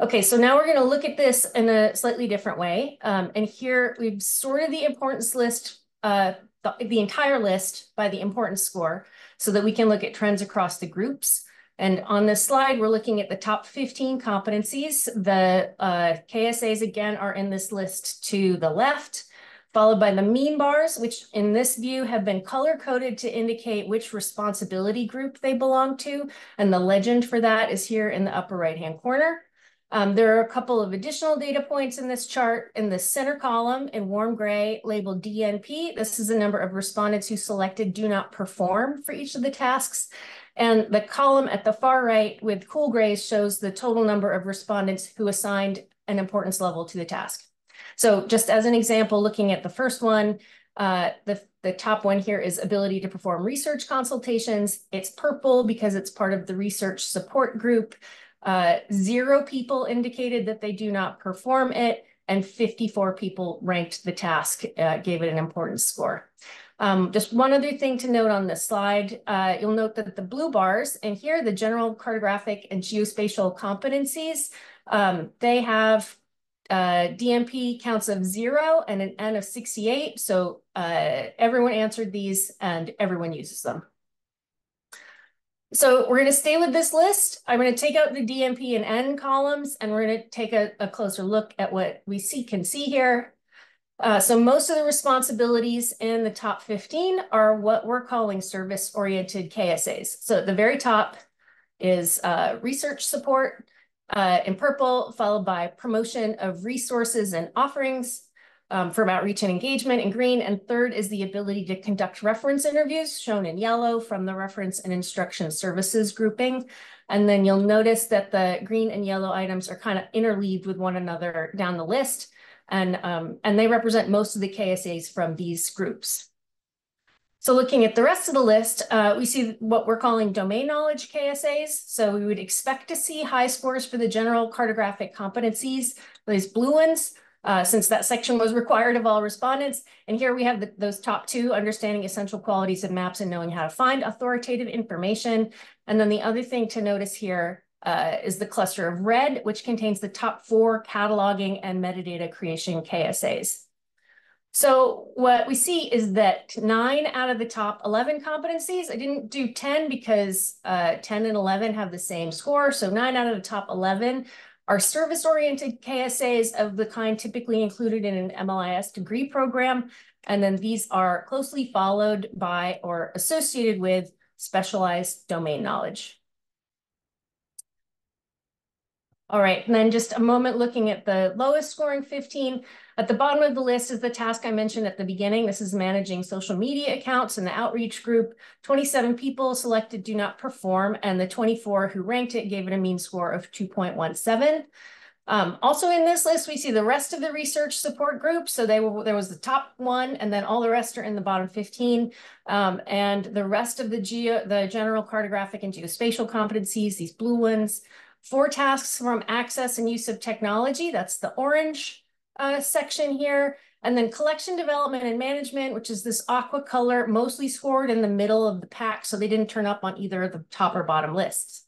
Okay, so now we're going to look at this in a slightly different way. Um, and here we've sorted the importance list, uh, the, the entire list by the importance score so that we can look at trends across the groups. And on this slide, we're looking at the top 15 competencies. The uh, KSAs, again, are in this list to the left, followed by the mean bars, which in this view have been color-coded to indicate which responsibility group they belong to. And the legend for that is here in the upper right-hand corner. Um, there are a couple of additional data points in this chart. In the center column in warm gray labeled DNP, this is the number of respondents who selected do not perform for each of the tasks. And the column at the far right with cool grays shows the total number of respondents who assigned an importance level to the task. So just as an example, looking at the first one, uh, the, the top one here is ability to perform research consultations. It's purple because it's part of the research support group. Uh, zero people indicated that they do not perform it, and 54 people ranked the task, uh, gave it an importance score. Um, just one other thing to note on this slide, uh, you'll note that the blue bars, and here the general cartographic and geospatial competencies, um, they have uh, DNP counts of zero and an N of 68. So uh, everyone answered these and everyone uses them. So we're going to stay with this list. I'm going to take out the DNP and N columns, and we're going to take a, a closer look at what we see can see here. Uh, so most of the responsibilities in the top 15 are what we're calling service-oriented KSAs. So at the very top is uh, research support uh, in purple, followed by promotion of resources and offerings, um, from outreach and engagement in green. And third is the ability to conduct reference interviews shown in yellow from the reference and instruction services grouping. And then you'll notice that the green and yellow items are kind of interleaved with one another down the list. And, um, and they represent most of the KSAs from these groups. So looking at the rest of the list, uh, we see what we're calling domain knowledge KSAs. So we would expect to see high scores for the general cartographic competencies, these blue ones, uh, since that section was required of all respondents. And here we have the, those top two, understanding essential qualities of maps and knowing how to find authoritative information. And then the other thing to notice here uh, is the cluster of red, which contains the top four cataloging and metadata creation KSAs. So what we see is that nine out of the top 11 competencies, I didn't do 10 because uh, 10 and 11 have the same score. So nine out of the top 11 are service-oriented KSAs of the kind typically included in an MLIS degree program. And then these are closely followed by or associated with specialized domain knowledge. All right, and then just a moment looking at the lowest scoring 15. At the bottom of the list is the task I mentioned at the beginning. This is managing social media accounts in the outreach group. 27 people selected do not perform, and the 24 who ranked it gave it a mean score of 2.17. Um, also in this list, we see the rest of the research support group. So they were, there was the top one, and then all the rest are in the bottom 15. Um, and the rest of the geo, the general cartographic and geospatial competencies, these blue ones, four tasks from access and use of technology, that's the orange uh, section here. And then collection development and management, which is this aqua color, mostly scored in the middle of the pack. So they didn't turn up on either the top or bottom lists.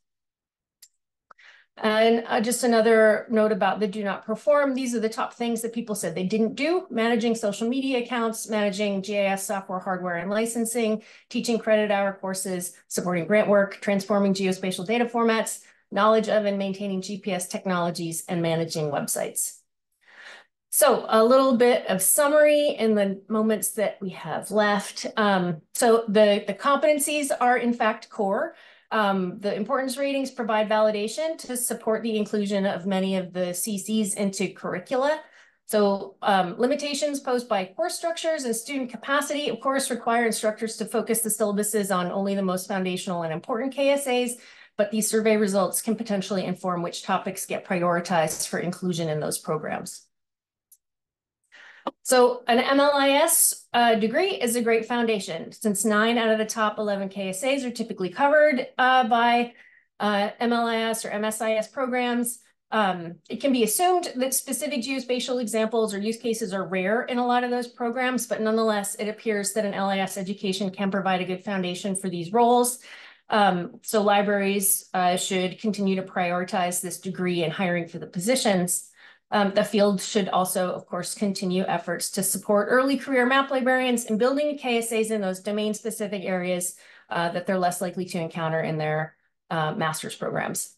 And uh, just another note about the do not perform. These are the top things that people said they didn't do. Managing social media accounts, managing GIS software, hardware, and licensing, teaching credit hour courses, supporting grant work, transforming geospatial data formats, knowledge of and maintaining GPS technologies, and managing websites. So a little bit of summary in the moments that we have left. Um, so the, the competencies are in fact core. Um, the importance ratings provide validation to support the inclusion of many of the CCs into curricula. So um, limitations posed by course structures and student capacity, of course, require instructors to focus the syllabuses on only the most foundational and important KSAs, but these survey results can potentially inform which topics get prioritized for inclusion in those programs. So an MLIS uh, degree is a great foundation since nine out of the top 11 KSAs are typically covered uh, by uh, MLIS or MSIS programs. Um, it can be assumed that specific geospatial examples or use cases are rare in a lot of those programs, but nonetheless, it appears that an LIS education can provide a good foundation for these roles. Um, so libraries uh, should continue to prioritize this degree in hiring for the positions. Um, the field should also, of course, continue efforts to support early career map librarians in building KSAs in those domain-specific areas uh, that they're less likely to encounter in their uh, master's programs.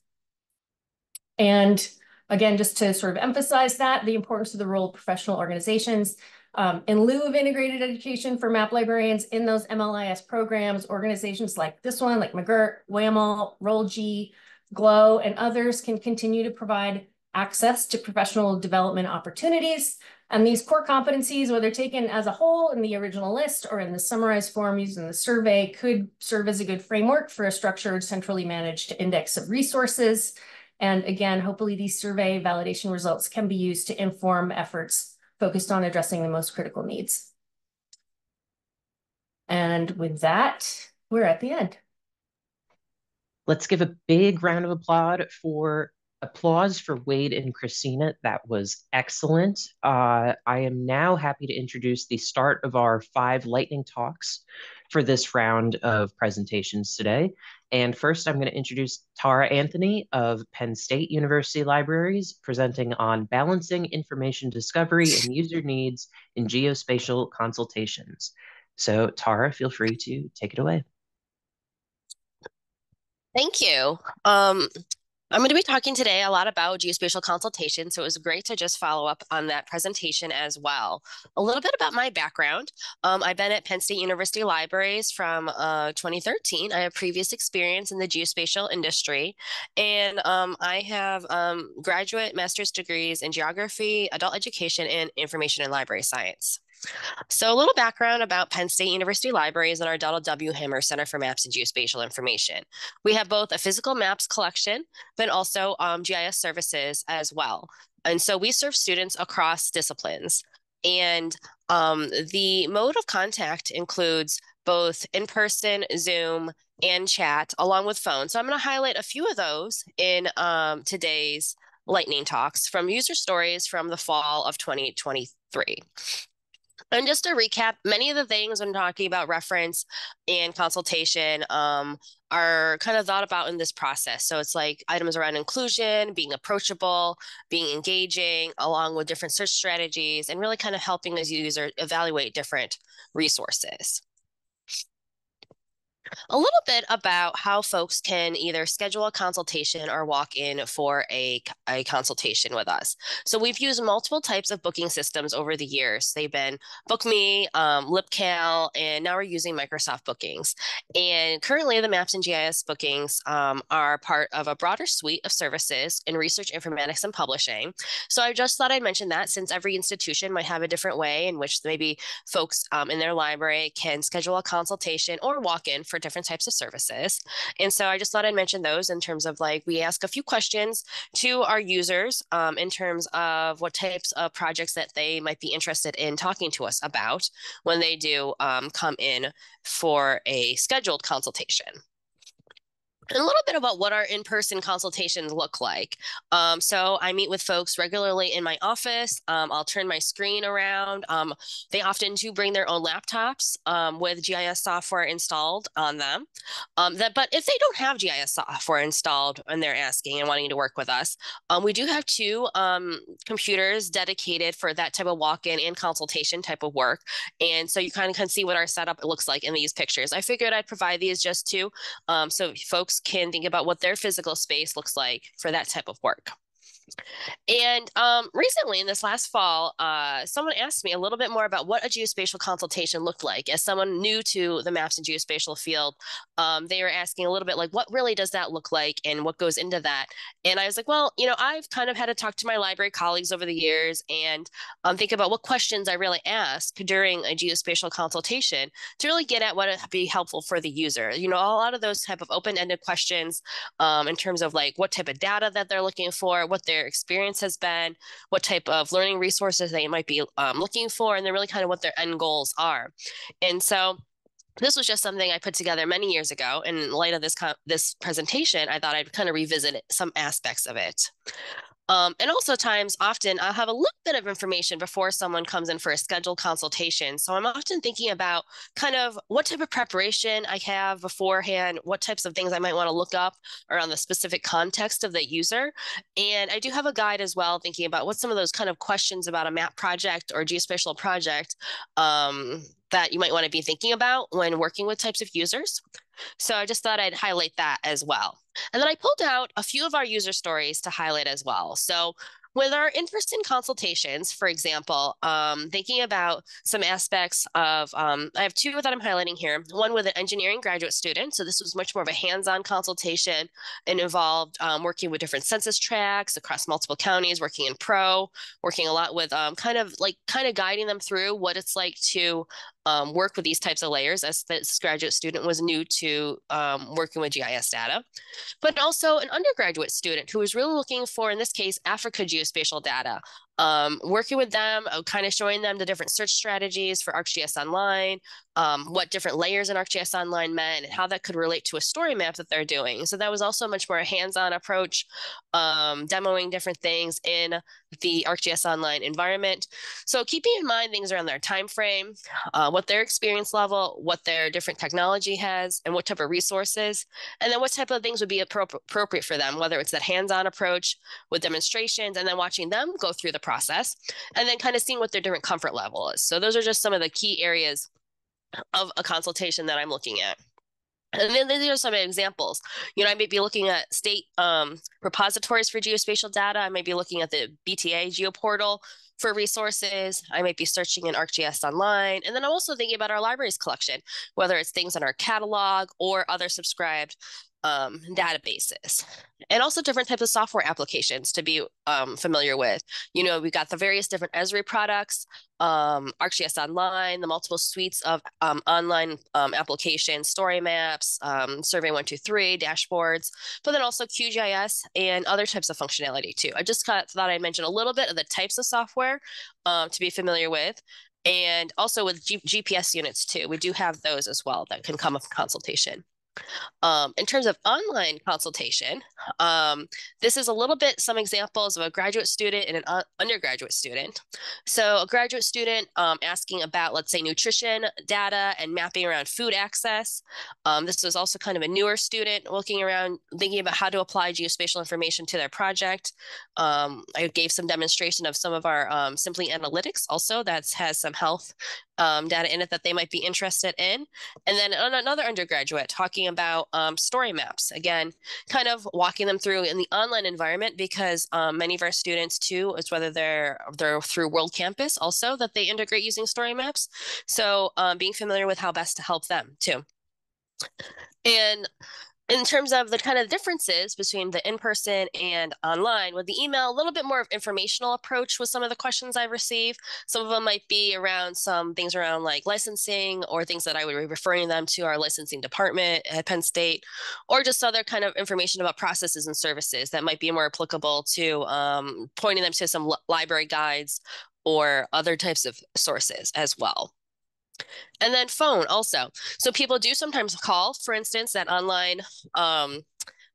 And again, just to sort of emphasize that, the importance of the role of professional organizations. Um, in lieu of integrated education for map librarians in those MLIS programs, organizations like this one, like MAGIRT, WAML, RollG, GLOW, and others can continue to provide access to professional development opportunities. And these core competencies, whether taken as a whole in the original list or in the summarized form used in the survey, could serve as a good framework for a structured, centrally managed index of resources. And again, hopefully these survey validation results can be used to inform efforts focused on addressing the most critical needs. And with that, we're at the end. Let's give a big round of applause for applause for Wade and Kristina. That was excellent. Uh, I am now happy to introduce the start of our five lightning talks for this round of presentations today. And first, I'm going to introduce Tara Anthony of Penn State University Libraries, presenting on balancing information discovery and user needs in geospatial consultations. So Tara, feel free to take it away. Thank you. Um, I'm going to be talking today a lot about geospatial consultation, so it was great to just follow up on that presentation as well. A little bit about my background. Um, I've been at Penn State University Libraries from uh, 2013. I have previous experience in the geospatial industry, and um, I have um, graduate master's degrees in geography, adult education, and information and library science. So a little background about Penn State University Libraries and our Donald W. Hamer Center for Maps and Geospatial Information. We have both a physical maps collection, but also um, GIS services as well. And so we serve students across disciplines. And um, the mode of contact includes both in person, Zoom, and chat, along with phone. So I'm going to highlight a few of those in um, today's lightning talks from user stories from the fall of 2023. And just to recap, many of the things I'm talking about reference and consultation um, are kind of thought about in this process. So it's like items around inclusion, being approachable, being engaging, along with different search strategies, and really kind of helping the user evaluate different resources a little bit about how folks can either schedule a consultation or walk in for a, a consultation with us. So we've used multiple types of booking systems over the years. They've been BookMe, um, LibCal, and now we're using Microsoft Bookings. And currently the Maps and GIS bookings um, are part of a broader suite of services in research informatics and publishing. So I just thought I'd mention that since every institution might have a different way in which maybe folks um, in their library can schedule a consultation or walk in for different types of services. And so I just thought I'd mention those in terms of like we ask a few questions to our users um, in terms of what types of projects that they might be interested in talking to us about when they do um, come in for a scheduled consultation a little bit about what our in-person consultations look like. Um, so I meet with folks regularly in my office. Um, I'll turn my screen around. Um, they often do bring their own laptops um, with GIS software installed on them. Um, that, but if they don't have GIS software installed and they're asking and wanting to work with us, um, we do have two computers dedicated for that type of walk-in and consultation type of work. And so you kind of can see what our setup looks like in these pictures. I figured I'd provide these just to so folks can think about what their physical space looks like for that type of work. And um, recently, in this last fall, uh, someone asked me a little bit more about what a geospatial consultation looked like. As someone new to the maps and geospatial field, um, they were asking a little bit like, what really does that look like and what goes into that? And I was like, well, you know, I've kind of had to talk to my library colleagues over the years and um, think about what questions I really ask during a geospatial consultation to really get at what would be helpful for the user. You know, a lot of those type of open-ended questions um, in terms of like what type of data that they're looking for, what their experience has been, what type of learning resources they might be um, looking for, and then really kind of what their end goals are. And so this was just something I put together many years ago. And in light of this this presentation, I thought I'd kind of revisit some aspects of it. Um, and also times often I'll have a little bit of information before someone comes in for a scheduled consultation. So I'm often thinking about kind of what type of preparation I have beforehand, what types of things I might want to look up around the specific context of the user. And I do have a guide as well, thinking about what some of those kind of questions about a map project or geospatial project um, that you might want to be thinking about when working with types of users. So I just thought I'd highlight that as well. And then I pulled out a few of our user stories to highlight as well. So with our interest in-person consultations, for example, um, thinking about some aspects of, um, I have two that I'm highlighting here. One with an engineering graduate student. So this was much more of a hands-on consultation and involved um, working with different census tracts across multiple counties, working in pro, working a lot with um, kind of like kind of guiding them through what it's like to um, work with these types of layers as this graduate student was new to um, working with GIS data, but also an undergraduate student who was really looking for, in this case, Africa geospatial data um, working with them, uh, kind of showing them the different search strategies for ArcGIS Online, um, what different layers in ArcGIS Online meant, and how that could relate to a story map that they're doing. So that was also much more a hands-on approach, um, demoing different things in the ArcGIS Online environment. So keeping in mind things around their time frame, uh, what their experience level, what their different technology has, and what type of resources, and then what type of things would be appropriate for them, whether it's that hands-on approach with demonstrations, and then watching them go through the process, and then kind of seeing what their different comfort level is. So those are just some of the key areas of a consultation that I'm looking at. And then these are some examples. You know, I may be looking at state um, repositories for geospatial data. I may be looking at the BTAA geoportal for resources. I might be searching in ArcGIS Online. And then I'm also thinking about our libraries collection, whether it's things in our catalog or other subscribed um, databases and also different types of software applications to be um, familiar with. You know, we got the various different Esri products, um, ArcGIS Online, the multiple suites of um, online um, applications, story maps, um, Survey 123, dashboards, but then also QGIS and other types of functionality too. I just thought I'd mention a little bit of the types of software um, to be familiar with and also with G GPS units too. We do have those as well that can come with consultation. Um, in terms of online consultation, um, this is a little bit some examples of a graduate student and an undergraduate student. So a graduate student um, asking about, let's say, nutrition data and mapping around food access. Um, this was also kind of a newer student looking around, thinking about how to apply geospatial information to their project. Um, I gave some demonstration of some of our um, SimplyAnalytics also that has some health um, data in it that they might be interested in. And then on another undergraduate talking about um, story maps. Again, kind of walking them through in the online environment because um, many of our students too, it's whether they're they're through World Campus also that they integrate using story maps. So um, being familiar with how best to help them too. And in terms of the kind of differences between the in-person and online with the email a little bit more of informational approach with some of the questions i receive some of them might be around some things around like licensing or things that i would be referring them to our licensing department at penn state or just other kind of information about processes and services that might be more applicable to um, pointing them to some library guides or other types of sources as well and then phone also. So people do sometimes call, for instance, that online um,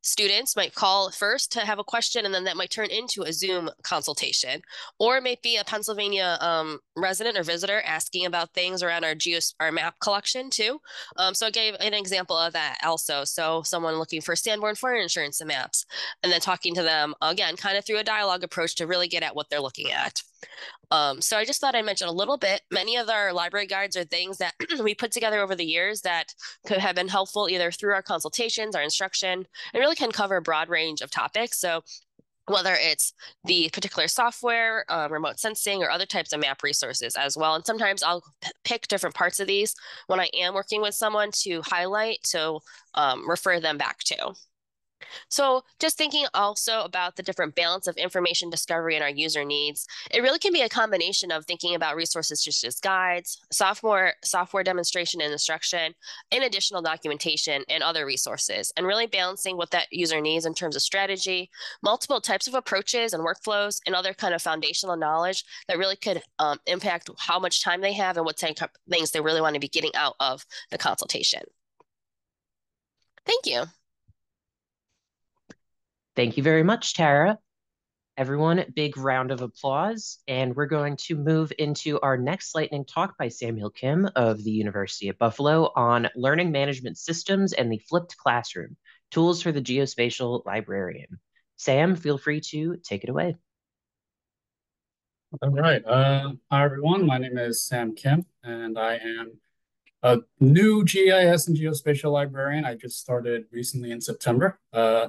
students might call first to have a question and then that might turn into a zoom consultation. Or it might be a pennsylvania um, resident or visitor asking about things around our geos our map collection too. Um, so i gave an example of that also. So someone looking for sanborn fire insurance and maps and then talking to them again kind of through a dialogue approach to really get at what they're looking at um, so I just thought I'd mention a little bit. Many of our library guides are things that we put together over the years that could have been helpful either through our consultations, our instruction, and really can cover a broad range of topics. So whether it's the particular software, uh, remote sensing, or other types of map resources as well. And sometimes I'll pick different parts of these when I am working with someone to highlight to um, refer them back to. So just thinking also about the different balance of information discovery and our user needs, it really can be a combination of thinking about resources such as guides, software, software demonstration and instruction, and additional documentation and other resources, and really balancing what that user needs in terms of strategy, multiple types of approaches and workflows, and other kind of foundational knowledge that really could um, impact how much time they have and what type of things they really want to be getting out of the consultation. Thank you. Thank you very much, Tara. Everyone, big round of applause. And we're going to move into our next lightning talk by Samuel Kim of the University of Buffalo on learning management systems and the flipped classroom, tools for the geospatial librarian. Sam, feel free to take it away. All right. Uh, hi, everyone. My name is Sam Kim, and I am a new GIS and geospatial librarian. I just started recently in September. Uh,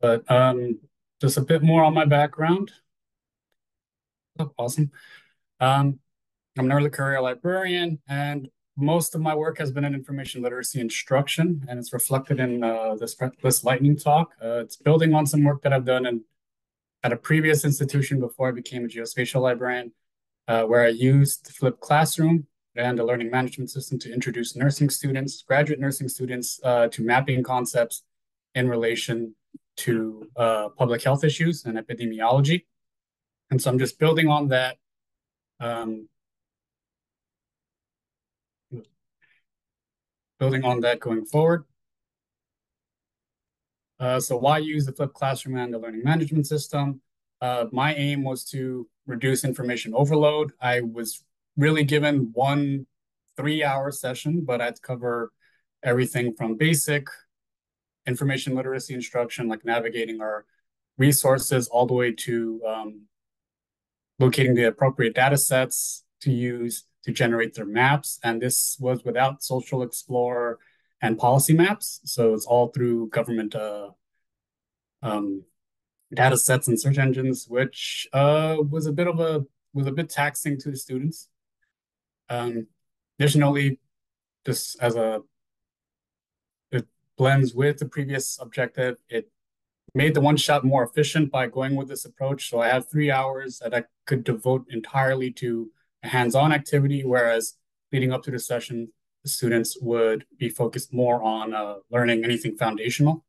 but um, just a bit more on my background. Oh, awesome. Um, I'm an early career librarian, and most of my work has been in information literacy instruction, and it's reflected in uh, this this lightning talk. Uh, it's building on some work that I've done in, at a previous institution before I became a geospatial librarian, uh, where I used flipped classroom and a learning management system to introduce nursing students, graduate nursing students, uh, to mapping concepts in relation to uh, public health issues and epidemiology. And so I'm just building on that. Um, building on that going forward. Uh, so why use the flipped classroom and the learning management system? Uh, my aim was to reduce information overload. I was really given one three hour session, but I'd cover everything from basic information literacy instruction, like navigating our resources, all the way to um, locating the appropriate data sets to use to generate their maps. And this was without Social Explorer and policy maps. So it's all through government uh, um, data sets and search engines, which uh, was a bit of a was a bit taxing to the students. Um, additionally, just as a blends with the previous objective, it made the one shot more efficient by going with this approach. So I have three hours that I could devote entirely to a hands-on activity, whereas leading up to the session, the students would be focused more on uh, learning anything foundational.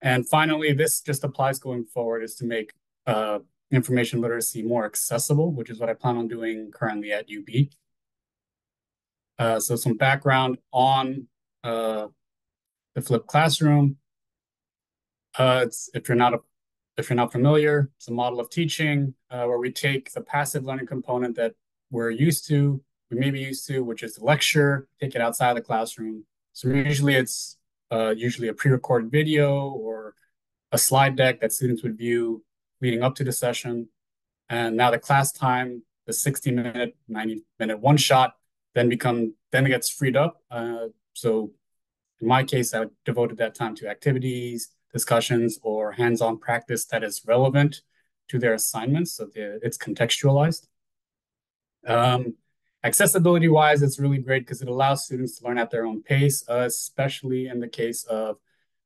And finally, this just applies going forward is to make uh, information literacy more accessible, which is what I plan on doing currently at UB. Uh, so some background on uh, the flipped classroom. Uh, if you're not a, if you're not familiar, it's a model of teaching uh, where we take the passive learning component that we're used to, we may be used to, which is the lecture, take it outside of the classroom. So usually it's uh, usually a pre-recorded video or a slide deck that students would view leading up to the session. And now the class time, the 60 minute, 90 minute one shot, then become then it gets freed up. Uh, so in my case, I devoted that time to activities, discussions, or hands-on practice that is relevant to their assignments, so it's contextualized. Um, accessibility wise, it's really great because it allows students to learn at their own pace, uh, especially in the case of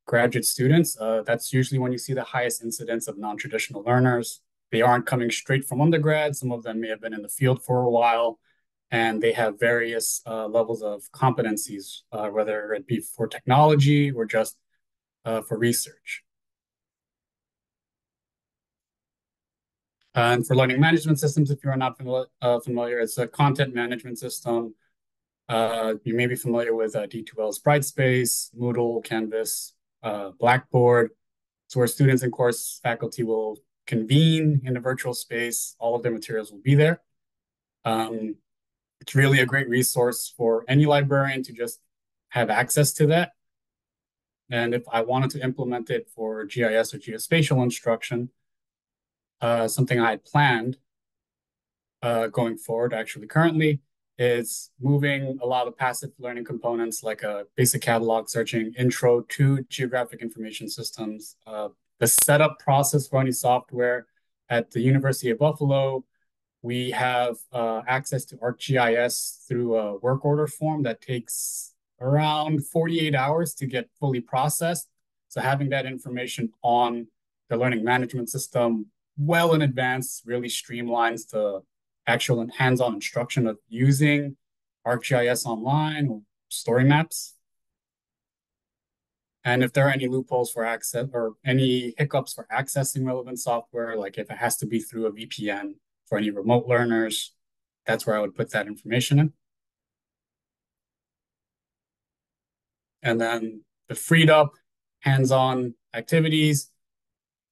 graduate students. Uh, that's usually when you see the highest incidence of non-traditional learners. They aren't coming straight from undergrad. Some of them may have been in the field for a while, and they have various uh, levels of competencies, uh, whether it be for technology or just uh, for research. And for learning management systems, if you're not familiar, uh, familiar it's a content management system. Uh, you may be familiar with uh, D2L's Brightspace, Moodle, Canvas, Blackboard. So where students and course faculty will convene in a virtual space, all of their materials will be there. Um, it's really a great resource for any librarian to just have access to that. And if I wanted to implement it for GIS or geospatial instruction, uh, something I had planned uh, going forward, actually currently, is moving a lot of passive learning components like a basic catalog searching intro to geographic information systems. Uh, the setup process for any software at the University of Buffalo, we have uh, access to ArcGIS through a work order form that takes around 48 hours to get fully processed. So having that information on the learning management system well in advance really streamlines the actual hands-on instruction of using ArcGIS online or story maps. And if there are any loopholes for access or any hiccups for accessing relevant software, like if it has to be through a VPN for any remote learners, that's where I would put that information in. And then the freed up hands-on activities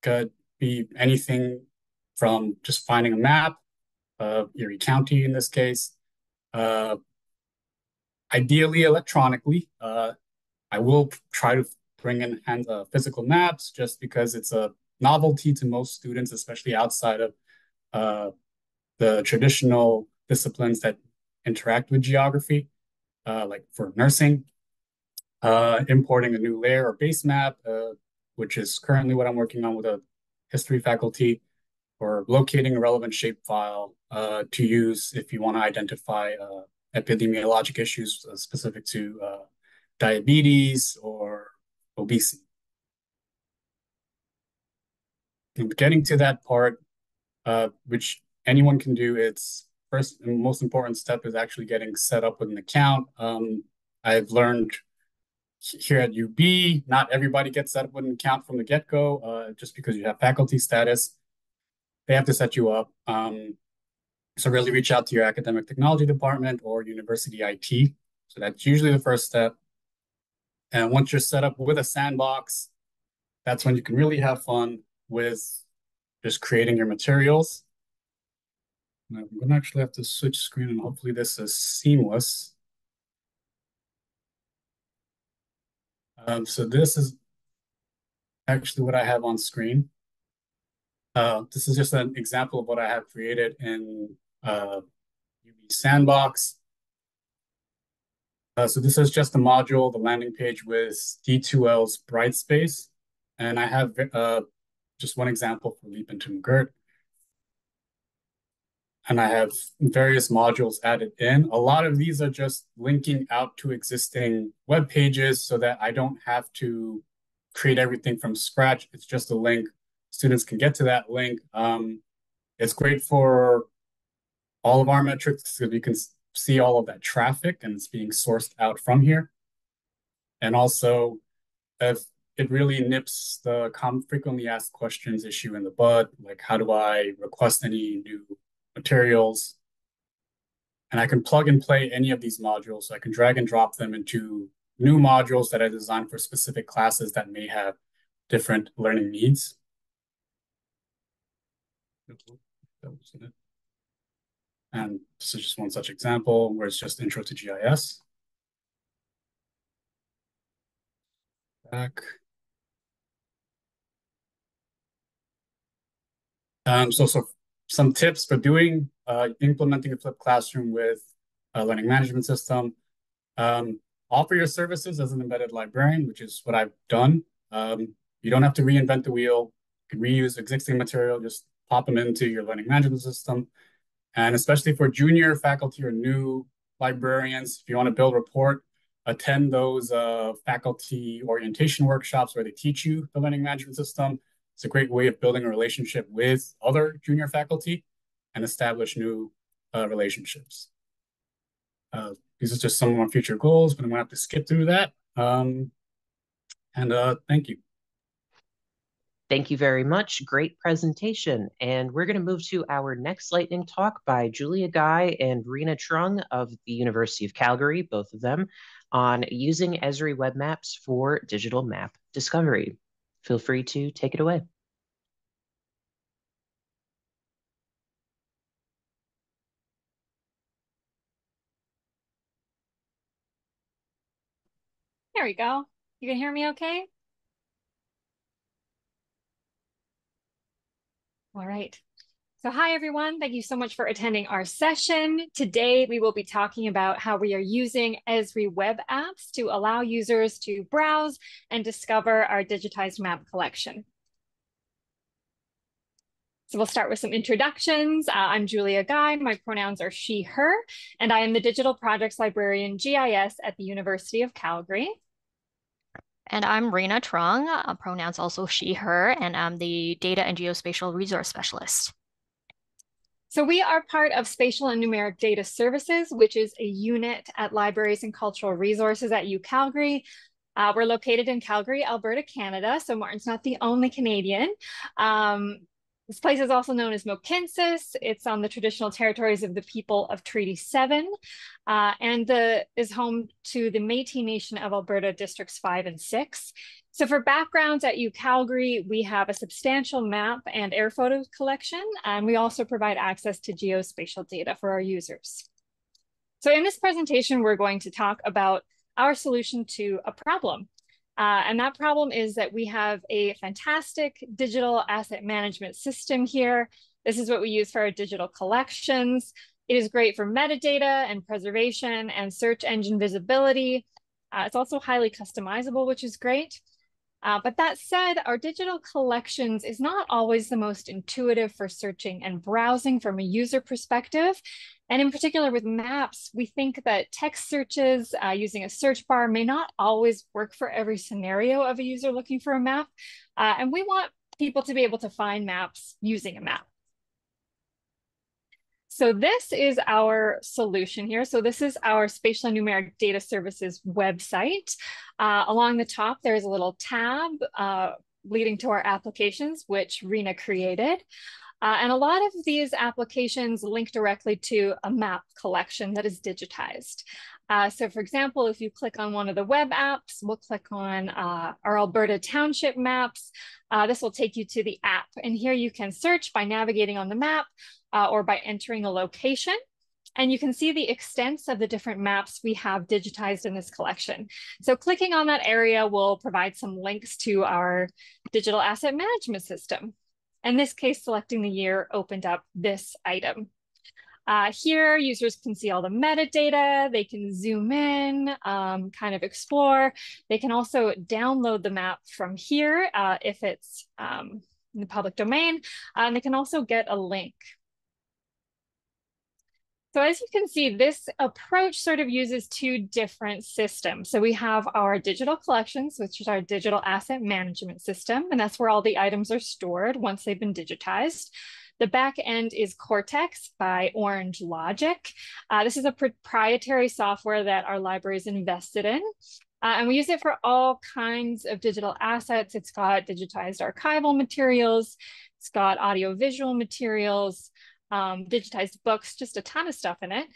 could be anything from just finding a map of Erie County in this case, uh, ideally electronically. Uh, I will try to bring in hand, uh, physical maps just because it's a novelty to most students, especially outside of uh, the traditional disciplines that interact with geography, uh, like for nursing, uh, importing a new layer or base map, uh, which is currently what I'm working on with a history faculty, or locating a relevant shapefile uh, to use if you want to identify uh, epidemiologic issues uh, specific to diabetes or obesity. And getting to that part, which anyone can do, it's first and most important step is actually getting set up with an account. Um, I've learned here at UB, not everybody gets set up with an account from the get-go, uh, just because you have faculty status. They have to set you up. Um, so really reach out to your academic technology department or university IT. So that's usually the first step. And once you're set up with a sandbox, that's when you can really have fun with just creating your materials. Now, I'm gonna actually have to switch screen and hopefully this is seamless. Um, so this is actually what I have on screen. Uh, this is just an example of what I have created in uh, UB Sandbox. Uh, so this is just a module, the landing page with D2L's Brightspace. And I have uh, just one example for Leap into MAGIRT. And I have various modules added in. A lot of these are just linking out to existing web pages so that I don't have to create everything from scratch. It's just a link. Students can get to that link. Um, it's great for all of our metrics because we can see all of that traffic and it's being sourced out from here. And also, if it really nips the frequently asked questions issue in the bud, like how do I request any new materials? And I can plug and play any of these modules. So I can drag and drop them into new modules that I designed for specific classes that may have different learning needs. And this is just one such example where it's just intro to GIS. Back. Um, so, so some tips for doing, uh, implementing a flipped classroom with a learning management system. Um, offer your services as an embedded librarian, which is what I've done. Um, you don't have to reinvent the wheel. You can reuse existing material, just pop them into your learning management system. And especially for junior faculty or new librarians, if you want to build rapport, attend those uh, faculty orientation workshops where they teach you the learning management system. It's a great way of building a relationship with other junior faculty and establish new uh, relationships. Uh, these are just some of my future goals, but I'm gonna have to skip through that. Um, and uh, thank you. Thank you very much. Great presentation. And we're going to move to our next lightning talk by Julia Guy and Renna Truong of the University of Calgary, both of them, on using Esri web maps for digital map discovery. Feel free to take it away. There we go. You can hear me okay? All right. So hi, everyone. Thank you so much for attending our session. Today, we will be talking about how we are using Esri web apps to allow users to browse and discover our digitized map collection. So we'll start with some introductions. Uh, I'm Julia Guy. My pronouns are she, her, and I am the Digital Projects Librarian GIS at the University of Calgary. And I'm Renna Truong, uh, pronouns also she, her, and I'm the Data and Geospatial Resource Specialist. So we are part of Spatial and Numeric Data Services, which is a unit at Libraries and Cultural Resources at UCalgary. Uh, we're located in Calgary, Alberta, Canada. So Martin's not the only Canadian. Um, this place is also known as Mohkinstsis. It's on the traditional territories of the people of Treaty 7 uh, and the, is home to the Métis Nation of Alberta Districts 5 and 6. So for backgrounds at UCalgary, we have a substantial map and air photo collection, and we also provide access to geospatial data for our users. So in this presentation, we're going to talk about our solution to a problem. Uh, and that problem is that we have a fantastic digital asset management system here. This is what we use for our digital collections. It is great for metadata and preservation and search engine visibility. Uh, it's also highly customizable, which is great. Uh, but that said, our digital collections is not always the most intuitive for searching and browsing from a user perspective. And in particular with maps, we think that text searches uh, using a search bar may not always work for every scenario of a user looking for a map. Uh, and we want people to be able to find maps using a map. So this is our solution here. So this is our Spatial Numeric Data Services website. Uh, along the top, there's a little tab uh, leading to our applications, which Renna created. Uh, and a lot of these applications link directly to a map collection that is digitized. Uh, so for example, if you click on one of the web apps, we'll click on uh, our Alberta Township maps. Uh, this will take you to the app. And here you can search by navigating on the map uh, or by entering a location. And you can see the extents of the different maps we have digitized in this collection. So clicking on that area will provide some links to our digital asset management system. In this case, selecting the year opened up this item. Uh, here, users can see all the metadata, they can zoom in, um, kind of explore. They can also download the map from here uh, if it's um, in the public domain, uh, and they can also get a link. So as you can see, this approach sort of uses two different systems. So we have our digital collections, which is our digital asset management system, and that's where all the items are stored once they've been digitized. The back end is Cortex by Orange Logic. Uh, this is a proprietary software that our library is invested in. Uh, and we use it for all kinds of digital assets. It's got digitized archival materials. It's got audiovisual materials, um, digitized books, just a ton of stuff in it.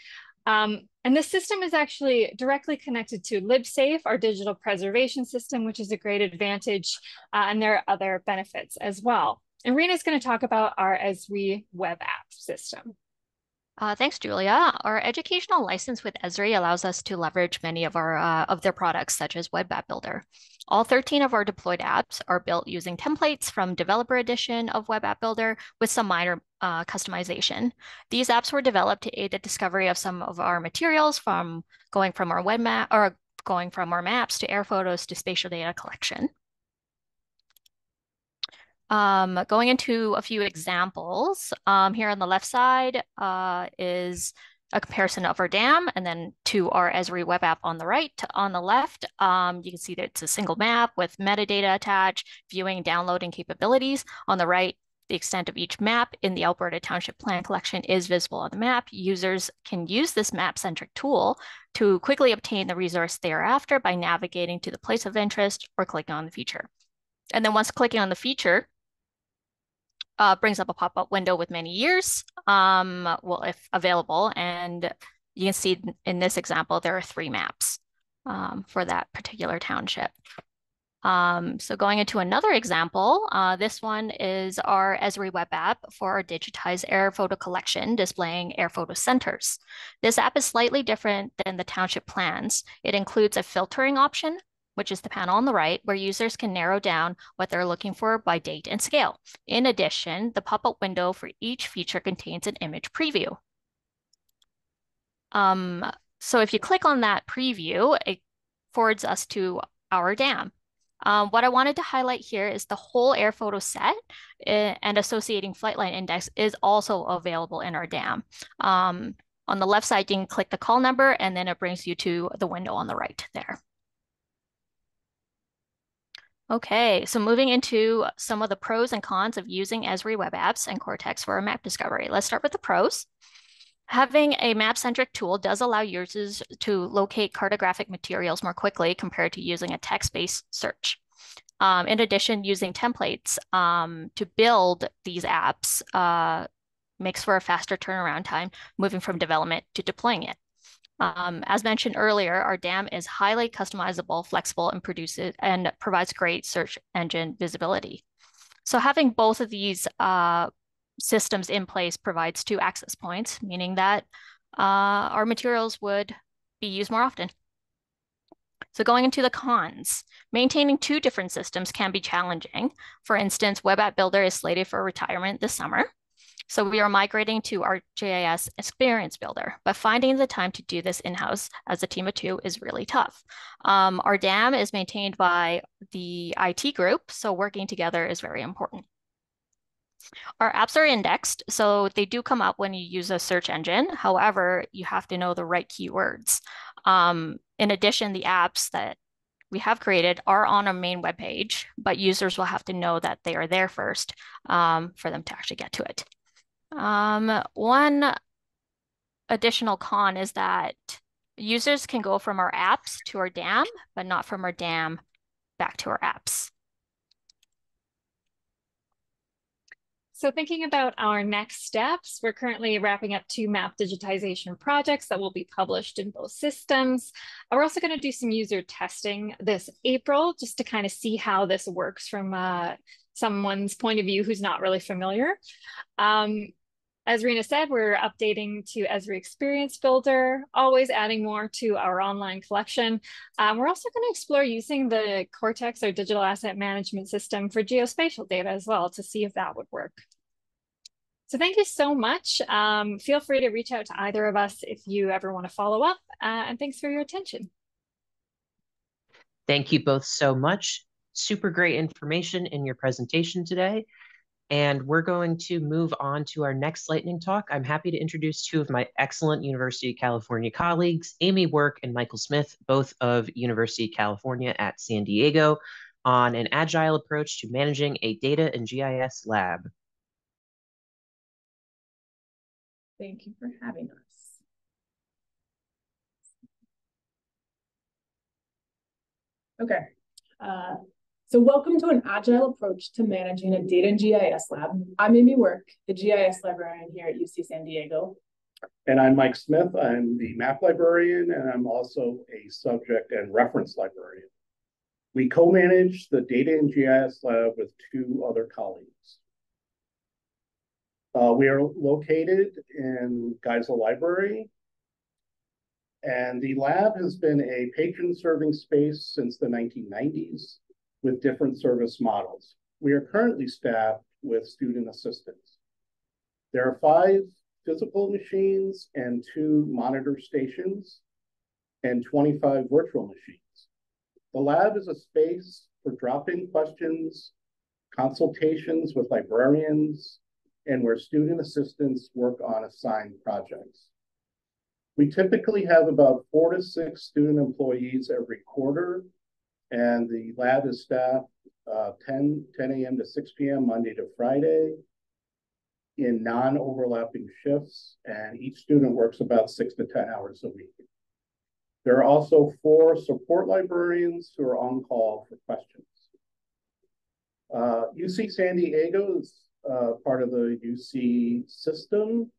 Um, and this system is actually directly connected to LibSafe, our digital preservation system, which is a great advantage. Uh, and there are other benefits as well. And Renna's going to talk about our Esri web app system. Uh, thanks, Julia. Our educational license with Esri allows us to leverage many of our uh, of their products, such as Web App Builder. All 13 of our deployed apps are built using templates from Developer Edition of Web App Builder with some minor uh, customization. These apps were developed to aid the discovery of some of our materials from going from our web map or going from our maps to air photos to spatial data collection. Um, going into a few examples, um, here on the left side uh, is a comparison of our DAM and then to our Esri web app on the right. On the left, um, you can see that it's a single map with metadata attached, viewing downloading capabilities. On the right, the extent of each map in the Alberta Township Plan collection is visible on the map. Users can use this map-centric tool to quickly obtain the resource they are after by navigating to the place of interest or clicking on the feature. And then once clicking on the feature, uh, brings up a pop-up window with many years, um, well, if available. And you can see in this example, there are three maps um, for that particular township. Um, so going into another example, uh, this one is our Esri web app for our digitized air photo collection displaying air photo centers. This app is slightly different than the township plans. It includes a filtering option which is the panel on the right, where users can narrow down what they're looking for by date and scale. In addition, the pop-up window for each feature contains an image preview. Um, so if you click on that preview, it forwards us to our DAM. Um, what I wanted to highlight here is the whole air photo set eh, and associating flight line index is also available in our DAM. Um, on the left side, you can click the call number and then it brings you to the window on the right there. Okay, so moving into some of the pros and cons of using Esri web apps and Cortex for a map discovery. Let's start with the pros. Having a map-centric tool does allow users to locate cartographic materials more quickly compared to using a text-based search. Um, in addition, using templates um, to build these apps uh, makes for a faster turnaround time, moving from development to deploying it. Um, as mentioned earlier, our DAM is highly customizable, flexible, and produces and provides great search engine visibility. So having both of these uh, systems in place provides two access points, meaning that uh, our materials would be used more often. So going into the cons, maintaining two different systems can be challenging. For instance, Web App Builder is slated for retirement this summer. So we are migrating to our GIS Experience Builder, but finding the time to do this in-house as a team of two is really tough. Um, our DAM is maintained by the IT group, so working together is very important. Our apps are indexed, so they do come up when you use a search engine. However, you have to know the right keywords. Um, in addition, the apps that we have created are on a main web page, but users will have to know that they are there first um, for them to actually get to it. Um, one additional con is that users can go from our apps to our DAM, but not from our DAM back to our apps. So thinking about our next steps, we're currently wrapping up two map digitization projects that will be published in both systems. We're also going to do some user testing this April just to kind of see how this works from uh, someone's point of view who's not really familiar. Um, as Renna said, we're updating to Esri Experience Builder, always adding more to our online collection. Um, we're also going to explore using the Cortex or digital asset management system for geospatial data as well to see if that would work. So thank you so much. Um, feel free to reach out to either of us if you ever want to follow up. Uh, and thanks for your attention. Thank you both so much. Super great information in your presentation today. And we're going to move on to our next lightning talk. I'm happy to introduce two of my excellent University of California colleagues, Amy Work and Michael Smith, both of University of California at San Diego, on an agile approach to managing a data and GIS lab. Thank you for having us. Okay. Uh, so welcome to an agile approach to managing a data and GIS lab. I'm Amy Work, the GIS librarian here at UC San Diego. And I'm Mike Smith. I'm the map librarian, and I'm also a subject and reference librarian. We co-manage the data and GIS lab with two other colleagues. Uh, we are located in Geisel Library, and the lab has been a patron serving space since the 1990s with different service models. We are currently staffed with student assistants. There are five physical machines and two monitor stations and 25 virtual machines. The lab is a space for drop-in questions, consultations with librarians, and where student assistants work on assigned projects. We typically have about four to six student employees every quarter and the lab is staffed uh, 10, 10 a.m. to 6 p.m. Monday to Friday in non-overlapping shifts, and each student works about six to 10 hours a week. There are also four support librarians who are on call for questions. Uh, UC San Diego is uh, part of the UC system.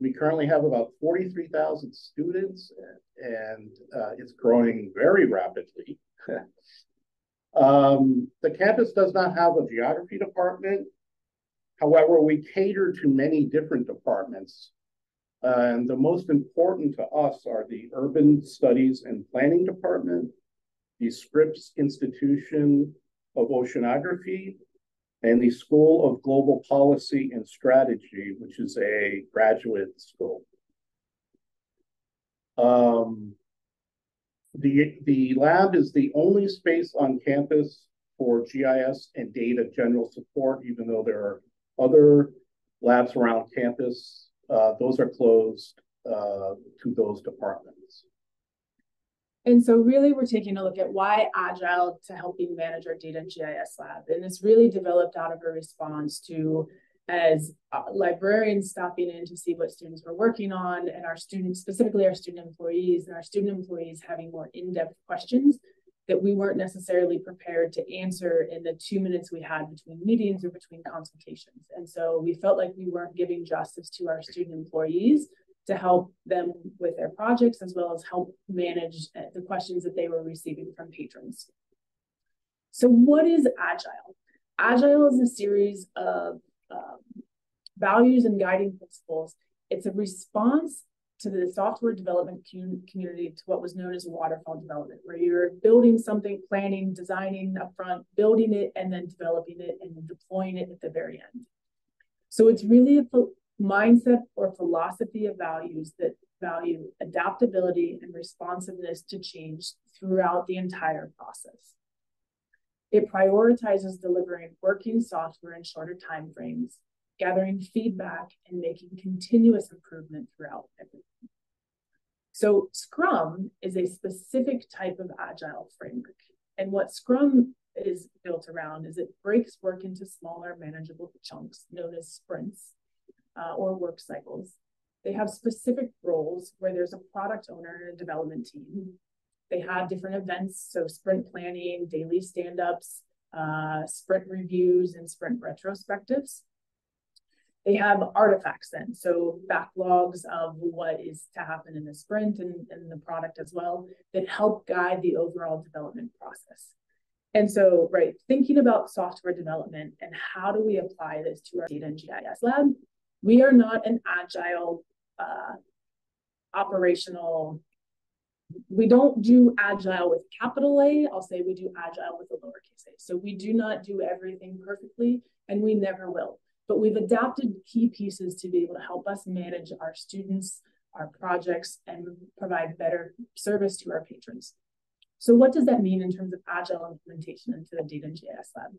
We currently have about 43,000 students, and uh, it's growing very rapidly. um, the campus does not have a geography department. However, we cater to many different departments. Uh, and the most important to us are the Urban Studies and Planning Department, the Scripps Institution of Oceanography, and the School of Global Policy and Strategy, which is a graduate school. Um, the, the lab is the only space on campus for GIS and data general support, even though there are other labs around campus. Uh, those are closed uh, to those departments. And so really we're taking a look at why Agile to helping manage our data and GIS lab. And it's really developed out of a response to as uh, librarians stopping in to see what students were working on and our students, specifically our student employees and our student employees having more in-depth questions that we weren't necessarily prepared to answer in the two minutes we had between meetings or between consultations. And so we felt like we weren't giving justice to our student employees to help them with their projects as well as help manage uh, the questions that they were receiving from patrons. So what is Agile? Agile is a series of um, values and guiding principles. It's a response to the software development community to what was known as waterfall development, where you're building something, planning, designing upfront, building it, and then developing it and deploying it at the very end. So it's really a mindset or philosophy of values that value adaptability and responsiveness to change throughout the entire process. It prioritizes delivering working software in shorter timeframes, gathering feedback, and making continuous improvement throughout everything. So Scrum is a specific type of agile framework. And what Scrum is built around is it breaks work into smaller manageable chunks known as sprints uh, or work cycles. They have specific roles where there's a product owner and a development team. They have different events, so sprint planning, daily stand-ups, uh, sprint reviews, and sprint retrospectives. They have artifacts then, so backlogs of what is to happen in the sprint and, and the product as well that help guide the overall development process. And so, right, thinking about software development and how do we apply this to our data and GIS lab, we are not an agile uh, operational. We don't do agile with capital A. I'll say we do agile with a lowercase a. So we do not do everything perfectly, and we never will. But we've adapted key pieces to be able to help us manage our students, our projects, and provide better service to our patrons. So what does that mean in terms of agile implementation into the Data and GIS Lab?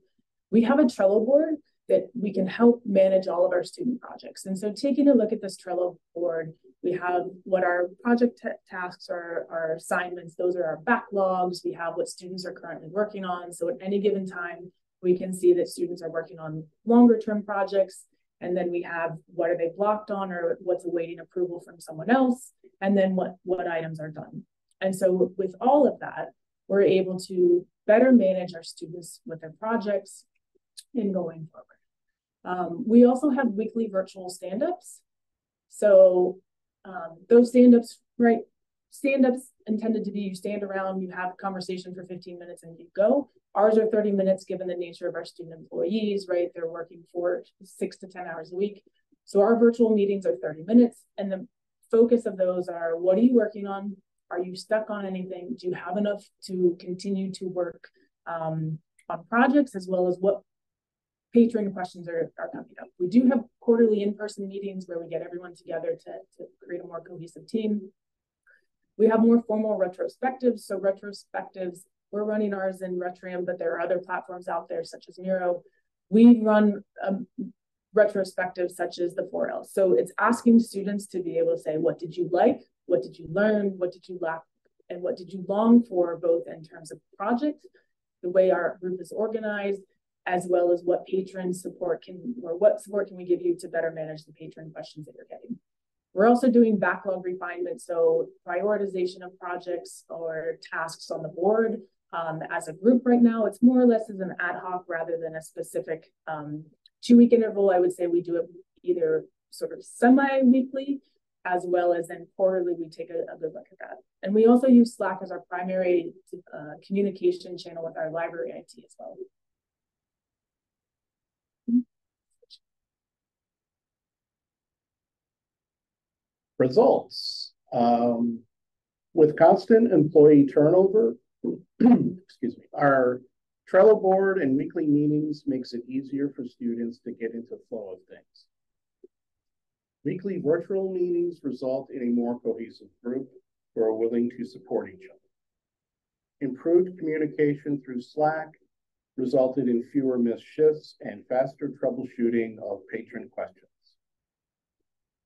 We have a Trello board that we can help manage all of our student projects. And so taking a look at this Trello board, we have what our project tasks are, our assignments, those are our backlogs. We have what students are currently working on. So at any given time, we can see that students are working on longer term projects. And then we have what are they blocked on or what's awaiting approval from someone else. And then what, what items are done. And so with all of that, we're able to better manage our students with their projects in going forward. Um, we also have weekly virtual stand-ups. So um, those stand-ups, right, stand-ups intended to be you stand around, you have a conversation for 15 minutes and you go. Ours are 30 minutes given the nature of our student employees, right? They're working for six to 10 hours a week. So our virtual meetings are 30 minutes and the focus of those are what are you working on? Are you stuck on anything? Do you have enough to continue to work um, on projects as well as what patron questions are, are coming up? We do have quarterly in-person meetings where we get everyone together to, to create a more cohesive team. We have more formal retrospectives. So retrospectives, we're running ours in Retrium, but there are other platforms out there such as Miro. We run um, retrospectives such as the 4L. So it's asking students to be able to say, what did you like? What did you learn? What did you lack? And what did you long for, both in terms of project, the way our group is organized, as well as what patron support can, or what support can we give you to better manage the patron questions that you're getting. We're also doing backlog refinement, so prioritization of projects or tasks on the board. Um, as a group right now, it's more or less as an ad hoc rather than a specific um, two week interval. I would say we do it either sort of semi-weekly as well as then quarterly, we take a, a, good look at that. And we also use Slack as our primary uh, communication channel with our library IT as well. Results. Um, with constant employee turnover, excuse me, our Trello board and weekly meetings makes it easier for students to get into flow of things. Weekly virtual meetings result in a more cohesive group who are willing to support each other. Improved communication through Slack resulted in fewer missed shifts and faster troubleshooting of patron questions.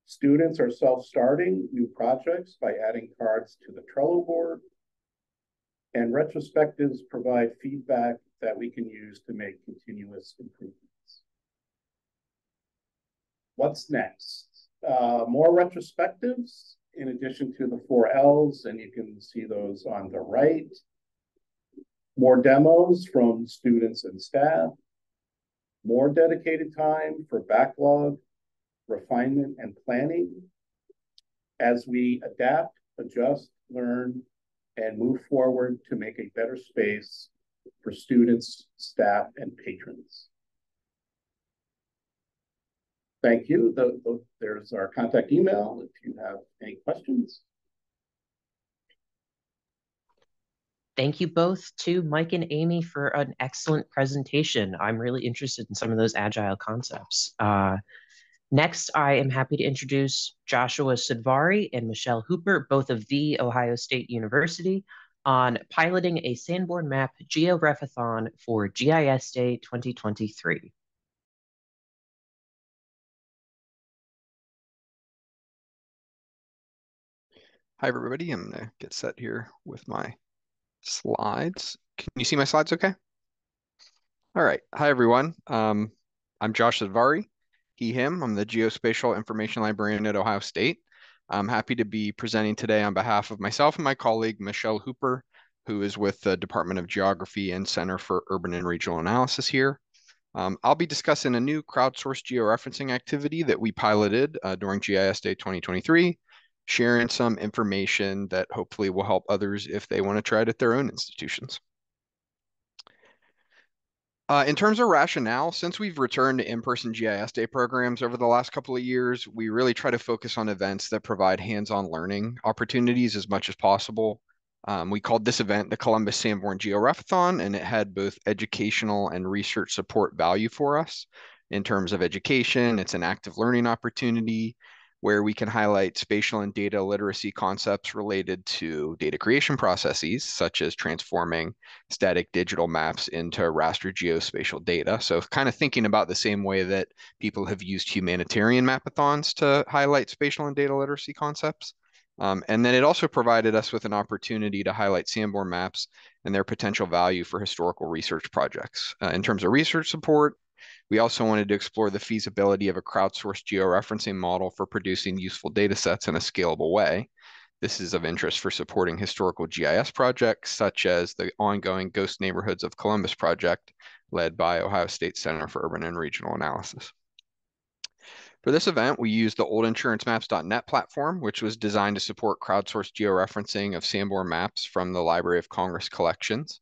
Students are self-starting new projects by adding cards to the Trello board, and retrospectives provide feedback that we can use to make continuous improvements. What's next? uh, more retrospectives in addition to the four L's, and you can see those on the right. More demos from students and staff. More dedicated time for backlog, refinement, and planning as we adapt, adjust, learn, and move forward to make a better space for students, staff, and patrons. Thank you. The, the, there's our contact email if you have any questions. Thank you both to Mike and Amy for an excellent presentation. I'm really interested in some of those agile concepts. Uh, Next, I am happy to introduce Joshua Sadvari and Michelle Hooper, both of the Ohio State University, on piloting a Sanborn Map GeoRefathon for GIS Day 2023. Hi, everybody. I'm going to get set here with my slides. Can you see my slides okay? All right. Hi, everyone. Um, I'm Josh Sadvari, he, him. I'm the Geospatial Information Librarian at Ohio State. I'm happy to be presenting today on behalf of myself and my colleague, Michelle Hooper, who is with the Department of Geography and Center for Urban and Regional Analysis here. Um, I'll be discussing a new crowdsourced georeferencing activity that we piloted uh, during GIS Day 2023 sharing some information that hopefully will help others if they want to try it at their own institutions. Uh, in terms of rationale, since we've returned to in-person GIS Day programs over the last couple of years, we really try to focus on events that provide hands-on learning opportunities as much as possible. Um, we called this event the Columbus Sanborn GeoRefathon, and it had both educational and research support value for us. In terms of education, it's an active learning opportunity where we can highlight spatial and data literacy concepts related to data creation processes, such as transforming static digital maps into raster geospatial data. So kind of thinking about the same way that people have used humanitarian mapathons to highlight spatial and data literacy concepts. Um, and then it also provided us with an opportunity to highlight Sanborn maps and their potential value for historical research projects. Uh, in terms of research support, we also wanted to explore the feasibility of a crowdsourced georeferencing model for producing useful data sets in a scalable way. This is of interest for supporting historical GIS projects, such as the ongoing Ghost Neighborhoods of Columbus project, led by Ohio State Center for Urban and Regional Analysis. For this event, we used the oldinsurancemaps.net platform, which was designed to support crowdsourced georeferencing of Sanborn maps from the Library of Congress collections.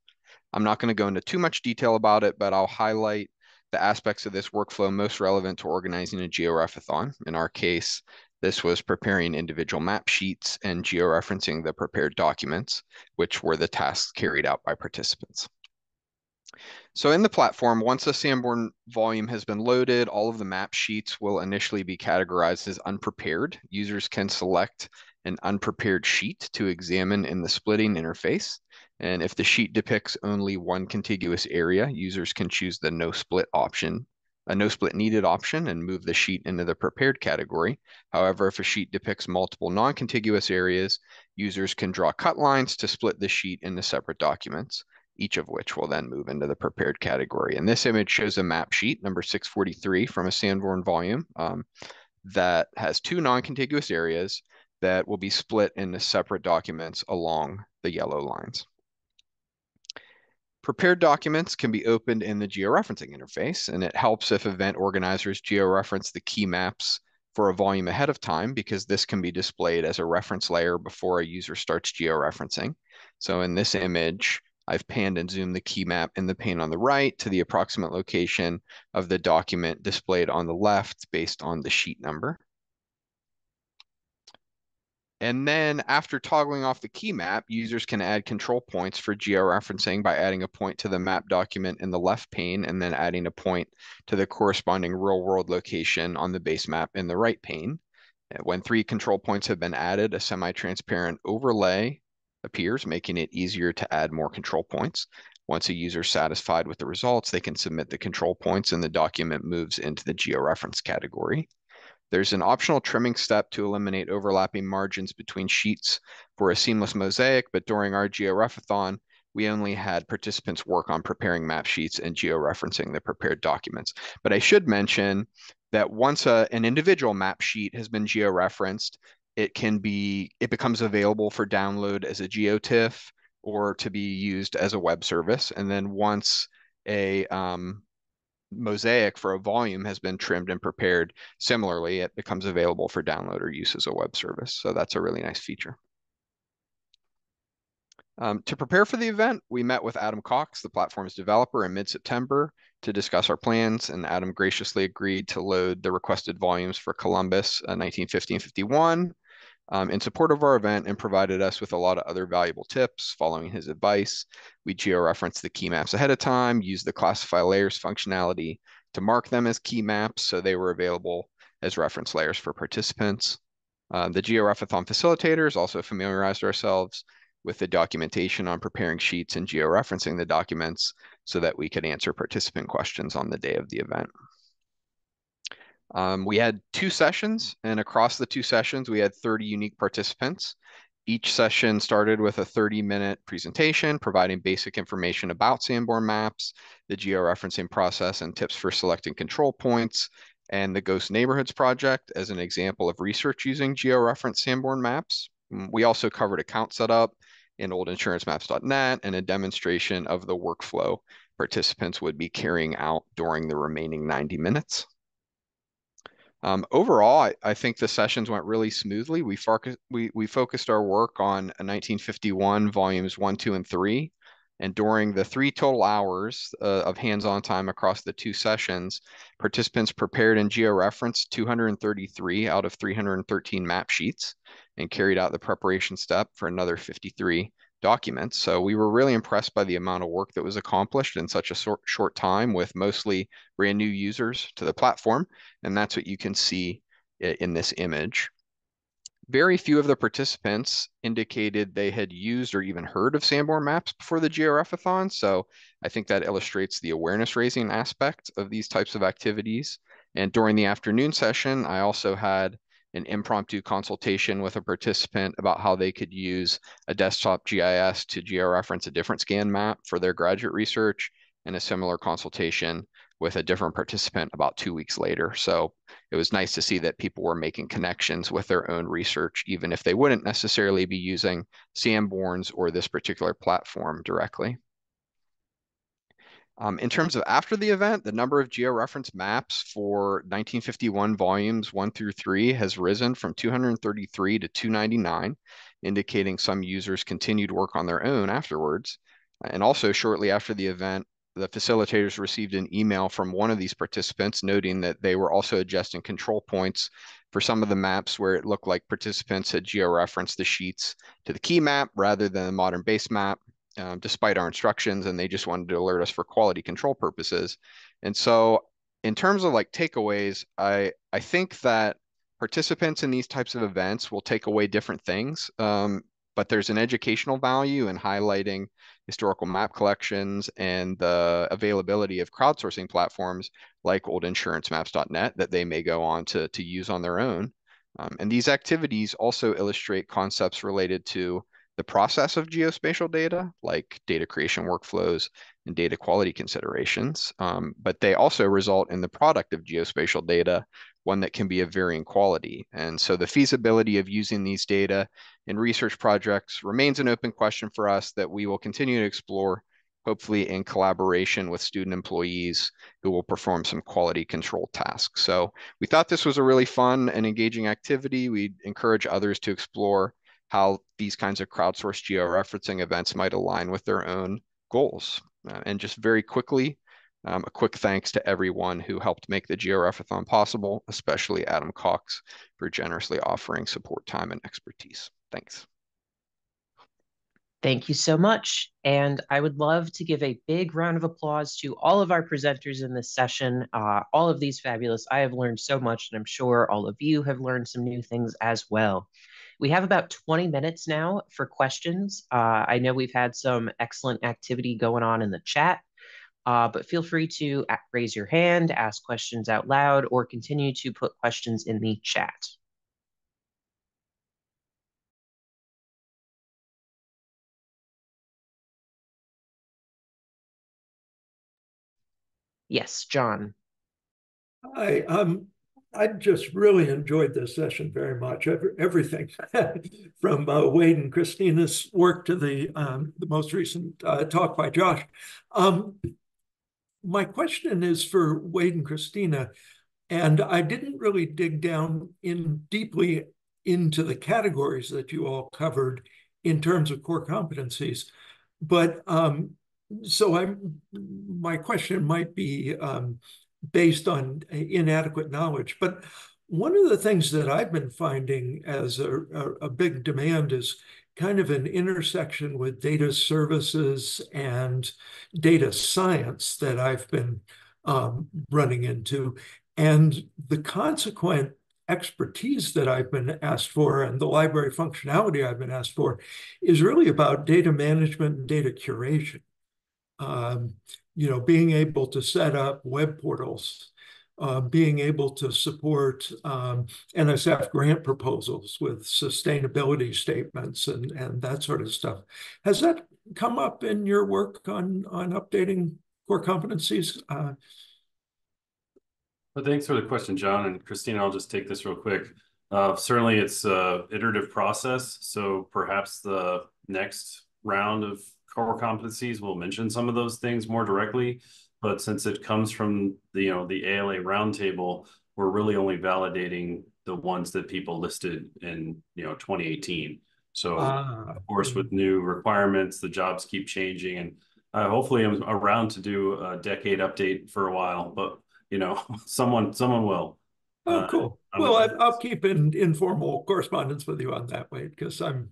I'm not going to go into too much detail about it, but I'll highlight the aspects of this workflow most relevant to organizing a georefathon. In our case, this was preparing individual map sheets and georeferencing the prepared documents, which were the tasks carried out by participants. So in the platform, once a Sanborn volume has been loaded, all of the map sheets will initially be categorized as unprepared. Users can select an unprepared sheet to examine in the splitting interface. And if the sheet depicts only one contiguous area, users can choose the no split option, a no split needed option and move the sheet into the prepared category. However, if a sheet depicts multiple non-contiguous areas, users can draw cut lines to split the sheet into separate documents, each of which will then move into the prepared category. And this image shows a map sheet, number 643 from a Sanborn volume um, that has two non-contiguous areas that will be split into separate documents along the yellow lines. Prepared documents can be opened in the georeferencing interface, and it helps if event organizers georeference the key maps for a volume ahead of time because this can be displayed as a reference layer before a user starts georeferencing. So in this image, I've panned and zoomed the key map in the pane on the right to the approximate location of the document displayed on the left based on the sheet number. And then after toggling off the key map, users can add control points for georeferencing by adding a point to the map document in the left pane and then adding a point to the corresponding real world location on the base map in the right pane. When three control points have been added, a semi-transparent overlay appears, making it easier to add more control points. Once a user is satisfied with the results, they can submit the control points and the document moves into the georeference category. There's an optional trimming step to eliminate overlapping margins between sheets for a seamless mosaic, but during our GeoRefathon, we only had participants work on preparing map sheets and georeferencing the prepared documents. But I should mention that once a, an individual map sheet has been georeferenced, it can be it becomes available for download as a GeoTIFF or to be used as a web service. And then once a um, mosaic for a volume has been trimmed and prepared. Similarly, it becomes available for download or use as a web service. So that's a really nice feature. Um, to prepare for the event, we met with Adam Cox, the platform's developer, in mid-September to discuss our plans, and Adam graciously agreed to load the requested volumes for Columbus uh, 1950 and 51 um, in support of our event and provided us with a lot of other valuable tips following his advice. We georeferenced the key maps ahead of time, used the classify layers functionality to mark them as key maps so they were available as reference layers for participants. Uh, the GeoRefathon facilitators also familiarized ourselves with the documentation on preparing sheets and georeferencing the documents so that we could answer participant questions on the day of the event. Um, we had two sessions, and across the two sessions, we had 30 unique participants. Each session started with a 30 minute presentation providing basic information about Sanborn maps, the georeferencing process, and tips for selecting control points, and the Ghost Neighborhoods Project as an example of research using georeferenced Sanborn maps. Mm, we also covered account setup in oldinsurancemaps.net and a demonstration of the workflow participants would be carrying out during the remaining 90 minutes. Um, overall, I, I, think the sessions went really smoothly. We, we, we focused our work on 1951 volumes one, two, and three. And during the three total hours uh, of hands-on time across the two sessions, participants prepared and georeferenced 233 out of 313 map sheets and carried out the preparation step for another 53 documents. So we were really impressed by the amount of work that was accomplished in such a short, short time with mostly brand new users to the platform. And that's what you can see in this image. Very few of the participants indicated they had used or even heard of Sanborn maps before the GeoRefathon. So I think that illustrates the awareness raising aspect of these types of activities. And during the afternoon session, I also had an impromptu consultation with a participant about how they could use a desktop GIS to georeference a different scan map for their graduate research and a similar consultation with a different participant about two weeks later. So it was nice to see that people were making connections with their own research, even if they wouldn't necessarily be using Sanborns or this particular platform directly. Um, in terms of after the event, the number of georeference maps for 1951 volumes one through three has risen from 233 to 299, indicating some users continued work on their own afterwards. And also shortly after the event, the facilitators received an email from one of these participants noting that they were also adjusting control points for some of the maps where it looked like participants had georeferenced the sheets to the key map rather than the modern base map um, despite our instructions, and they just wanted to alert us for quality control purposes. And so, in terms of like takeaways, I I think that participants in these types of events will take away different things. Um, but there's an educational value in highlighting historical map collections and the availability of crowdsourcing platforms like oldinsurancemaps.net that they may go on to, to use on their own. Um, and these activities also illustrate concepts related to the process of geospatial data, like data creation workflows and data quality considerations, um, but they also result in the product of geospatial data, one that can be of varying quality. And so the feasibility of using these data in research projects remains an open question for us that we will continue to explore, hopefully in collaboration with student employees who will perform some quality control tasks. So we thought this was a really fun and engaging activity. We encourage others to explore how these kinds of crowdsourced georeferencing events might align with their own goals. Uh, and just very quickly, um, a quick thanks to everyone who helped make the GeoRefathon possible, especially Adam Cox for generously offering support time and expertise. Thanks. Thank you so much. And I would love to give a big round of applause to all of our presenters in this session. Uh, all of these fabulous. I have learned so much, and I'm sure all of you have learned some new things as well. We have about 20 minutes now for questions. Uh, I know we've had some excellent activity going on in the chat, uh, but feel free to raise your hand, ask questions out loud, or continue to put questions in the chat. Yes, John. Hi, um, I just really enjoyed this session very much. Everything from uh, Wade and Kristina's work to the um, the most recent uh, talk by Josh. Um, my question is for Wade and Kristina, and I didn't really dig down in deeply into the categories that you all covered in terms of core competencies, but um, so I'm my question might be um, based on inadequate knowledge. But one of the things that I've been finding as a, a, a big demand is kind of an intersection with data services and data science that I've been um, running into. And the consequent expertise that I've been asked for and the library functionality I've been asked for is really about data management and data curation. Um, you know, being able to set up web portals, uh, being able to support um, NSF grant proposals with sustainability statements and, and that sort of stuff. Has that come up in your work on, on updating core competencies? Uh, well, thanks for the question, John. And Kristina, I'll just take this real quick. Uh, certainly, it's a iterative process. So perhaps the next round of core competencies We'll mention some of those things more directly. But since it comes from the you know the ALA roundtable, we're really only validating the ones that people listed in you know 2018. So ah, of course, with new requirements, the jobs keep changing, and uh, hopefully I'm around to do a decade update for a while. But you know, someone someone will. Oh, uh, cool. Uh, well, I, will keep in informal correspondence with you on that way because I'm.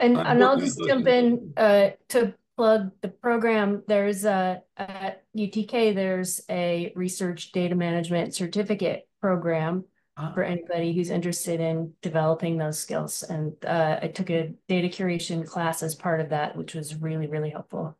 And I'm and I'll just jump in uh, to plug the program. There's a at UTK. There's a research data management certificate program ah. for anybody who's interested in developing those skills. And uh, I took a data curation class as part of that, which was really really helpful.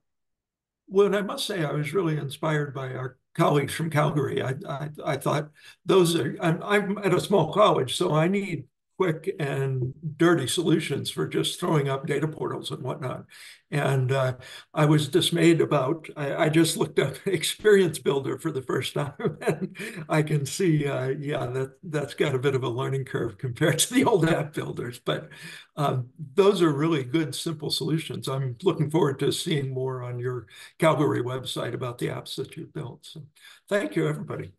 Well, and I must say, I was really inspired by our colleagues from Calgary. I, I, I thought those are, I'm, I'm at a small college, so I need quick and dirty solutions for just throwing up data portals and whatnot. And uh, I was dismayed about, I, I, just looked up Experience Builder for the first time and I can see, uh, yeah, that, that's got a bit of a learning curve compared to the old app builders. But um, those are really good, simple solutions. I'm looking forward to seeing more on your Calgary website about the apps that you've built. So thank you, everybody.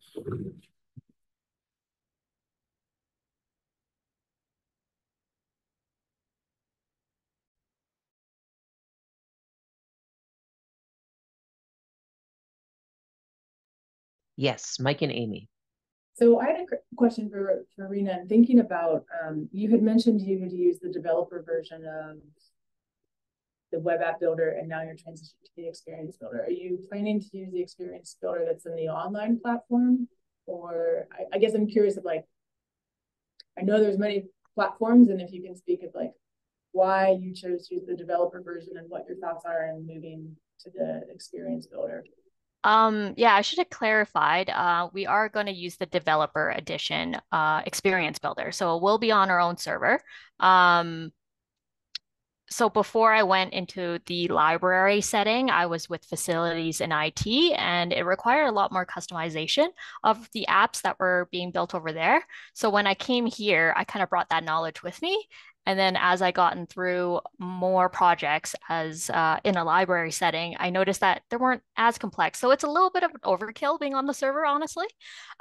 Yes, Mike and Amy. So I had a question for, for Renna. I'm thinking about, um, you had mentioned you had used the developer version of the web app builder and now you're transitioning to the experience builder. Are you planning to use the experience builder that's in the online platform? Or I, I guess I'm curious of like, I know there's many platforms and if you can speak of like why you chose to use the developer version and what your thoughts are in moving to the experience builder. Um, yeah, I should have clarified. Uh, we are going to use the developer edition uh, experience builder. So it will be on our own server. Um, so before I went into the library setting, I was with facilities and IT, and it required a lot more customization of the apps that were being built over there. So when I came here, I kind of brought that knowledge with me. And then as I gotten through more projects as uh, in a library setting, I noticed that they weren't as complex. So it's a little bit of an overkill being on the server, honestly.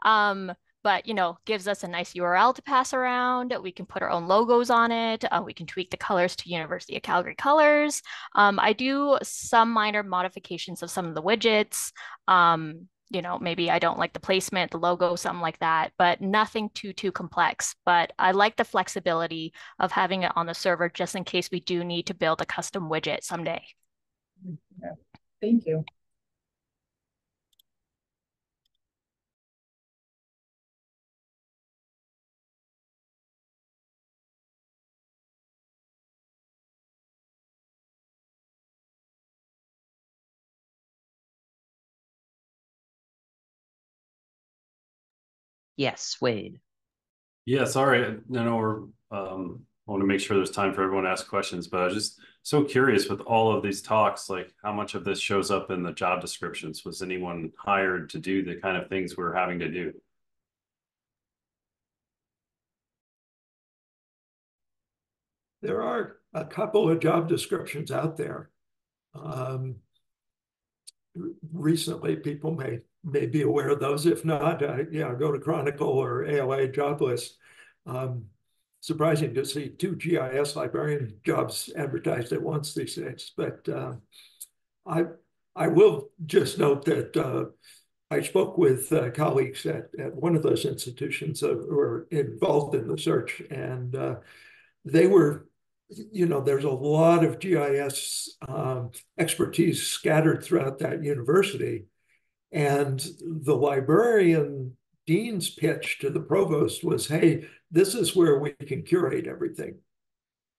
Um, but you know, gives us a nice URL to pass around. We can put our own logos on it. Uh, we can tweak the colors to University of Calgary colors. Um, I do some minor modifications of some of the widgets. Um, you know, maybe I don't like the placement, the logo, something like that, but nothing too, too complex. But I like the flexibility of having it on the server just in case we do need to build a custom widget someday. Mm-hmm. Yeah. Thank you. Yes, Wade. Yeah, sorry. I know we're um I want to make sure there's time for everyone to ask questions, but I was just so curious with all of these talks, like how much of this shows up in the job descriptions? Was anyone hired to do the kind of things we're having to do? There are a couple of job descriptions out there. Um, recently, people may may be aware of those. If not, uh, yeah, go to Chronicle or ALA job list. Um, surprising to see two GIS librarian jobs advertised at once these days. But uh, I I will just note that uh, I spoke with uh, colleagues at, at one of those institutions who were involved in the search, and uh, they were you know, there's a lot of GIS um, expertise scattered throughout that university. And the librarian dean's pitch to the provost was, hey, this is where we can curate everything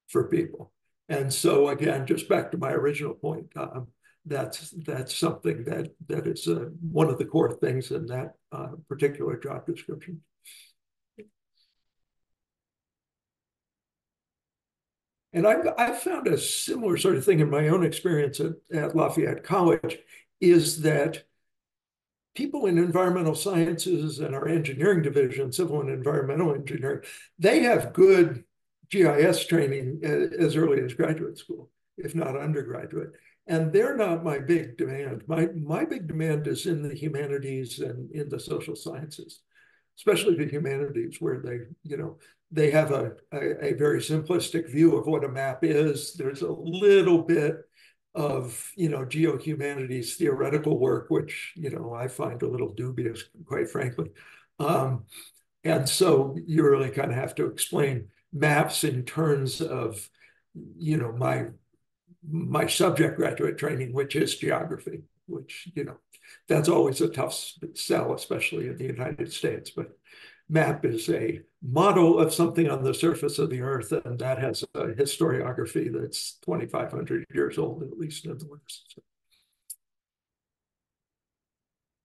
for people. And so again, just back to my original point, um, that's that's something that that is uh, one of the core things in that uh, particular job description. And I've, I've found a similar sort of thing in my own experience at, at Lafayette College is that people in environmental sciences and our engineering division, civil and environmental engineering, they have good GIS training uh, as early as graduate school, if not undergraduate. And they're not my big demand. My, my big demand is in the humanities and in the social sciences, especially the humanities where they, you know, they have a, a, a very simplistic view of what a map is. There's a little bit of you know geohumanities theoretical work, which you know I find a little dubious, quite frankly. Um, and so you really kind of have to explain maps in terms of you know my my subject graduate training, which is geography, which you know that's always a tough sell, especially in the United States. But map is a model of something on the surface of the earth, and that has a historiography that's 2,500 years old, at least in the West. So,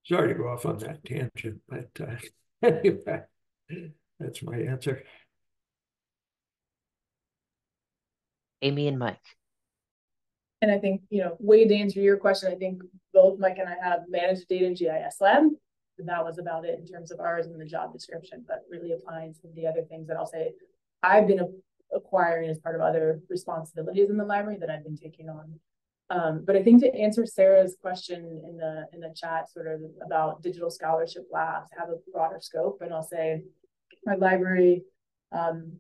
sorry to go off on that tangent, but uh, anyway, that's my answer. Amy and Mike. And I think, you know, way to answer your question, I think both Mike and I have managed data in GIS lab that was about it in terms of ours in the job description, but really applying some of the other things that I'll say I've been acquiring as part of other responsibilities in the library that I've been taking on. Um, but I think to answer Sarah's question in the in the chat, sort of about digital scholarship labs have a broader scope, and I'll say my library um,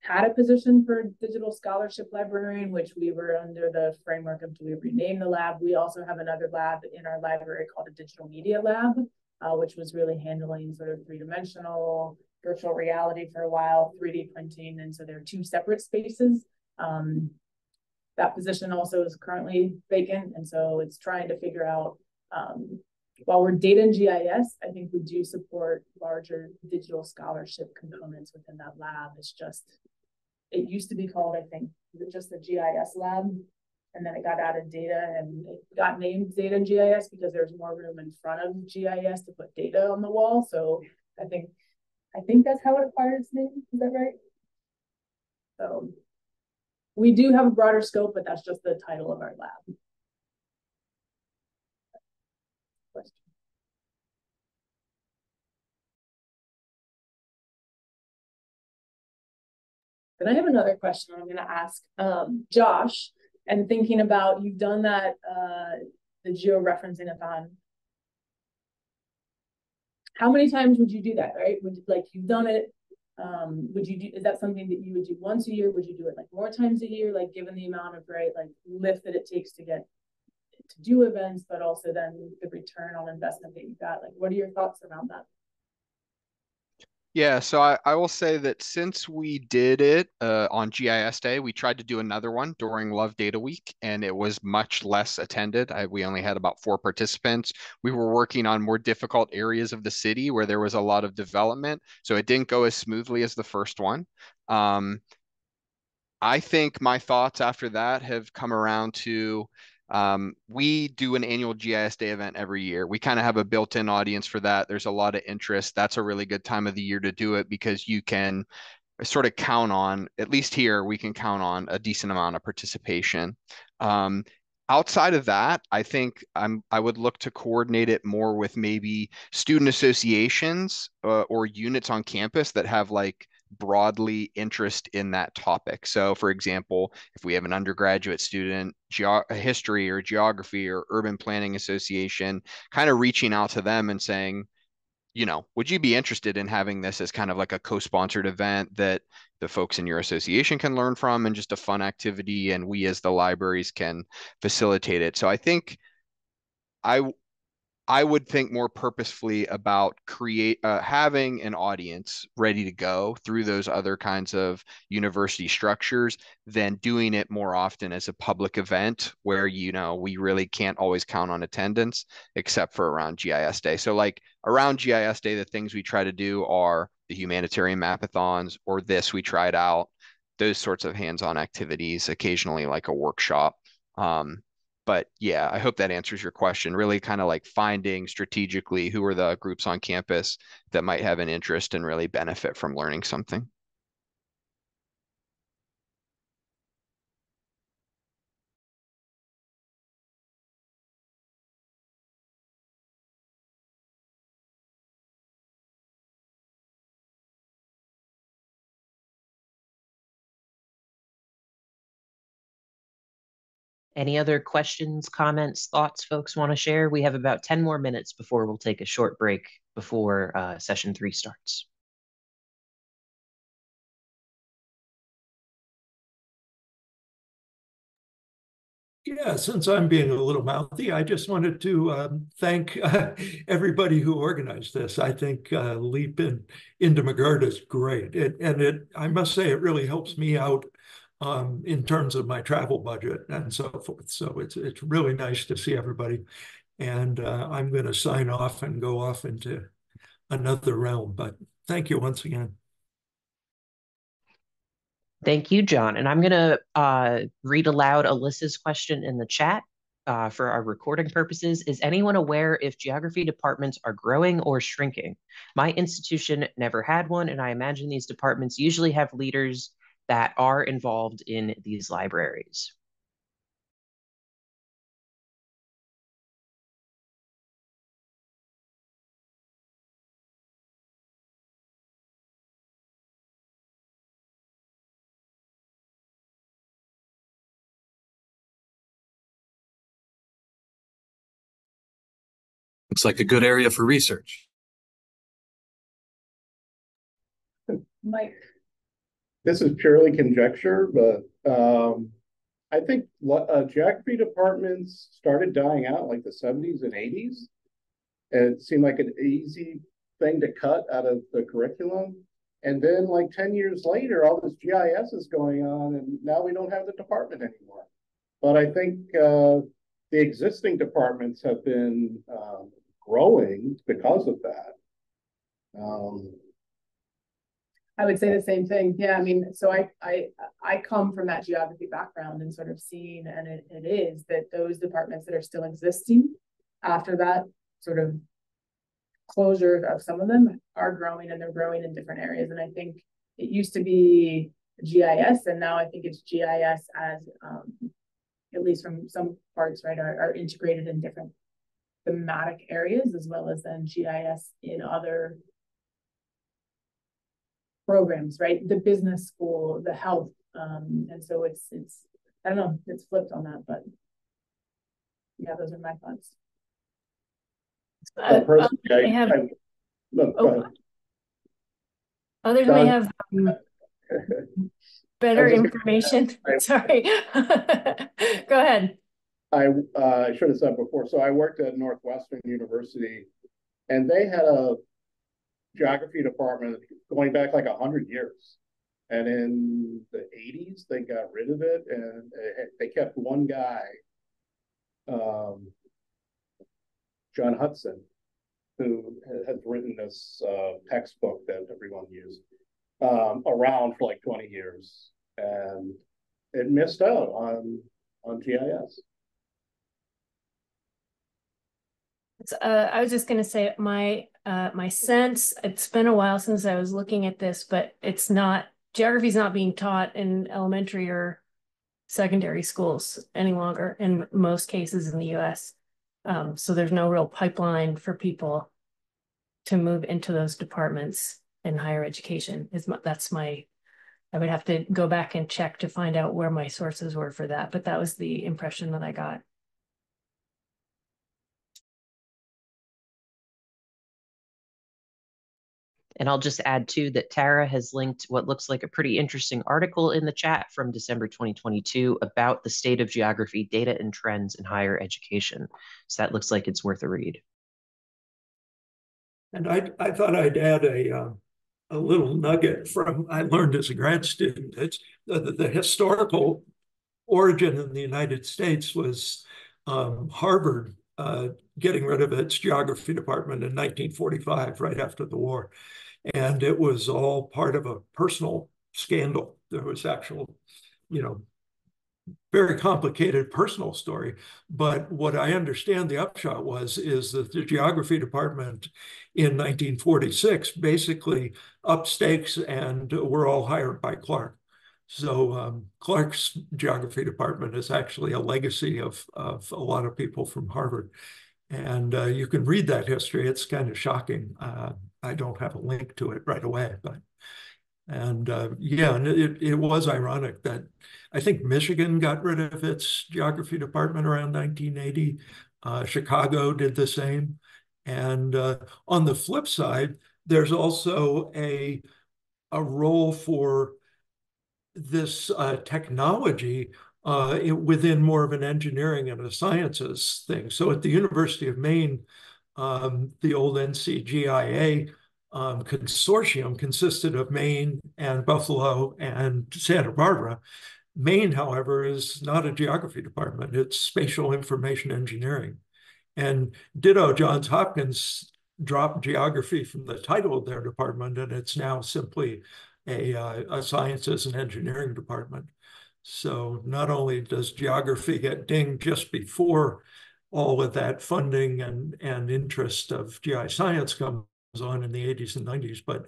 had a position for digital scholarship librarian, which we were under the framework of do we rename the lab? We also have another lab in our library called a digital media lab, uh, which was really handling sort of three-dimensional virtual reality for a while, 3D printing. And so there are two separate spaces. Um, that position also is currently vacant. And so it's trying to figure out, um, while we're data and GIS, I think we do support larger digital scholarship components within that lab. It's just, it used to be called, I think, just the GIS lab and then it got added data and it got named and GIS because there's more room in front of GIS to put data on the wall. So I think I think that's how it acquired its name. Is that right? So we do have a broader scope, but that's just the title of our lab. Question. And I have another question I'm going to ask um, Josh and thinking about you've done that uh, the georeferencing-a-thon. How many times would you do that, right? Would you, like you've done it? Um, would you do? Is that something that you would do once a year? Would you do it like more times a year? Like given the amount of right like lift that it takes to get to do events, but also then the return on investment that you got. Like, what are your thoughts around that? Yeah, so I, I will say that since we did it uh, on GIS Day, we tried to do another one during Love Data Week, and it was much less attended. I, we only had about four participants. We were working on more difficult areas of the city where there was a lot of development, so it didn't go as smoothly as the first one. Um, I think my thoughts after that have come around to um, we do an annual GIS Day event every year. We kind of have a built-in audience for that. There's a lot of interest. That's a really good time of the year to do it because you can sort of count on, at least here, we can count on a decent amount of participation. Um, outside of that, I think I'm I would look to coordinate it more with maybe student associations uh, or units on campus that have like broadly interest in that topic. So, for example, if we have an undergraduate student, ge- history or geography or urban planning association, kind of reaching out to them and saying, you know, would you be interested in having this as kind of like a co-sponsored event that the folks in your association can learn from and just a fun activity and we as the libraries can facilitate it. So I think I I would think more purposefully about create uh, having an audience ready to go through those other kinds of university structures than doing it more often as a public event where you know we really can't always count on attendance except for around GIS Day. So like around GIS Day, the things we try to do are the humanitarian mapathons or this we tried out those sorts of hands-on activities occasionally like a workshop um, but yeah, I hope that answers your question. Really kind of like finding strategically who are the groups on campus that might have an interest and really benefit from learning something. Any other questions, comments, thoughts folks want to share? We have about 10 more minutes before we'll take a short break before uh, session three starts. Yeah, since I'm being a little mouthy, I just wanted to um, thank uh, everybody who organized this. I think uh, Leap in, into MAGIRT is great. It, and it, I must say, it really helps me out um, in terms of my travel budget and so forth. So it's it's really nice to see everybody. And uh, I'm going to sign off and go off into another realm. But thank you once again. Thank you, John. And I'm going to uh, read aloud Alyssa's question in the chat uh, for our recording purposes. Is anyone aware if geography departments are growing or shrinking? My institution never had one, and I imagine these departments usually have leaders that are involved in these libraries. Looks like a good area for research. Mike this is purely conjecture, but um, I think uh, geography departments started dying out like the 70s and 80s. And it seemed like an easy thing to cut out of the curriculum. And then, like 10 years later, all this GIS is going on, and now we don't have the department anymore. But I think uh, the existing departments have been um, growing because of that. Um, I would say the same thing. Yeah, I mean, so I I I come from that geography background and sort of seeing, and it, it is that those departments that are still existing after that sort of closure of some of them are growing and they're growing in different areas. And I think it used to be GIS, and now I think it's GIS as um, at least from some parts, right, are, are integrated in different thematic areas as well as then GIS in other programs, right? The business school, the health. Um, and so it's, it's, I don't know, it's flipped on that, but yeah, those are my thoughts. Uh, I, have, I, no, oh, others John, may have um, better information. I, Sorry. Go ahead. I uh, should have said before. So I worked at Northwestern University, and they had a geography department going back like a hundred years. And in the 80s, they got rid of it and they kept one guy, um, John Hudson, who has written this uh, textbook that everyone used, um, around for like 20 years. And it missed out on, on GIS. Uh, I was just going to say my uh, my sense. It's been a while since I was looking at this, but it's not geography is not being taught in elementary or secondary schools any longer in most cases in the U.S. Um, so there's no real pipeline for people to move into those departments in higher education. Is my, that's my I would have to go back and check to find out where my sources were for that, but that was the impression that I got. And I'll just add too that Tara has linked what looks like a pretty interesting article in the chat from December 2022 about the state of geography, data and trends in higher education. So that looks like it's worth a read. And I, I thought I'd add a, uh, a little nugget from I learned as a grad student. It's the, the historical origin in the United States was um, Harvard uh, getting rid of its geography department in 1945, right after the war. And it was all part of a personal scandal. There was actual, you know, very complicated personal story. But what I understand the upshot was is that the geography department in 1946 basically up stakes and were all hired by Clark. So um, Clark's geography department is actually a legacy of, of a lot of people from Harvard. And uh, you can read that history. It's kind of shocking. Uh, I don't have a link to it right away, but and uh, yeah, and it, it was ironic that I think Michigan got rid of its geography department around 1980. Uh, Chicago did the same. And uh, on the flip side, there's also a, a role for this uh, technology uh, within more of an engineering and a sciences thing. So at the University of Maine, um, the old NCGIA um, consortium consisted of Maine and Buffalo and Santa Barbara. Maine, however, is not a geography department, it's spatial information engineering. And ditto, Johns Hopkins dropped geography from the title of their department, and it's now simply a, uh, a sciences and engineering department. So not only does geography get dinged just before all of that funding and, and interest of GI science comes on in the 80s and 90s, but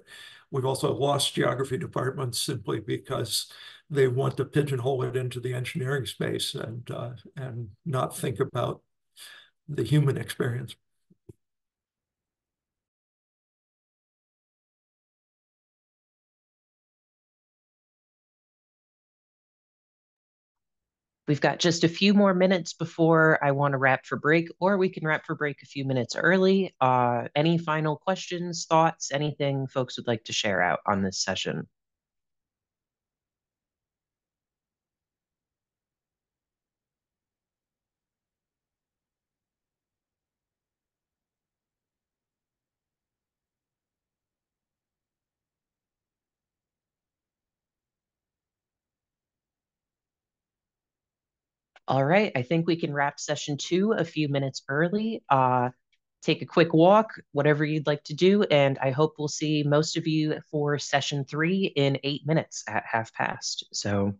we've also lost geography departments simply because they want to pigeonhole it into the engineering space and uh, and not think about the human experience. We've got just a few more minutes before I want to wrap for break, or we can wrap for break a few minutes early. Uh, any final questions, thoughts, anything folks would like to share out on this session? All right, I think we can wrap session two a few minutes early. Uh, take a quick walk, whatever you'd like to do, and I hope we'll see most of you for session three in eight minutes at half past. So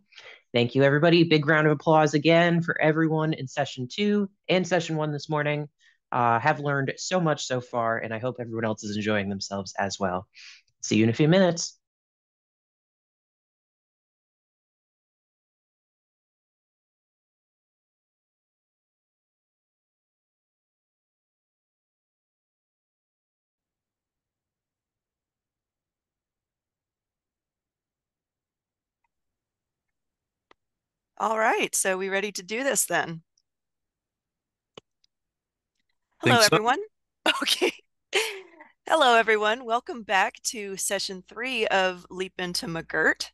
thank you, everybody. Big round of applause again for everyone in session two and session one this morning. Uh, have learned so much so far, and I hope everyone else is enjoying themselves as well. See you in a few minutes. All right, so we ready to do this then? Hello, so. everyone. Okay. Hello, everyone. Welcome back to session three of Leap into MAGIRT.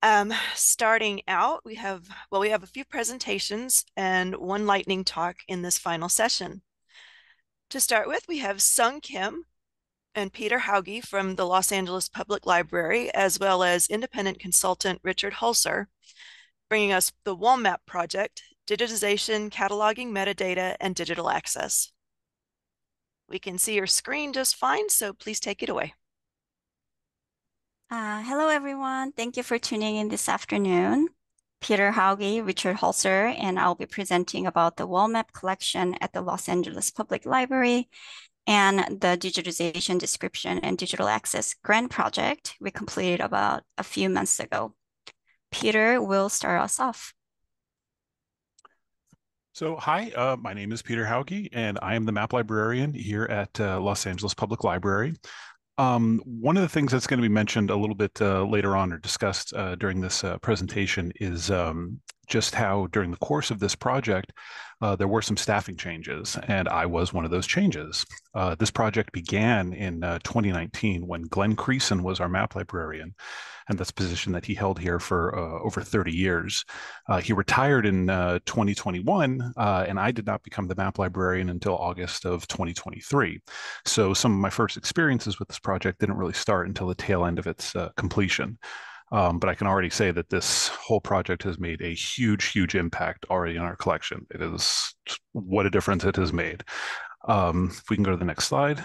Um, starting out, we have, well, we have a few presentations and one lightning talk in this final session. To start with, we have Sung Kim and Peter Hauge from the Los Angeles Public Library, as well as independent consultant Richard Hulser, bringing us the WALMAP project, digitization, cataloging metadata, and digital access. We can see your screen just fine, so please take it away. Uh, hello, everyone. Thank you for tuning in this afternoon. Peter Hauge, Richard Hulser, and I'll be presenting about the WALMAP collection at the Los Angeles Public Library and the digitization description and digital access grant project we completed about a few months ago. Peter will start us off. So, hi, uh, my name is Peter Hauge, and I am the map librarian here at uh, Los Angeles Public Library. Um, one of the things that's going to be mentioned a little bit uh, later on or discussed uh, during this uh, presentation is um, just how during the course of this project, uh, there were some staffing changes, and I was one of those changes. Uh, this project began in uh, 2019 when Glenn Creason was our map librarian, and that's a position that he held here for uh, over 30 years. Uh, he retired in uh, 2021, and I did not become the map librarian until August of 2023. So some of my first experiences with this project didn't really start until the tail end of its completion. Um, but I can already say that this whole project has made a huge, huge impact already in our collection. It is what a difference it has made. Um, if we can go to the next slide.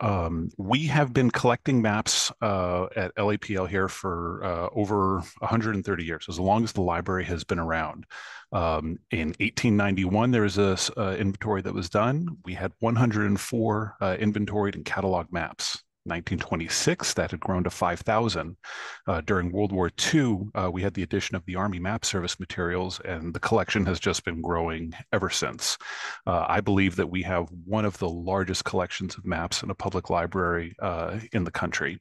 Um, we have been collecting maps uh, at LAPL here for uh, over 130 years, as long as the library has been around. Um, in 1891, there was a uh, inventory that was done. We had 104 uh, inventoried and catalog maps. 1926, that had grown to 5,000. Uh, during World War II, uh, we had the addition of the Army Map Service materials, and the collection has just been growing ever since. Uh, I believe that we have one of the largest collections of maps in a public library uh, in the country.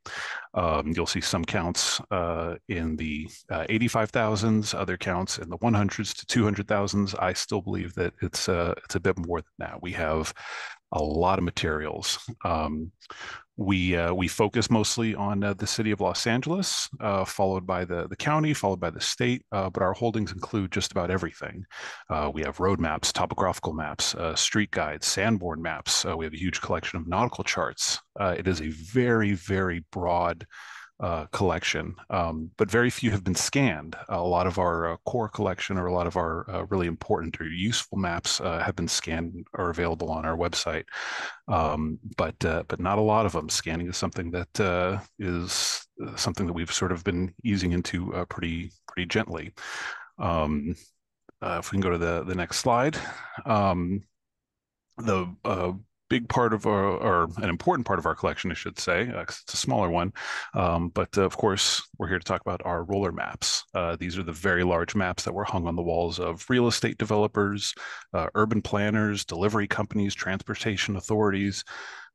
Um, you'll see some counts uh, in the 85,000s, uh, other counts in the 100s to 200,000s. I still believe that it's, it's a bit more than that. We have a lot of materials. Um, we uh, we focus mostly on uh, the city of Los Angeles, uh, followed by the the county, followed by the state. Uh, but our holdings include just about everything. Uh, we have road maps, topographical maps, uh, street guides, Sanborn maps. we have a huge collection of nautical charts. it is a very very broad uh, collection, um, but very few have been scanned. a lot of our uh, core collection or a lot of our uh, really important or useful maps uh, have been scanned or available on our website, um, but uh, but not a lot of them. Scanning is something that uh, is something that we've sort of been easing into pretty pretty gently. Um, if we can go to the the next slide. Um, the big part of our, or an important part of our collection, I should say. Uh, it's a smaller one, um, but uh, of course, we're here to talk about our roller maps. Uh, these are the very large maps that were hung on the walls of real estate developers, uh, urban planners, delivery companies, transportation authorities.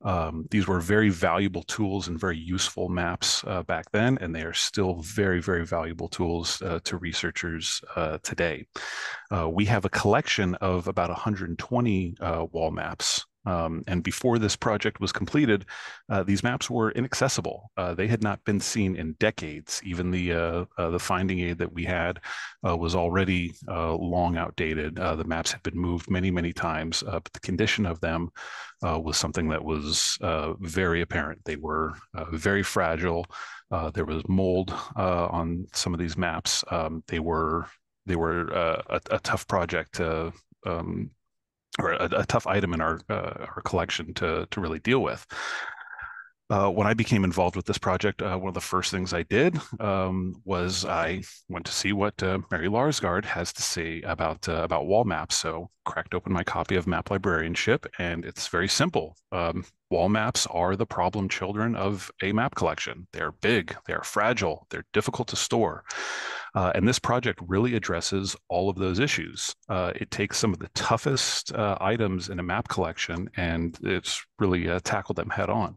Um, these were very valuable tools and very useful maps uh, back then, and they are still very, very valuable tools to researchers today. we have a collection of about 120 wall maps um, and before this project was completed, uh, these maps were inaccessible. Uh, they had not been seen in decades. Even the uh, uh the finding aid that we had uh, was already uh, long outdated. the maps had been moved many, many times, but the condition of them was something that was very apparent. They were very fragile. there was mold on some of these maps. Um, they were they were a, a, tough project to um, or a, a, tough item in our uh, our collection to to really deal with. Uh, when I became involved with this project, uh, one of the first things I did um, was I went to see what uh, Mary Larsgaard has to say about uh, about wall maps. So cracked open my copy of Map Librarianship, and it's very simple. Um, wall maps are the problem children of a map collection. They're big, they are fragile, they're difficult to store. Uh, and this project really addresses all of those issues. Uh, it takes some of the toughest uh, items in a map collection and it's really uh, tackled them head on.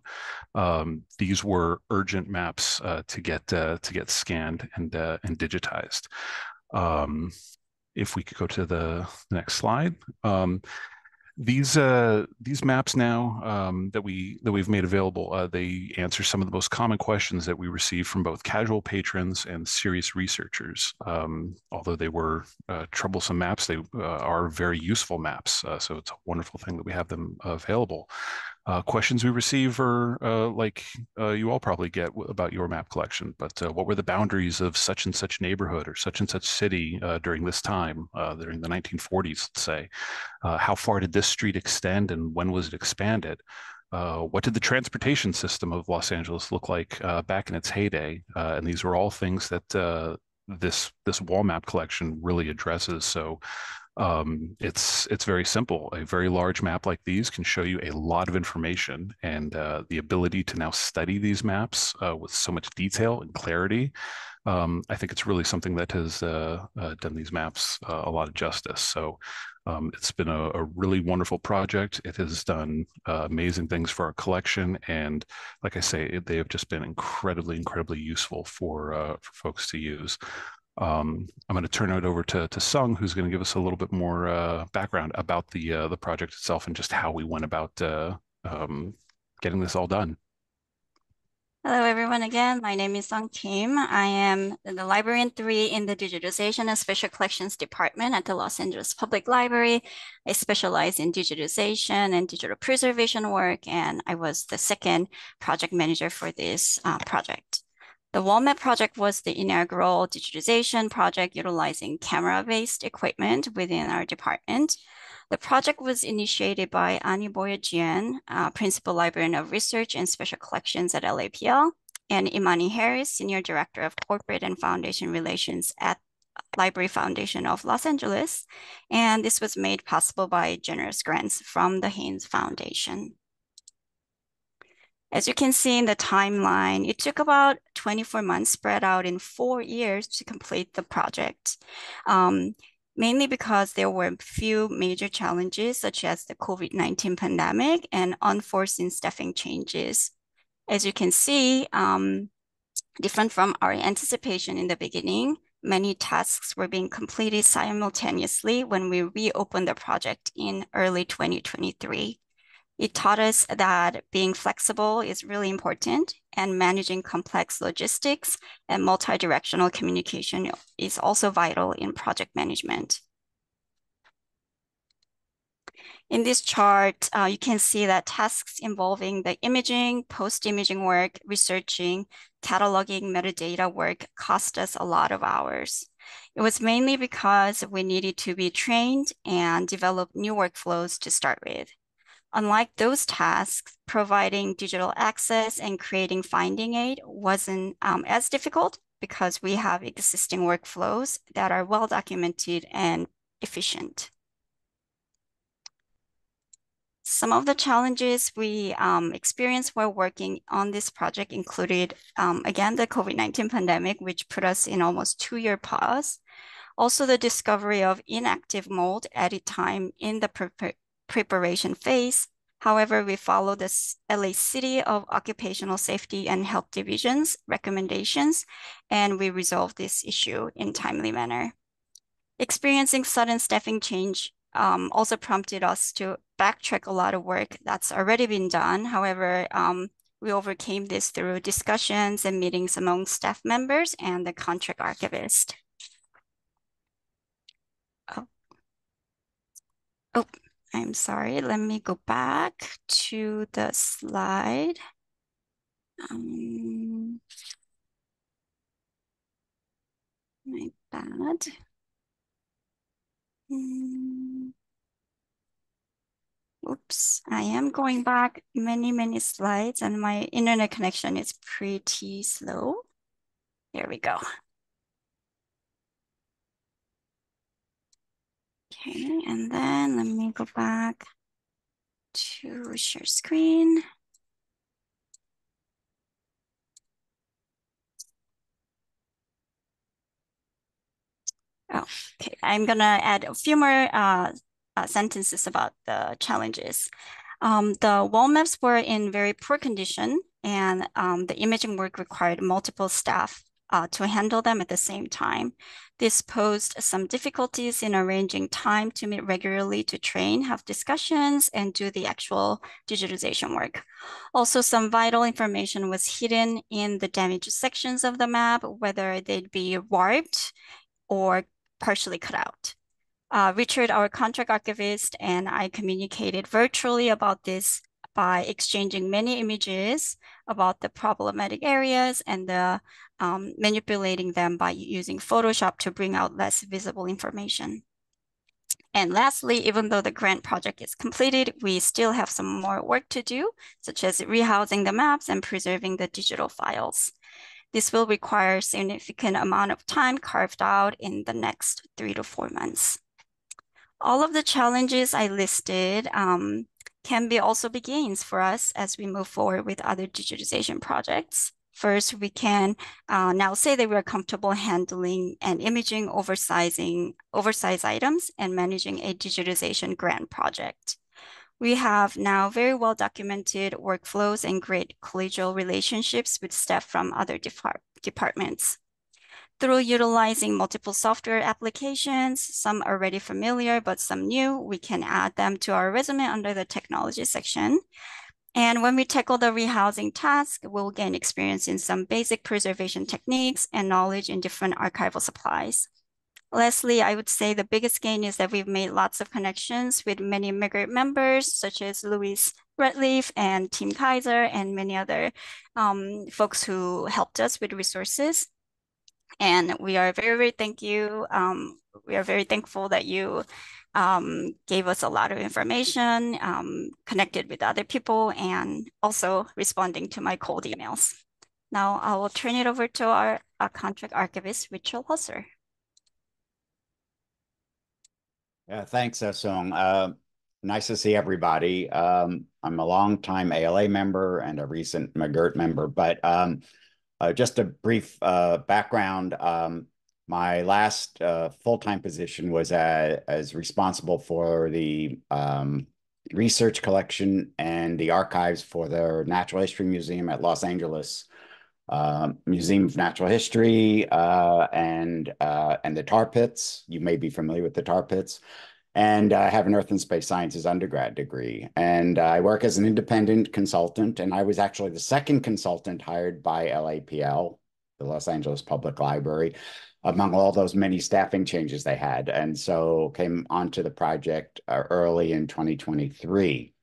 Um, these were urgent maps uh, to get uh, to get scanned and and digitized. Um, if we could go to the next slide. Um, these uh, these maps now um, that we that we've made available, uh, they answer some of the most common questions that we receive from both casual patrons and serious researchers. Um, although they were uh, troublesome maps, they uh, are very useful maps. Uh, so it's a wonderful thing that we have them available. Uh, questions we receive are uh, like uh, you all probably get about your map collection, but uh, what were the boundaries of such and such neighborhood or such and such city uh, during this time, uh, during the 1940s, let's say? how far did this street extend and when was it expanded? what did the transportation system of Los Angeles look like back in its heyday? and these were all things that this this wall map collection really addresses. So um, it's it's very simple. A very large map like these can show you a lot of information, and uh, the ability to now study these maps uh, with so much detail and clarity. Um, I think it's really something that has uh, uh done these maps uh, a lot of justice. So Um, it's been a, a, really wonderful project. It has done uh, amazing things for our collection, and like I say, they have just been incredibly, incredibly useful for for folks to use. Um, I'm going to turn it over to to Sung, who's going to give us a little bit more uh, background about the uh, the project itself and just how we went about uh, um, getting this all done. Hello, everyone. Again, my name is Sung Kim. I am the librarian three in the Digitization and Special Collections Department at the Los Angeles Public Library. I specialize in digitization and digital preservation work, and I was the second project manager for this uh, project. The WALMAP project was the inaugural digitization project utilizing camera-based equipment within our department. The project was initiated by Ani Boyajian, uh, Principal Librarian of Research and Special Collections at LAPL, and Imani Harris, Senior Director of Corporate and Foundation Relations at Library Foundation of Los Angeles. And this was made possible by generous grants from the Haynes Foundation. As you can see in the timeline, it took about 24 months spread out in four years to complete the project. Um, mainly because there were a few major challenges such as the COVID-19 pandemic and unforeseen staffing changes. As you can see, um, different from our anticipation in the beginning, many tasks were being completed simultaneously when we reopened the project in early 2023. It taught us that being flexible is really important and managing complex logistics and multi-directional communication is also vital in project management. In this chart, uh, you can see that tasks involving the imaging, post-imaging work, researching, cataloging metadata work cost us a lot of hours. It was mainly because we needed to be trained and develop new workflows to start with. Unlike those tasks, providing digital access and creating finding aid wasn't um, as difficult because we have existing workflows that are well documented and efficient. Some of the challenges we um, experienced while working on this project included, um, again, the COVID-19 pandemic, which put us in almost two-year pause. Also, the discovery of inactive mold at a time in the preparation phase. However, we follow the LA City of Occupational Safety and Health Division's recommendations, and we resolve this issue in timely manner. Experiencing sudden staffing change um, also prompted us to backtrack a lot of work that's already been done. However, um, we overcame this through discussions and meetings among staff members and the contract archivist. Oh. Oh. I'm sorry, let me go back to the slide. Um, my bad. Mm. Oops, I am going back many, many slides and my internet connection is pretty slow. Here we go. Okay, and then let me go back to share screen. Oh, okay. I'm gonna add a few more uh, uh, sentences about the challenges. Um, the wall maps were in very poor condition and um, the imaging work required multiple staff uh, to handle them at the same time. This posed some difficulties in arranging time to meet regularly to train, have discussions, and do the actual digitization work. Also, some vital information was hidden in the damaged sections of the map, whether they'd be warped or partially cut out. Uh, Richard, our contract archivist, and I communicated virtually about this by exchanging many images about the problematic areas and the um, manipulating them by using Photoshop to bring out less visible information. And lastly, even though the grant project is completed, we still have some more work to do, such as rehousing the maps and preserving the digital files. This will require significant amount of time carved out in the next three to four months. All of the challenges I listed um, can be also be gains for us as we move forward with other digitization projects. First, we can uh, now say that we're comfortable handling and imaging oversizing oversized items and managing a digitization grant project. We have now very well documented workflows and great collegial relationships with staff from other depart departments. Through utilizing multiple software applications, some already familiar, but some new, we can add them to our resume under the technology section. And when we tackle the rehousing task, we'll gain experience in some basic preservation techniques and knowledge in different archival supplies. Lastly, I would say the biggest gain is that we've made lots of connections with many MAGIRT members, such as Louise Ratliff and Tim Kaiser and many other um, folks who helped us with resources. And we are very, very thank you. Um, we are very thankful that you um, gave us a lot of information, um, connected with other people, and also responding to my cold emails. Now I will turn it over to our, our contract archivist, Richard Hulser. Yeah, thanks, Sung. Uh, nice to see everybody. Um, I'm a longtime ALA member and a recent MAGIRT member, but um, uh, just a brief uh, background. Um, my last uh, full-time position was as, as responsible for the um, research collection and the archives for the Natural History Museum at Los Angeles uh, Museum of Natural History uh, and uh, and the tar pits. You may be familiar with the tar pits. And I have an Earth and Space Sciences undergrad degree. And I work as an independent consultant. And I was actually the second consultant hired by LAPL, the Los Angeles Public Library, among all those many staffing changes they had. And so came onto the project uh, early in 2023.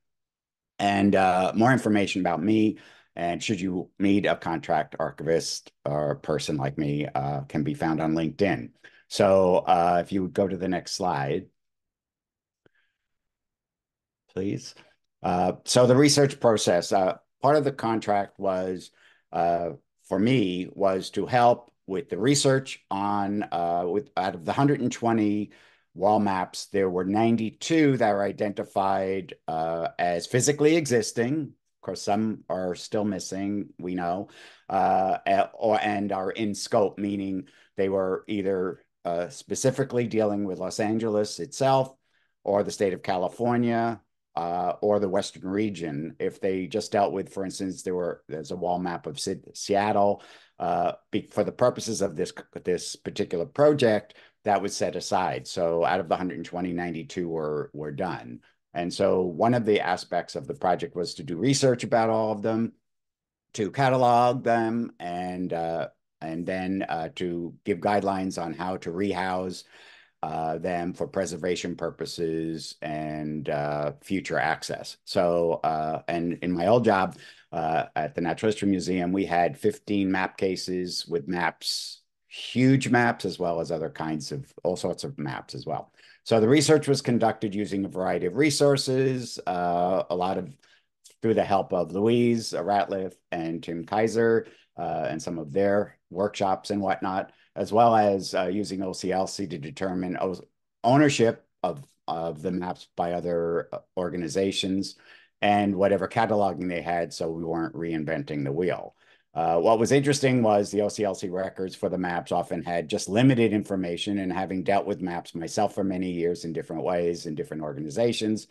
And uh, more information about me and should you need a contract archivist or a person like me, uh, can be found on LinkedIn. So uh, if you would go to the next slide, please. Uh, so the research process, uh, part of the contract was, uh, for me, was to help with the research on, uh, with out of the 120 wall maps, there were 92 that were identified as physically existing, Of course, some are still missing, we know, uh, or, and are in scope, meaning they were either uh, specifically dealing with Los Angeles itself or the state of California uh, or the Western region. If they just dealt with, for instance, there were there's a wall map of Seattle. Uh, be, for the purposes of this this particular project, that was set aside. So out of the 120, 92 were were done. And so one of the aspects of the project was to do research about all of them, to catalog them, and uh, and then uh, to give guidelines on how to rehouse uh, them for preservation purposes and uh, future access. So, uh, and in my old job uh, at the Natural History Museum, we had 15 map cases with maps, huge maps, as well as other kinds of all sorts of maps as well. So the research was conducted using a variety of resources, uh, a lot of through the help of Louise Ratliff and Tim Kaiser and some of their workshops and whatnot, as well as uh, using OCLC to determine ownership of, of the maps by other uh, organizations and whatever cataloging they had so we weren't reinventing the wheel. Uh, what was interesting was the OCLC records for the maps often had just limited information and having dealt with maps myself for many years in different ways in different organizations,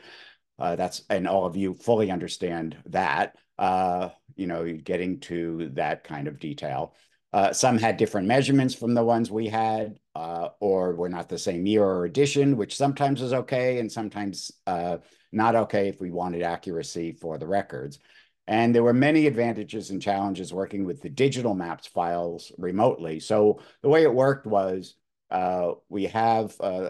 uh, that's, and all of you fully understand that, uh, you know, getting to that kind of detail. Uh, some had different measurements from the ones we had, uh, or were not the same year or edition, which sometimes is okay and sometimes uh, not okay if we wanted accuracy for the records. And there were many advantages and challenges working with the digital maps files remotely. So the way it worked was uh, we have uh,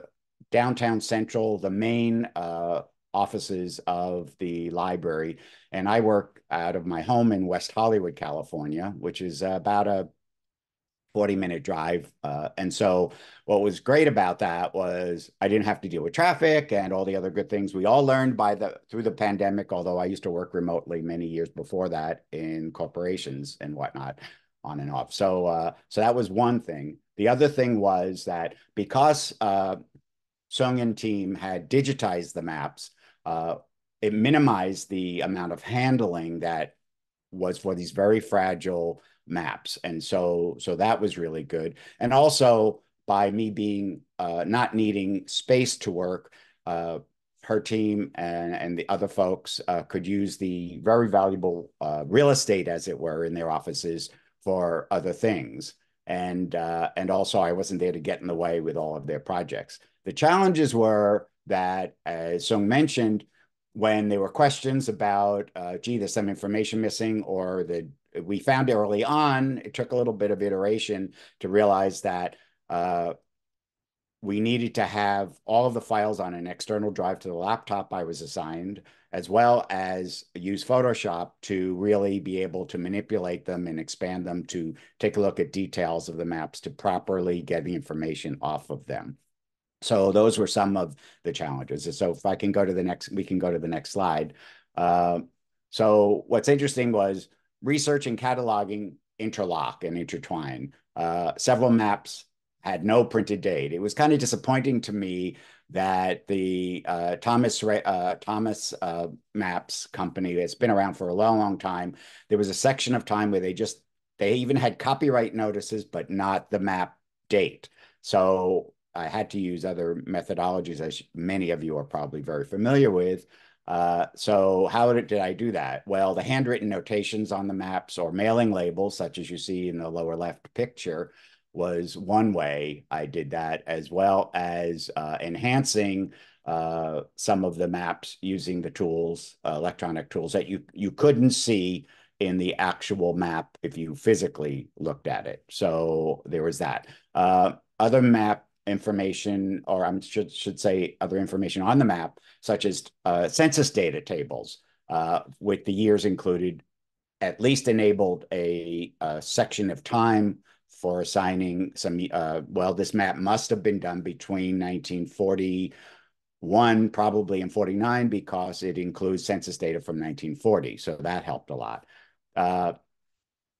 downtown central, the main uh, offices of the library. And I work out of my home in West Hollywood, California, which is about a 40 minute drive. Uh, and so what was great about that was I didn't have to deal with traffic and all the other good things we all learned by the through the pandemic, although I used to work remotely many years before that in corporations and whatnot on and off. So uh, so that was one thing. The other thing was that because uh, Sung and team had digitized the maps, uh, it minimized the amount of handling that was for these very fragile maps. And so, so that was really good. And also by me being uh, not needing space to work, uh, her team and, and the other folks uh, could use the very valuable uh, real estate, as it were, in their offices for other things. And uh, and also, I wasn't there to get in the way with all of their projects. The challenges were that, as Sung mentioned, when there were questions about, uh, gee, there's some information missing, or the we found early on, it took a little bit of iteration to realize that uh, we needed to have all of the files on an external drive to the laptop I was assigned, as well as use Photoshop to really be able to manipulate them and expand them to take a look at details of the maps to properly get the information off of them. So those were some of the challenges. So if I can go to the next, we can go to the next slide. Uh, so what's interesting was research and cataloging interlock and intertwine. Uh, several maps had no printed date. It was kind of disappointing to me that the uh, Thomas uh, Thomas uh, Maps company that's been around for a long, long time. There was a section of time where they just they even had copyright notices, but not the map date. So I had to use other methodologies, as many of you are probably very familiar with. Uh, so how did, did I do that? Well, the handwritten notations on the maps or mailing labels, such as you see in the lower left picture, was one way I did that, as well as uh, enhancing uh, some of the maps using the tools, uh, electronic tools that you you couldn't see in the actual map if you physically looked at it. So there was that. Uh, other map information, or I should should say other information on the map, such as uh, census data tables, uh, with the years included, at least enabled a, a section of time for assigning some, uh, well, this map must have been done between 1941, probably in 49, because it includes census data from 1940. So that helped a lot. Uh,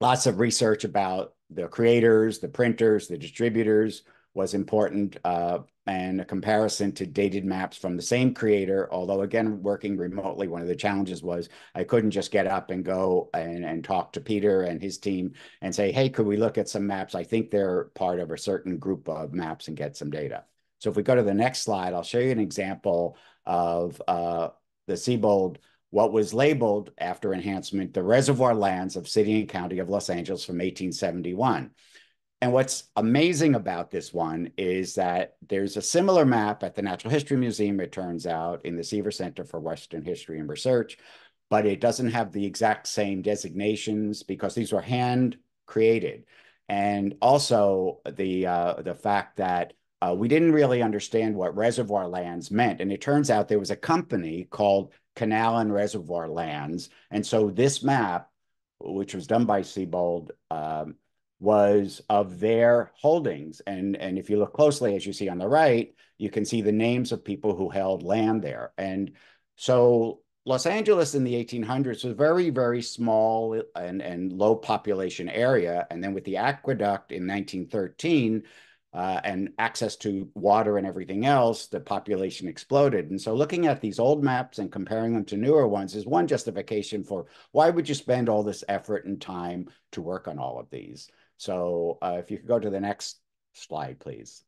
lots of research about the creators, the printers, the distributors was important. Uh, and a comparison to dated maps from the same creator. Although again, working remotely, one of the challenges was I couldn't just get up and go and, and talk to Peter and his team and say, hey, could we look at some maps? I think they're part of a certain group of maps and get some data. So if we go to the next slide, I'll show you an example of uh, the Siebold, what was labeled after enhancement, the reservoir lands of city and county of Los Angeles from 1871. And what's amazing about this one is that there's a similar map at the Natural History Museum, it turns out, in the Seaver Center for Western History and Research, but it doesn't have the exact same designations because these were hand created. And also the, uh, the fact that uh, we didn't really understand what reservoir lands meant. And it turns out there was a company called Canal and Reservoir Lands. And so this map, which was done by Siebold, um, was of their holdings. And, and if you look closely, as you see on the right, you can see the names of people who held land there. And so Los Angeles in the 1800s was a very, very small and, and low population area. And then with the aqueduct in 1913, uh, and access to water and everything else, the population exploded. And so looking at these old maps and comparing them to newer ones is one justification for why would you spend all this effort and time to work on all of these? So uh, if you could go to the next slide, please.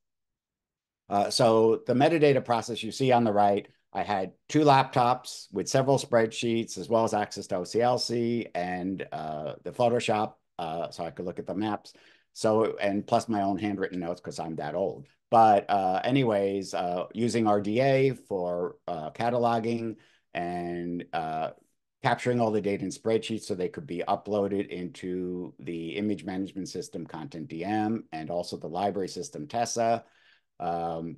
Uh, so the metadata process you see on the right, I had two laptops with several spreadsheets as well as access to OCLC and uh, the Photoshop uh, so I could look at the maps. So, and plus my own handwritten notes because I'm that old. But uh, anyways, uh, using RDA for cataloging and capturing all the data in spreadsheets so they could be uploaded into the image management system CONTENTdm and also the library system Tessa. Um,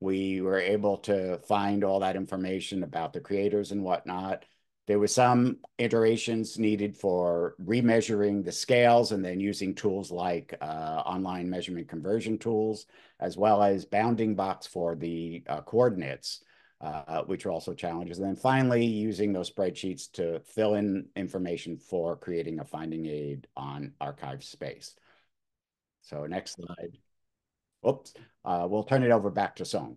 we were able to find all that information about the creators and whatnot. There were some iterations needed for remeasuring the scales and then using tools like uh, online measurement conversion tools, as well as bounding box for the uh, coordinates uh, which are also challenges. And then finally, using those spreadsheets to fill in information for creating a finding aid on ArchivesSpace. So next slide. Oops, uh, we'll turn it over back to Song.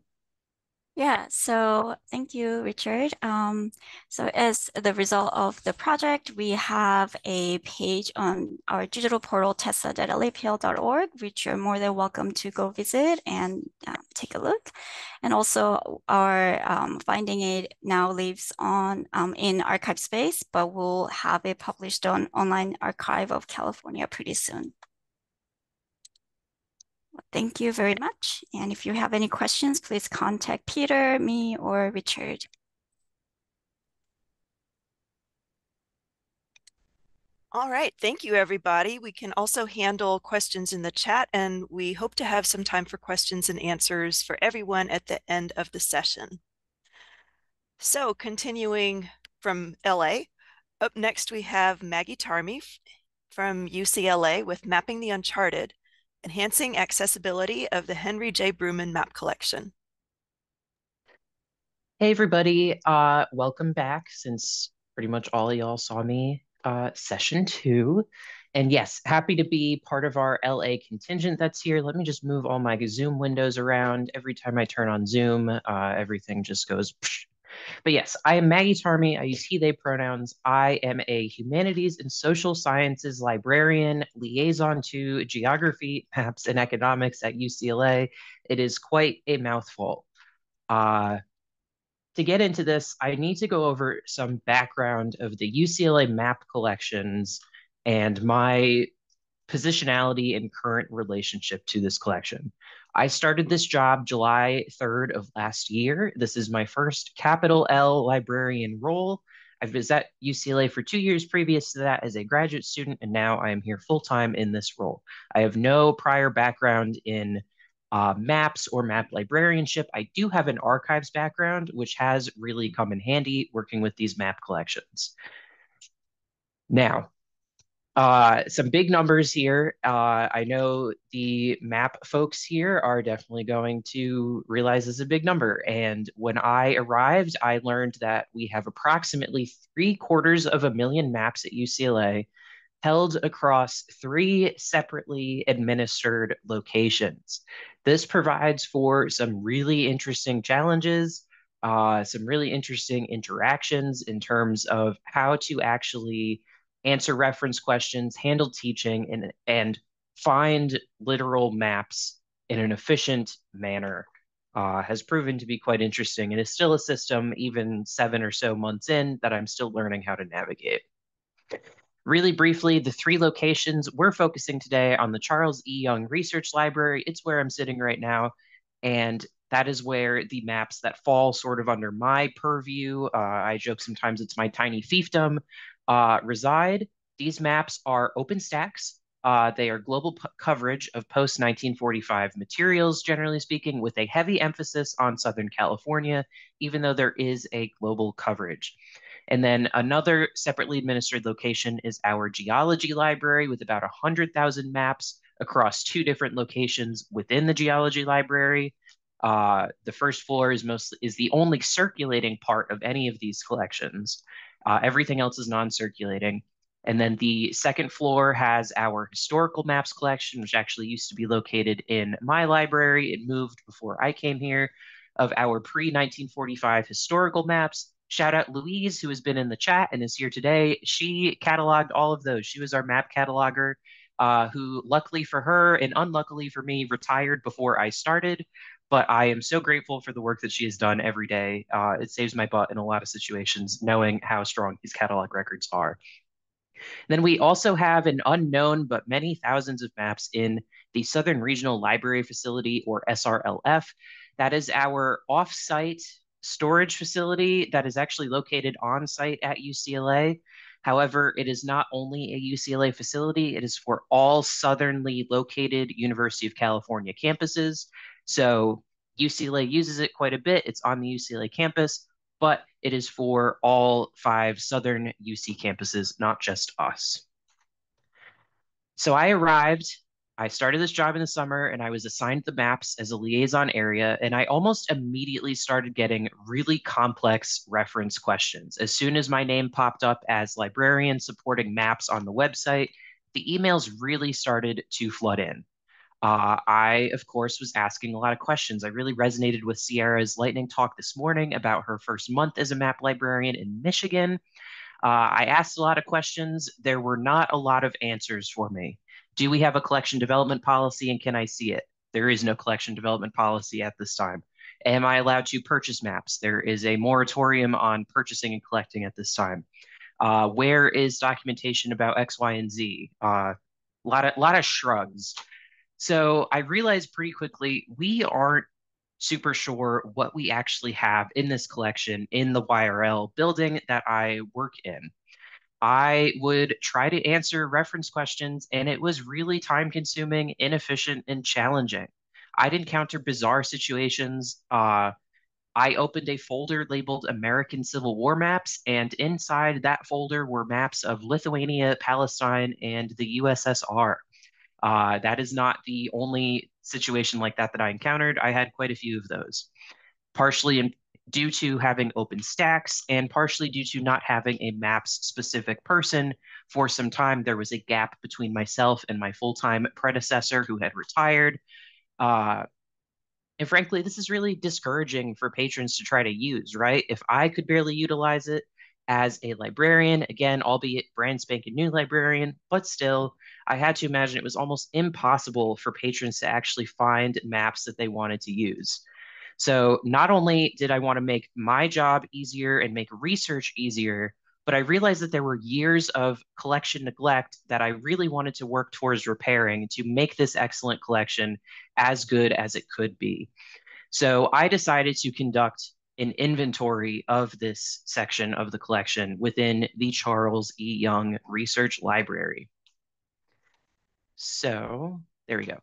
Yeah, so thank you, Richard. Um, so as the result of the project, we have a page on our digital portal, tessa.lapl.org, which you're more than welcome to go visit and um, take a look. And also our um, finding aid now lives on um, in ArchivesSpace, but we'll have it published on online archive of California pretty soon. Thank you very much. And if you have any questions, please contact Peter, me, or Richard. All right, thank you, everybody. We can also handle questions in the chat, and we hope to have some time for questions and answers for everyone at the end of the session. So continuing from LA, up next we have Maggie Tarmy from UCLA with Mapping the Uncharted, Enhancing Accessibility of the Henry J. Bruman Map Collection. Hey, everybody. Uh, welcome back since pretty much all of y'all saw me uh, session two. And yes, happy to be part of our LA contingent that's here. Let me just move all my Zoom windows around. Every time I turn on Zoom, uh, everything just goes psh, but yes, I am Maggie Tarmy. I use he, they pronouns. I am a humanities and social sciences librarian, liaison to geography, maps, and economics at UCLA. It is quite a mouthful. Uh, to get into this, I need to go over some background of the UCLA map collections and my positionality and current relationship to this collection. I started this job July 3rd of last year. This is my first capital L librarian role. I was at UCLA for two years previous to that as a graduate student, and now I am here full time in this role. I have no prior background in uh, maps or map librarianship. I do have an archives background, which has really come in handy working with these map collections. Now, uh, some big numbers here. Uh, I know the map folks here are definitely going to realize this is a big number. And when I arrived, I learned that we have approximately three quarters of a million maps at UCLA held across three separately administered locations. This provides for some really interesting challenges, uh, some really interesting interactions in terms of how to actually answer reference questions, handle teaching, and, and find literal maps in an efficient manner uh, has proven to be quite interesting and is still a system, even seven or so months in, that I'm still learning how to navigate. Really briefly, the three locations we're focusing today on the Charles E. Young Research Library. It's where I'm sitting right now. And that is where the maps that fall sort of under my purview, uh, I joke sometimes it's my tiny fiefdom, uh, reside. These maps are open stacks. Uh, they are global coverage of post 1945 materials, generally speaking, with a heavy emphasis on Southern California, even though there is a global coverage. And then another separately administered location is our geology library with about 100,000 maps across two different locations within the geology library. Uh, the first floor is mostly is the only circulating part of any of these collections. Uh, everything else is non-circulating. And then the second floor has our historical maps collection, which actually used to be located in my library. It moved before I came here, of our pre 1945 historical maps. Shout out Louise, who has been in the chat and is here today. She cataloged all of those. She was our map cataloger, uh, who, luckily for her and unluckily for me, retired before I started but I am so grateful for the work that she has done every day. Uh, it saves my butt in a lot of situations, knowing how strong these catalog records are. then we also have an unknown but many thousands of maps in the Southern Regional Library Facility, or SRLF. That is our off-site storage facility that is actually located on site at UCLA. However, it is not only a UCLA facility, it is for all southernly located University of California campuses. So UCLA uses it quite a bit. It's on the UCLA campus, but it is for all five Southern UC campuses, not just us. So I arrived, I started this job in the summer and I was assigned the maps as a liaison area. And I almost immediately started getting really complex reference questions. As soon as my name popped up as librarian supporting maps on the website, the emails really started to flood in. Uh, I, of course, was asking a lot of questions. I really resonated with Sierra's lightning talk this morning about her first month as a map librarian in Michigan. Uh, I asked a lot of questions. There were not a lot of answers for me. Do we have a collection development policy and can I see it? There is no collection development policy at this time. Am I allowed to purchase maps? There is a moratorium on purchasing and collecting at this time. Uh, where is documentation about X, Y, and Z? A lot of lot of shrugs. So I realized pretty quickly we aren't super sure what we actually have in this collection in the YRL building that I work in. I would try to answer reference questions, and it was really time consuming, inefficient, and challenging. I'd encounter bizarre situations. Uh, I opened a folder labeled American Civil War maps, and inside that folder were maps of Lithuania, Palestine, and the USSR. Uh, that is not the only situation like that that I encountered. I had quite a few of those, partially in, due to having open stacks and partially due to not having a maps specific person. For some time, there was a gap between myself and my full time predecessor who had retired. Uh, and frankly, this is really discouraging for patrons to try to use, right? If I could barely utilize it, as a librarian, again, albeit brand spanking new librarian, but still, I had to imagine it was almost impossible for patrons to actually find maps that they wanted to use. So not only did I want to make my job easier and make research easier, but I realized that there were years of collection neglect that I really wanted to work towards repairing to make this excellent collection as good as it could be. So I decided to conduct an inventory of this section of the collection within the Charles E. Young Research Library. So there we go.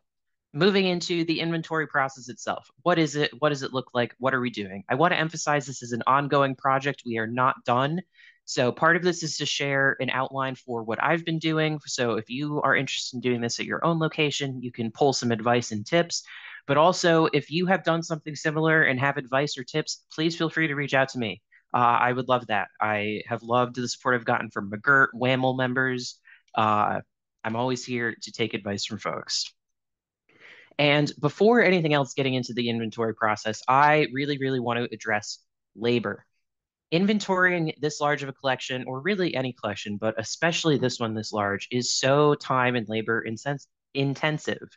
Moving into the inventory process itself. What is it? What does it look like? What are we doing? I want to emphasize this is an ongoing project. We are not done. So part of this is to share an outline for what I've been doing. So if you are interested in doing this at your own location, you can pull some advice and tips. But also, if you have done something similar and have advice or tips, please feel free to reach out to me. Uh, I would love that. I have loved the support I've gotten from MAGIRT, WAML members. Uh, I'm always here to take advice from folks. And before anything else getting into the inventory process, I really, really want to address labor. Inventorying this large of a collection, or really any collection, but especially this one this large, is so time and labor intensive.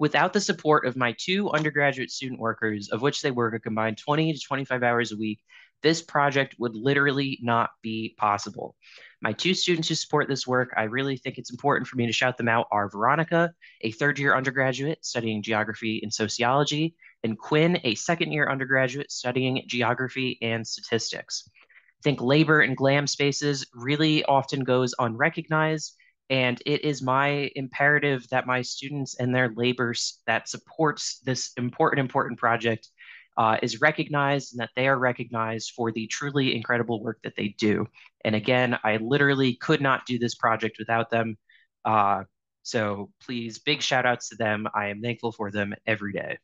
Without the support of my two undergraduate student workers, of which they work a combined 20 to 25 hours a week, this project would literally not be possible. My two students who support this work, I really think it's important for me to shout them out, are Veronica, a third year undergraduate studying geography and sociology, and Quinn, a second year undergraduate studying geography and statistics. I think labor and glam spaces really often goes unrecognized and it is my imperative that my students and their labors that supports this important, important project uh, is recognized and that they are recognized for the truly incredible work that they do. And again, I literally could not do this project without them. Uh, so please, big shout outs to them. I am thankful for them every day.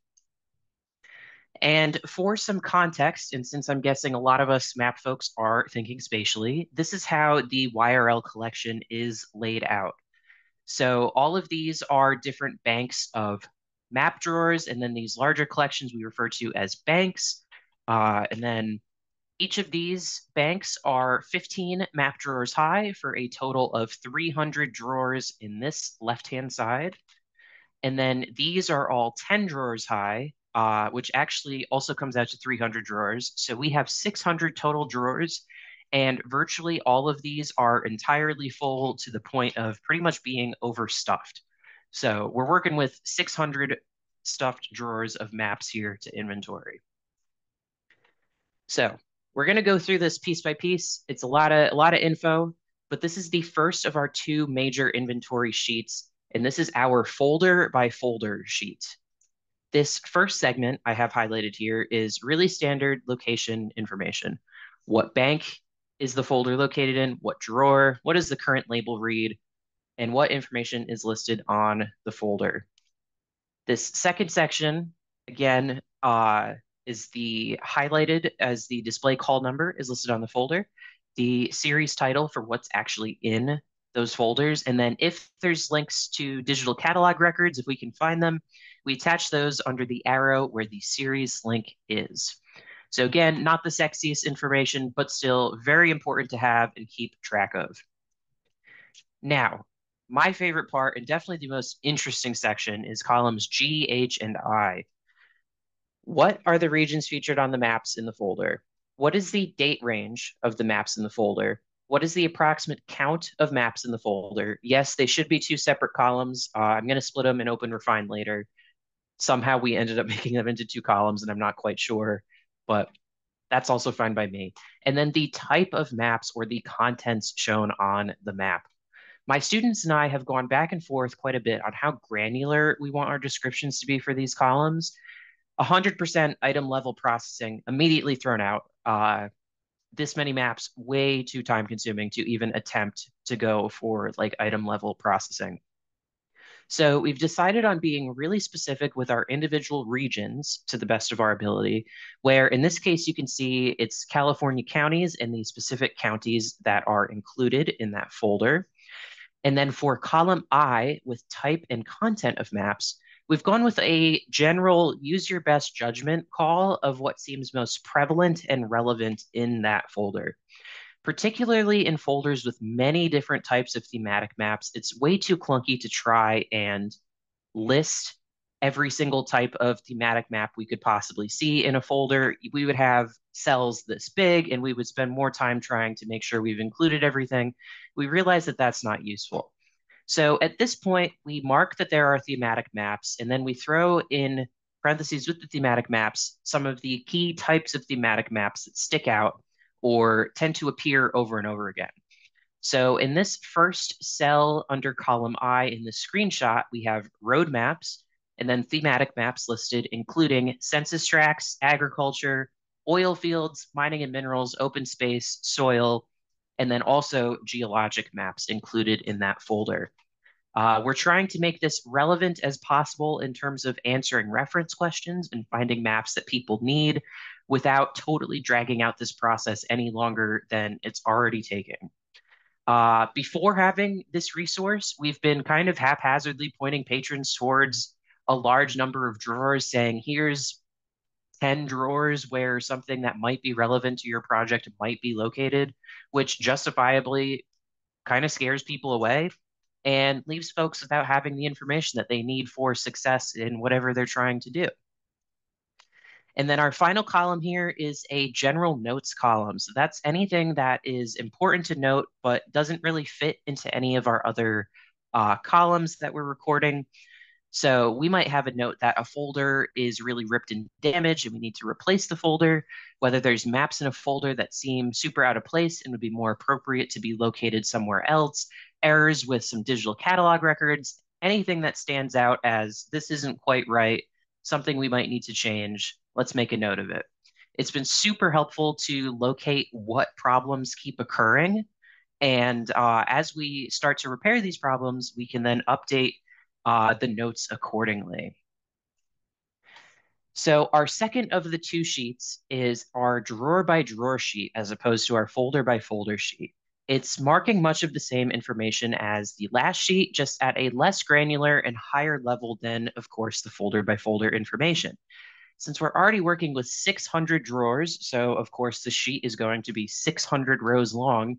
And for some context, and since I'm guessing a lot of us map folks are thinking spatially, this is how the YRL collection is laid out. So all of these are different banks of map drawers, and then these larger collections we refer to as banks. Uh, and then each of these banks are 15 map drawers high for a total of 300 drawers in this left-hand side. And then these are all 10 drawers high uh, which actually also comes out to 300 drawers. So we have 600 total drawers, and virtually all of these are entirely full to the point of pretty much being overstuffed. So we're working with 600 stuffed drawers of maps here to inventory. So we're going to go through this piece by piece. It's a lot of a lot of info, but this is the first of our two major inventory sheets, and this is our folder by folder sheet. This first segment I have highlighted here is really standard location information. What bank is the folder located in? What drawer? What does the current label read? And what information is listed on the folder? This second section, again, uh, is the highlighted as the display call number is listed on the folder. The series title for what's actually in those folders. And then if there's links to digital catalog records, if we can find them, we attach those under the arrow where the series link is. So again, not the sexiest information, but still very important to have and keep track of. Now, my favorite part and definitely the most interesting section is columns G, H, and I. What are the regions featured on the maps in the folder? What is the date range of the maps in the folder? What is the approximate count of maps in the folder? Yes, they should be two separate columns. Uh, I'm going to split them and OpenRefine later. Somehow we ended up making them into two columns, and I'm not quite sure, but that's also fine by me. And then the type of maps or the contents shown on the map. My students and I have gone back and forth quite a bit on how granular we want our descriptions to be for these columns. 100% item level processing immediately thrown out. Uh, this many maps way too time consuming to even attempt to go for like item level processing. So we've decided on being really specific with our individual regions to the best of our ability, where in this case, you can see it's California counties and the specific counties that are included in that folder. And then for column I with type and content of maps, we've gone with a general use your best judgment call of what seems most prevalent and relevant in that folder. Particularly in folders with many different types of thematic maps, it's way too clunky to try and list every single type of thematic map we could possibly see in a folder. We would have cells this big and we would spend more time trying to make sure we've included everything. We realize that that's not useful. So at this point, we mark that there are thematic maps, and then we throw in parentheses with the thematic maps some of the key types of thematic maps that stick out or tend to appear over and over again. So in this first cell under column I in the screenshot, we have roadmaps and then thematic maps listed, including census tracts, agriculture, oil fields, mining and minerals, open space, soil, and then also geologic maps included in that folder. Uh, we're trying to make this relevant as possible in terms of answering reference questions and finding maps that people need without totally dragging out this process any longer than it's already taking. Uh, before having this resource, we've been kind of haphazardly pointing patrons towards a large number of drawers saying, here's 10 drawers where something that might be relevant to your project might be located, which justifiably kind of scares people away and leaves folks without having the information that they need for success in whatever they're trying to do. And then our final column here is a general notes column. So that's anything that is important to note, but doesn't really fit into any of our other uh, columns that we're recording. So we might have a note that a folder is really ripped and damaged and we need to replace the folder, whether there's maps in a folder that seem super out of place and would be more appropriate to be located somewhere else, errors with some digital catalog records, anything that stands out as this isn't quite right, something we might need to change, let's make a note of it. It's been super helpful to locate what problems keep occurring. And uh, as we start to repair these problems, we can then update uh, the notes accordingly. So our second of the two sheets is our drawer by drawer sheet as opposed to our folder by folder sheet. It's marking much of the same information as the last sheet, just at a less granular and higher level than, of course, the folder by folder information. Since we're already working with 600 drawers, so of course the sheet is going to be 600 rows long,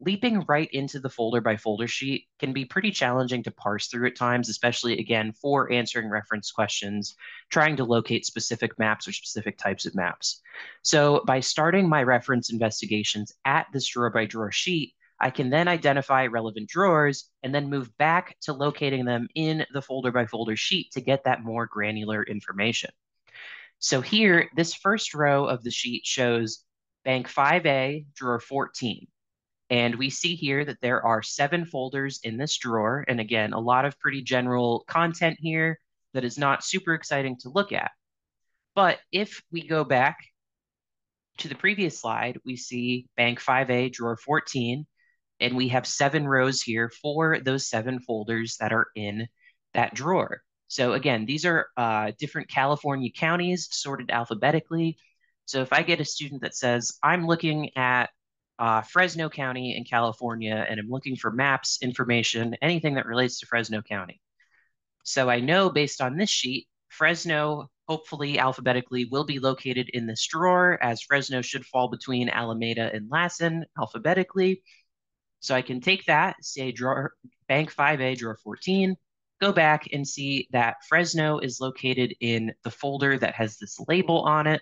leaping right into the folder by folder sheet can be pretty challenging to parse through at times, especially again for answering reference questions, trying to locate specific maps or specific types of maps. So by starting my reference investigations at this drawer by drawer sheet, I can then identify relevant drawers and then move back to locating them in the folder by folder sheet to get that more granular information. So here, this first row of the sheet shows bank 5A, drawer 14. And we see here that there are seven folders in this drawer. And again, a lot of pretty general content here that is not super exciting to look at. But if we go back to the previous slide, we see bank 5A, drawer 14, and we have seven rows here for those seven folders that are in that drawer. So again, these are uh, different California counties sorted alphabetically. So if I get a student that says, I'm looking at uh, Fresno County in California, and I'm looking for maps, information, anything that relates to Fresno County. So I know based on this sheet, Fresno, hopefully alphabetically, will be located in this drawer as Fresno should fall between Alameda and Lassen alphabetically. So I can take that, say drawer, bank 5A, drawer 14, go back and see that Fresno is located in the folder that has this label on it.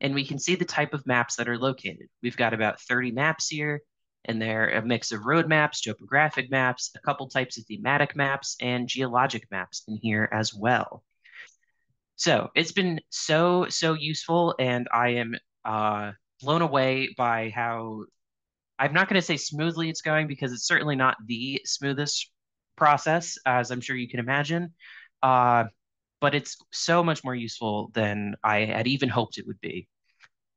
And we can see the type of maps that are located. We've got about 30 maps here, and they're a mix of road maps, topographic maps, a couple types of thematic maps, and geologic maps in here as well. So it's been so, so useful, and I am uh, blown away by how I'm not going to say smoothly it's going because it's certainly not the smoothest process, as I'm sure you can imagine. Uh, but it's so much more useful than I had even hoped it would be.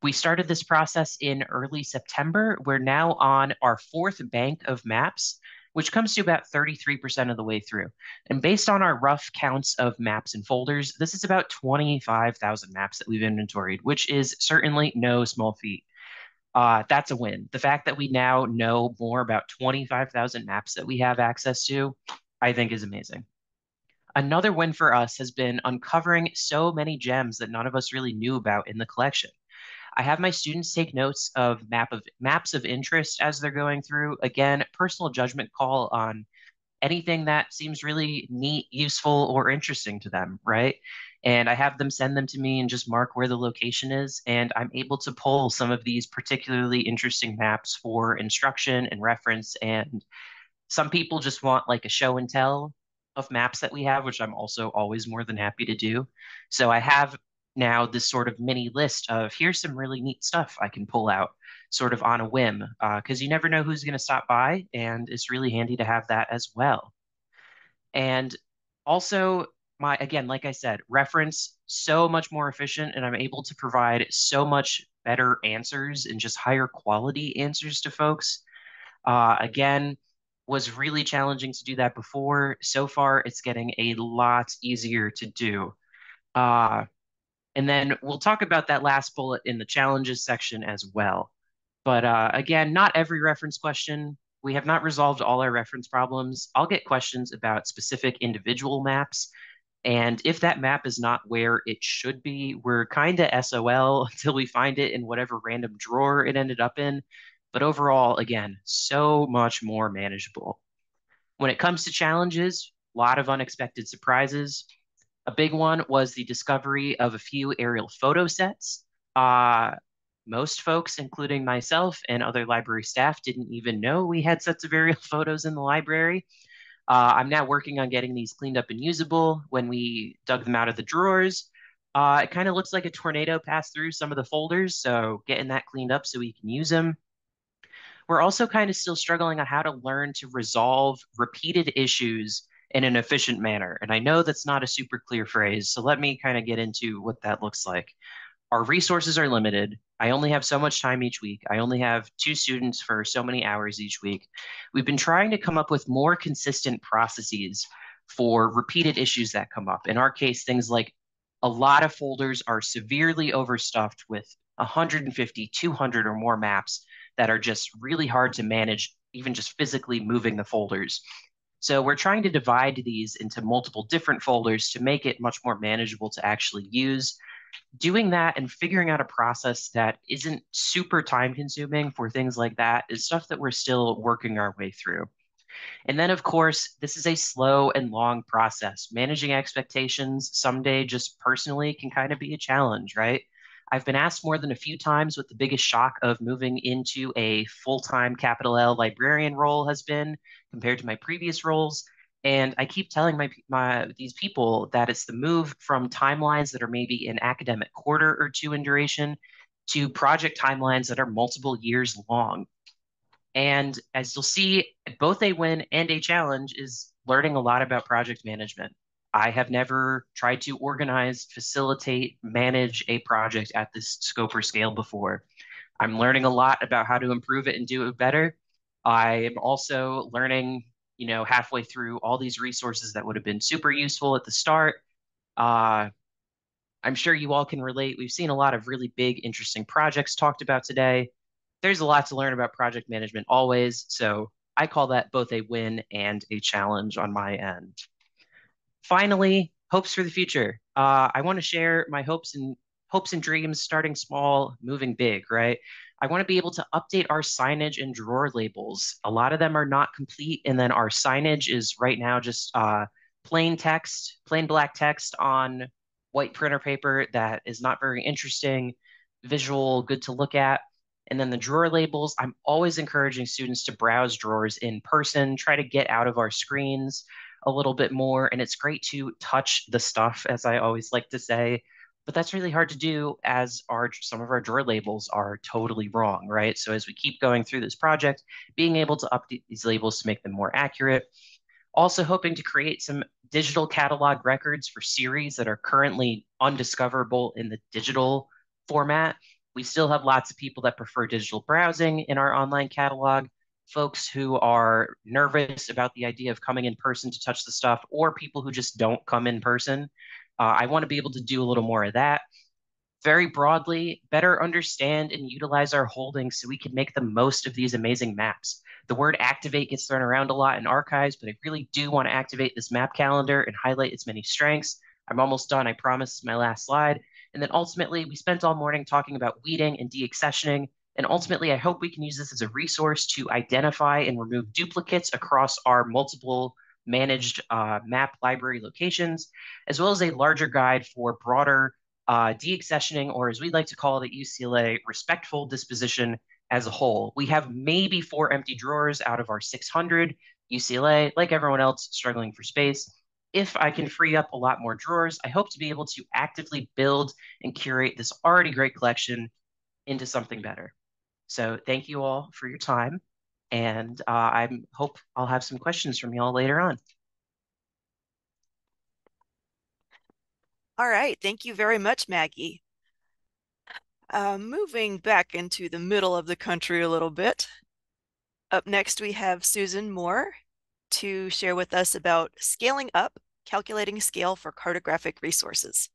We started this process in early September. We're now on our fourth bank of maps, which comes to about 33% of the way through. And based on our rough counts of maps and folders, this is about 25,000 maps that we've inventoried, which is certainly no small feat. Uh, that's a win. The fact that we now know more about 25,000 maps that we have access to, I think is amazing. Another win for us has been uncovering so many gems that none of us really knew about in the collection. I have my students take notes of map of maps of interest as they're going through. Again, personal judgment call on anything that seems really neat, useful, or interesting to them, right? And I have them send them to me and just mark where the location is. And I'm able to pull some of these particularly interesting maps for instruction and reference. And some people just want like a show and tell of maps that we have, which I'm also always more than happy to do. So I have now this sort of mini list of here's some really neat stuff I can pull out sort of on a whim because uh, you never know who's going to stop by and it's really handy to have that as well. And also my again like I said reference so much more efficient and I'm able to provide so much better answers and just higher quality answers to folks. Uh, again, was really challenging to do that before. So far, it's getting a lot easier to do. Uh, and then we'll talk about that last bullet in the challenges section as well. But uh, again, not every reference question. We have not resolved all our reference problems. I'll get questions about specific individual maps. And if that map is not where it should be, we're kind of SOL until we find it in whatever random drawer it ended up in. But overall, again, so much more manageable. When it comes to challenges, a lot of unexpected surprises. A big one was the discovery of a few aerial photo sets. Uh, most folks, including myself and other library staff, didn't even know we had sets of aerial photos in the library. Uh, I'm now working on getting these cleaned up and usable. When we dug them out of the drawers, uh, it kind of looks like a tornado passed through some of the folders, so getting that cleaned up so we can use them. We're also kind of still struggling on how to learn to resolve repeated issues in an efficient manner. And I know that's not a super clear phrase, so let me kind of get into what that looks like. Our resources are limited. I only have so much time each week. I only have two students for so many hours each week. We've been trying to come up with more consistent processes for repeated issues that come up. In our case, things like a lot of folders are severely overstuffed with 150, 200 or more maps that are just really hard to manage, even just physically moving the folders. So we're trying to divide these into multiple different folders to make it much more manageable to actually use. Doing that and figuring out a process that isn't super time consuming for things like that is stuff that we're still working our way through. And then, of course, this is a slow and long process. Managing expectations someday just personally can kind of be a challenge, right? I've been asked more than a few times what the biggest shock of moving into a full time capital L librarian role has been compared to my previous roles. And I keep telling my, my these people that it's the move from timelines that are maybe an academic quarter or two in duration to project timelines that are multiple years long. And as you'll see, both a win and a challenge is learning a lot about project management. I have never tried to organize, facilitate, manage a project at this scope or scale before. I'm learning a lot about how to improve it and do it better. I am also learning, you know, halfway through all these resources that would have been super useful at the start. Uh, I'm sure you all can relate. We've seen a lot of really big, interesting projects talked about today. there's a lot to learn about project management always. So I call that both a win and a challenge on my end. Finally, hopes for the future. Uh, I want to share my hopes and hopes and dreams, starting small, moving big, right? I want to be able to update our signage and drawer labels. A lot of them are not complete. And then our signage is right now just uh, plain text, plain black text on white printer paper that is not very interesting, visual, good to look at. And then the drawer labels, I'm always encouraging students to browse drawers in person, try to get out of our screens a little bit more. And it's great to touch the stuff, as I always like to say. But that's really hard to do as our some of our drawer labels are totally wrong, right? So as we keep going through this project, being able to update these labels to make them more accurate. Also hoping to create some digital catalog records for series that are currently undiscoverable in the digital format. We still have lots of people that prefer digital browsing in our online catalog, folks who are nervous about the idea of coming in person to touch the stuff, or people who just don't come in person. Uh, I want to be able to do a little more of that. Very broadly, better understand and utilize our holdings so we can make the most of these amazing maps. The word activate gets thrown around a lot in archives, but I really do want to activate this map calendar and highlight its many strengths. I'm almost done, I promise, my last slide. And then ultimately, we spent all morning talking about weeding and deaccessioning. And ultimately, I hope we can use this as a resource to identify and remove duplicates across our multiple managed uh, map library locations, as well as a larger guide for broader uh, deaccessioning, or as we'd like to call it at UCLA, respectful disposition as a whole. We have maybe four empty drawers out of our 600 UCLA, like everyone else, struggling for space. If I can free up a lot more drawers, I hope to be able to actively build and curate this already great collection into something better. So thank you all for your time. And uh, I hope I'll have some questions from you all later on. All right. Thank you very much, Maggie. Uh, moving back into the middle of the country a little bit. Up next, we have Susan Moore to share with us about scaling up, calculating scale for cartographic resources.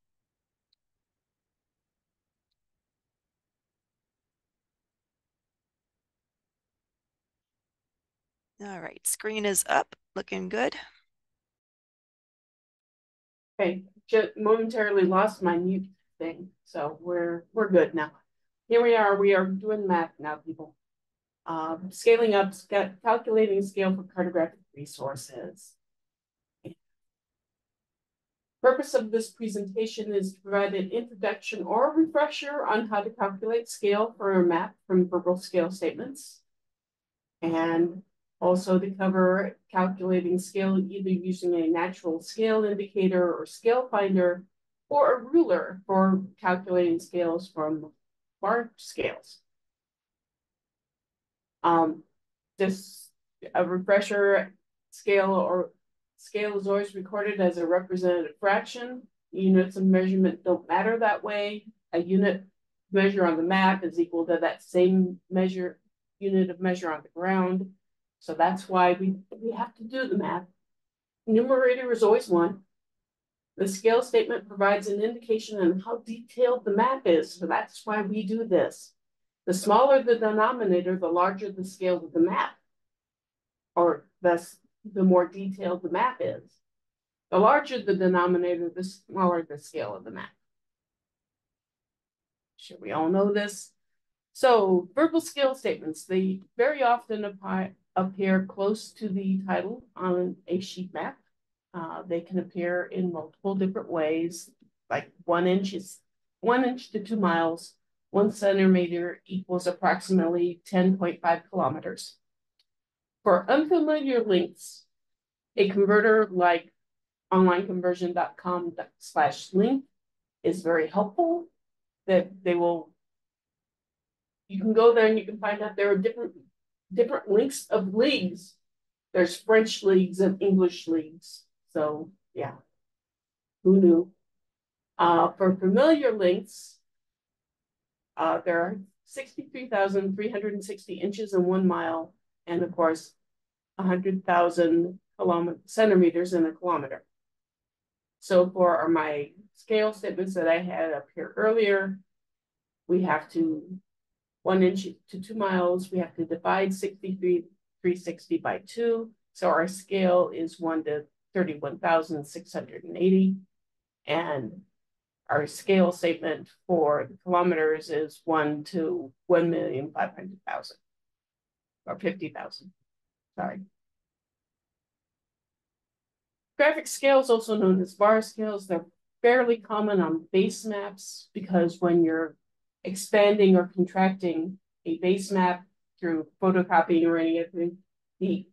All right, screen is up, looking good. Okay, just momentarily lost my mute thing. So we're we're good now. Here we are. We are doing math now, people. Um, scaling up, calculating scale for cartographic resources. Purpose of this presentation is to provide an introduction or refresher on how to calculate scale for a map from verbal scale statements. And also to cover calculating scale either using a natural scale indicator or scale finder or a ruler for calculating scales from bar scales. Um, this a refresher scale or scale is always recorded as a representative fraction. Units of measurement don't matter that way. A unit measure on the map is equal to that same measure unit of measure on the ground. So that's why we, we have to do the math. Numerator is always one. The scale statement provides an indication on how detailed the map is, so that's why we do this. The smaller the denominator, the larger the scale of the map, or thus the more detailed the map is. The larger the denominator, the smaller the scale of the map. Should we all know this? So verbal scale statements, they very often apply, appear close to the title on a sheet map. Uh, they can appear in multiple different ways, like one inch is one inch to two miles, one centimeter equals approximately 10.5 kilometers. For unfamiliar links, a converter like onlineconversion.com slash link is very helpful that they will you can go there and you can find out there are different different links of leagues. There's French leagues and English leagues. So yeah, who knew? Uh, for familiar links, uh, there are 63,360 inches in one mile, and of course, 100,000 centimeters in a kilometer. So for my scale statements that I had up here earlier, we have to one inch to two miles, we have to divide 63,360 by two. So our scale is one to 31,680. And our scale statement for the kilometers is one to 1,500,000 or 50,000, sorry. Graphic scales, also known as bar scales, they're fairly common on base maps because when you're expanding or contracting a base map through photocopying or anything, the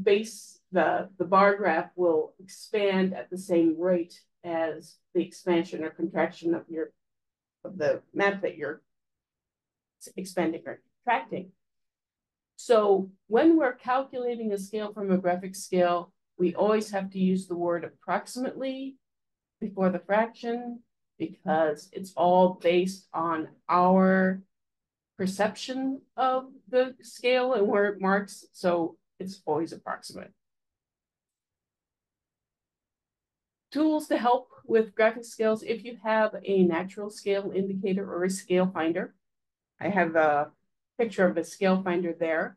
base, the, the bar graph will expand at the same rate as the expansion or contraction of your of the map that you're expanding or contracting. So when we're calculating a scale from a graphic scale, we always have to use the word approximately before the fraction because it's all based on our perception of the scale and where it marks. So it's always approximate. Tools to help with graphic scales. If you have a natural scale indicator or a scale finder, I have a picture of a scale finder there.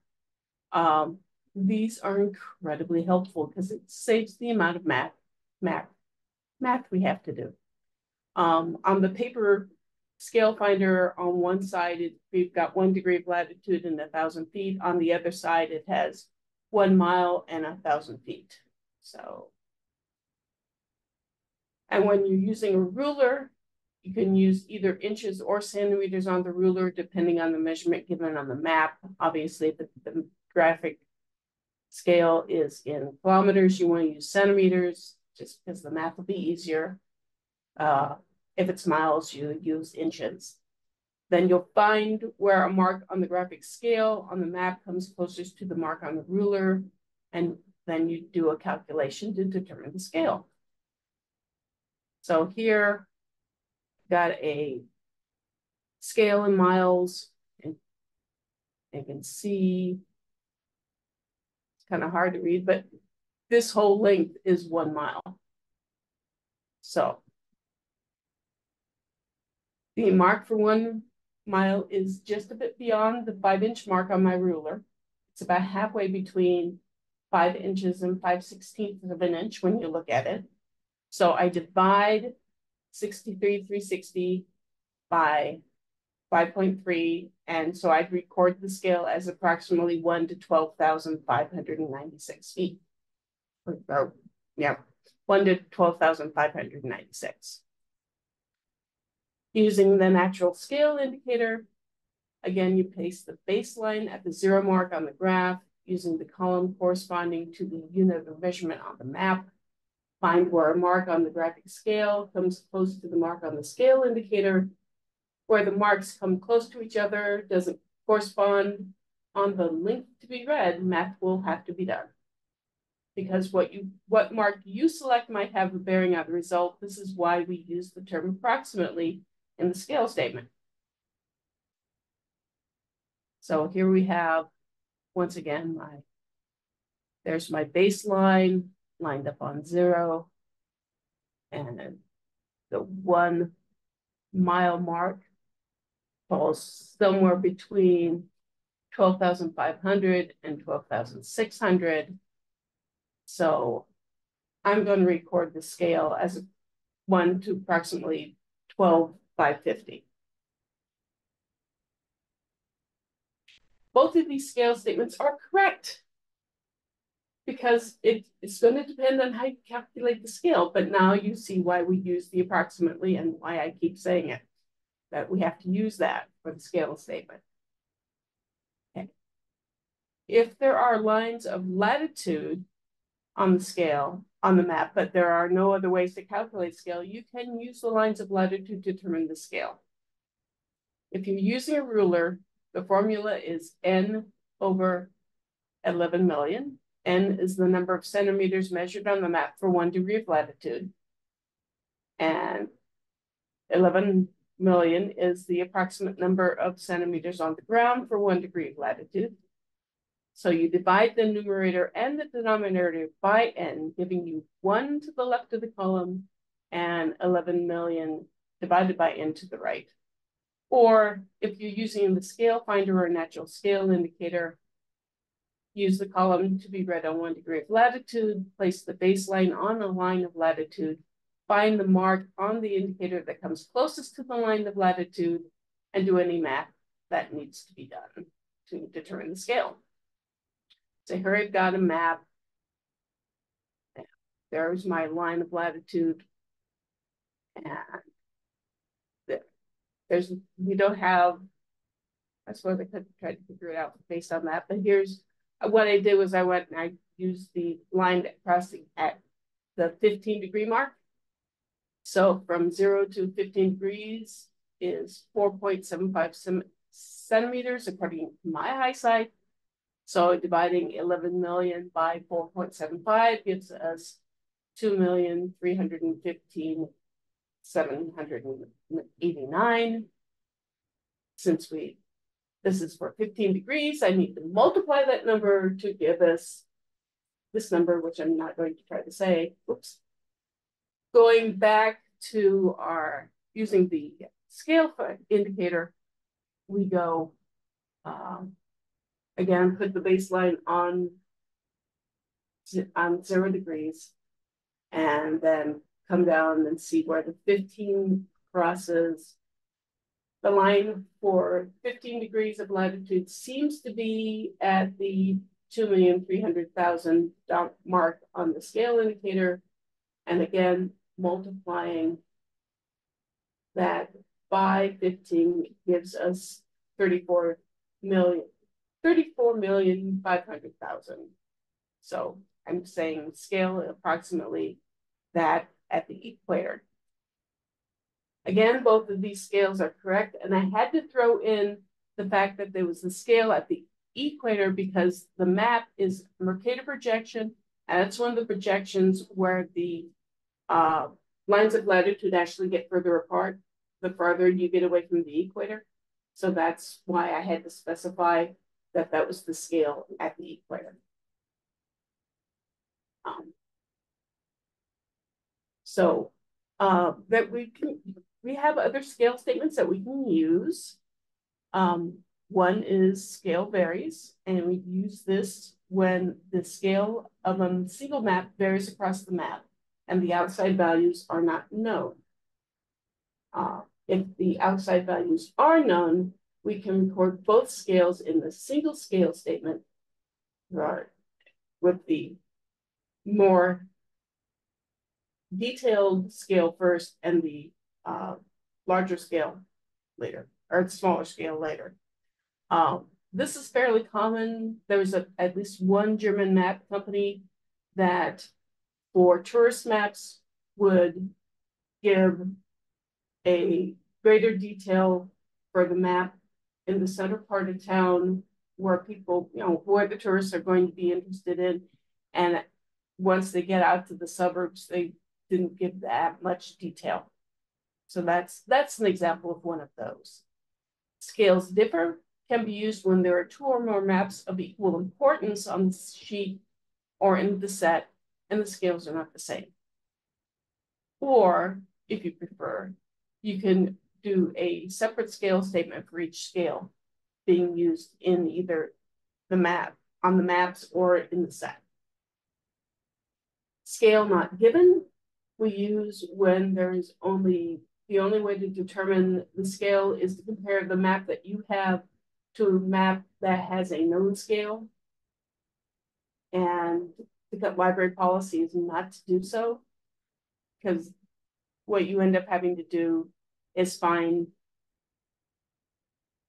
Um, these are incredibly helpful because it saves the amount of math, math, math we have to do. Um, on the paper scale finder on one side, it, we've got one degree of latitude and a thousand feet. On the other side, it has one mile and a thousand feet. So, and when you're using a ruler, you can use either inches or centimeters on the ruler, depending on the measurement given on the map. Obviously, the, the graphic scale is in kilometers. You want to use centimeters just because the math will be easier. Uh, if it's miles, you use inches. Then you'll find where a mark on the graphic scale on the map comes closest to the mark on the ruler, and then you do a calculation to determine the scale. So here, got a scale in miles, and you can see, it's kind of hard to read, but this whole length is one mile. So the mark for one mile is just a bit beyond the five inch mark on my ruler. It's about halfway between five inches and five sixteenths of an inch when you look at it. So I divide 63,360 by 5.3. And so I'd record the scale as approximately 1 to 12,596 feet. Or, oh, yeah, 1 to 12,596. Using the natural scale indicator, again, you place the baseline at the zero mark on the graph using the column corresponding to the unit of measurement on the map. Find where a mark on the graphic scale comes close to the mark on the scale indicator. Where the marks come close to each other doesn't correspond on the length to be read, math will have to be done. Because what you what mark you select might have a bearing on the result. This is why we use the term approximately in the scale statement. So here we have, once again, my, there's my baseline lined up on zero. And the one mile mark falls somewhere between 12,500 and 12,600. So I'm going to record the scale as one to approximately 12 550. Both of these scale statements are correct because it, it's going to depend on how you calculate the scale. But now you see why we use the approximately and why I keep saying it, that we have to use that for the scale statement. Okay. If there are lines of latitude on the scale, on the map, but there are no other ways to calculate scale, you can use the lines of latitude to determine the scale. If you're using a ruler, the formula is n over 11 million. n is the number of centimeters measured on the map for one degree of latitude. And 11 million is the approximate number of centimeters on the ground for one degree of latitude. So you divide the numerator and the denominator by n, giving you 1 to the left of the column and 11 million divided by n to the right. Or if you're using the scale finder or natural scale indicator, use the column to be read on one degree of latitude, place the baseline on a line of latitude, find the mark on the indicator that comes closest to the line of latitude, and do any math that needs to be done to determine the scale. So here I've got a map. There's my line of latitude. And there's, we don't have, I suppose I could try to figure it out based on that, but here's what I did was I went and I used the line crossing at the 15 degree mark. So from zero to 15 degrees is 4.75 centimeters according to my side. So dividing 11 million by 4.75 gives us 2,315,789. Since we, this is for 15 degrees, I need to multiply that number to give us this number, which I'm not going to try to say. Oops. Going back to our, using the scale indicator, we go, um, again, put the baseline on, on zero degrees, and then come down and see where the 15 crosses. The line for 15 degrees of latitude seems to be at the 2,300,000 mark on the scale indicator. And again, multiplying that by 15 gives us 34 million, 34 million 500,000. So I'm saying scale approximately that at the equator. Again, both of these scales are correct. And I had to throw in the fact that there was a scale at the equator because the map is Mercator projection. And it's one of the projections where the uh, lines of latitude actually get further apart the farther you get away from the equator. So that's why I had to specify that that was the scale at the equator. Um, so uh, that we can, we have other scale statements that we can use. Um, one is scale varies, and we use this when the scale of a single map varies across the map and the outside values are not known. Uh, if the outside values are known, we can record both scales in the single scale statement with the more detailed scale first and the uh, larger scale later, or smaller scale later. Um, this is fairly common. There's a, at least one German map company that for tourist maps would give a greater detail for the map in the center part of town where people, you know, where the tourists are going to be interested in. And once they get out to the suburbs, they didn't give that much detail. So that's that's an example of one of those. Scales differ, can be used when there are two or more maps of equal importance on the sheet or in the set, and the scales are not the same. Or, if you prefer, you can do a separate scale statement for each scale being used in either the map, on the maps, or in the set. Scale not given, we use when there's only, the only way to determine the scale is to compare the map that you have to a map that has a known scale. And the library policy is not to do so because what you end up having to do is find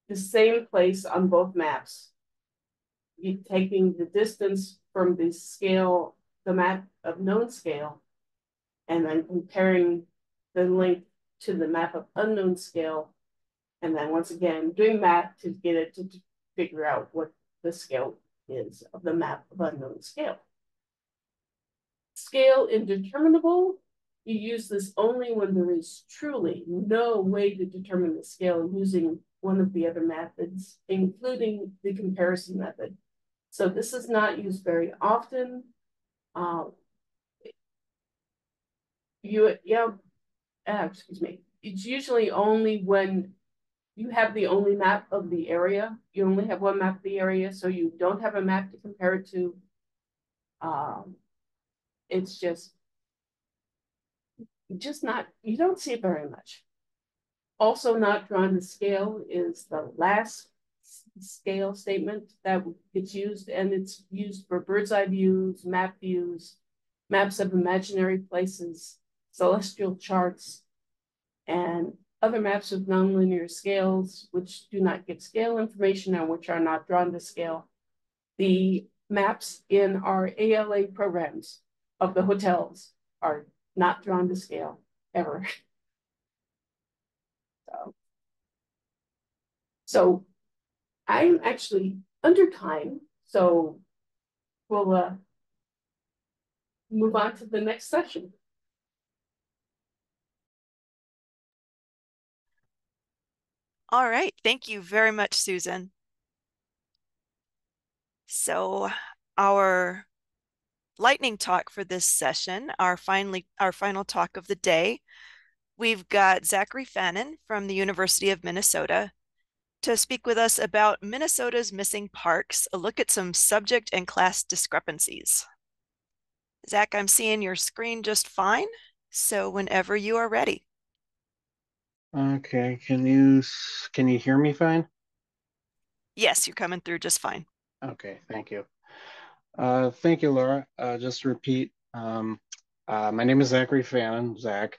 the same place on both maps. You taking the distance from the scale, the map of known scale, and then comparing the length to the map of unknown scale. And then once again, doing math to get it to figure out what the scale is of the map of unknown scale. Scale indeterminable you use this only when there is truly no way to determine the scale using one of the other methods, including the comparison method. So this is not used very often. Um, you, yeah, uh, excuse me. It's usually only when you have the only map of the area. You only have one map of the area, so you don't have a map to compare it to. Um, it's just, just not, you don't see it very much. Also not drawn to scale is the last scale statement that gets used, and it's used for bird's eye views, map views, maps of imaginary places, celestial charts, and other maps with nonlinear scales, which do not give scale information and which are not drawn to scale. The maps in our ALA programs of the hotels are not drawn to scale ever. so, so I'm actually under time, so we'll uh, move on to the next session. All right, thank you very much, Susan. So our lightning talk for this session, our finally our final talk of the day, we've got Zachary Fannin from the University of Minnesota to speak with us about Minnesota's missing parks, a look at some subject and class discrepancies. Zach, I'm seeing your screen just fine, so whenever you are ready. Okay, can you can you hear me fine? Yes, you're coming through just fine. Okay, thank you. Uh, thank you, Laura. Uh, just to repeat, um, uh, my name is Zachary Fannin, Zach.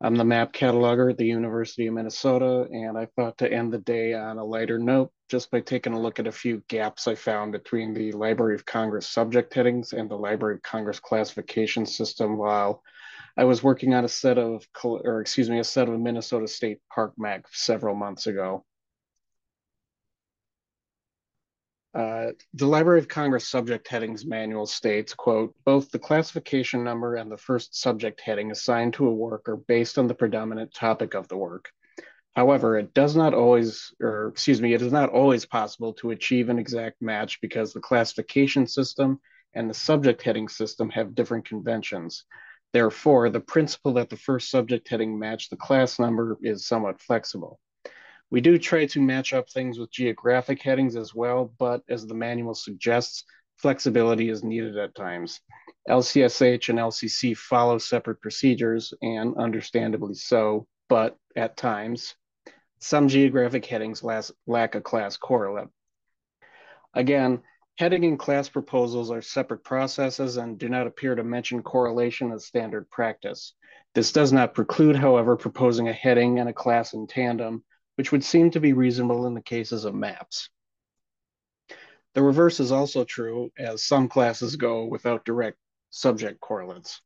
I'm the map cataloger at the University of Minnesota, and I thought to end the day on a lighter note just by taking a look at a few gaps I found between the Library of Congress subject headings and the Library of Congress classification system while I was working on a set of, or excuse me, a set of Minnesota State Park maps several months ago. Uh, the Library of Congress subject headings manual states, quote, both the classification number and the first subject heading assigned to a work are based on the predominant topic of the work. However, it does not always, or excuse me, it is not always possible to achieve an exact match because the classification system and the subject heading system have different conventions. Therefore, the principle that the first subject heading match the class number is somewhat flexible. We do try to match up things with geographic headings as well, but as the manual suggests, flexibility is needed at times. LCSH and LCC follow separate procedures, and understandably so, but at times, some geographic headings lack a class correlate. Again, Heading and class proposals are separate processes and do not appear to mention correlation as standard practice. This does not preclude, however, proposing a heading and a class in tandem, which would seem to be reasonable in the cases of maps. The reverse is also true, as some classes go without direct subject correlates.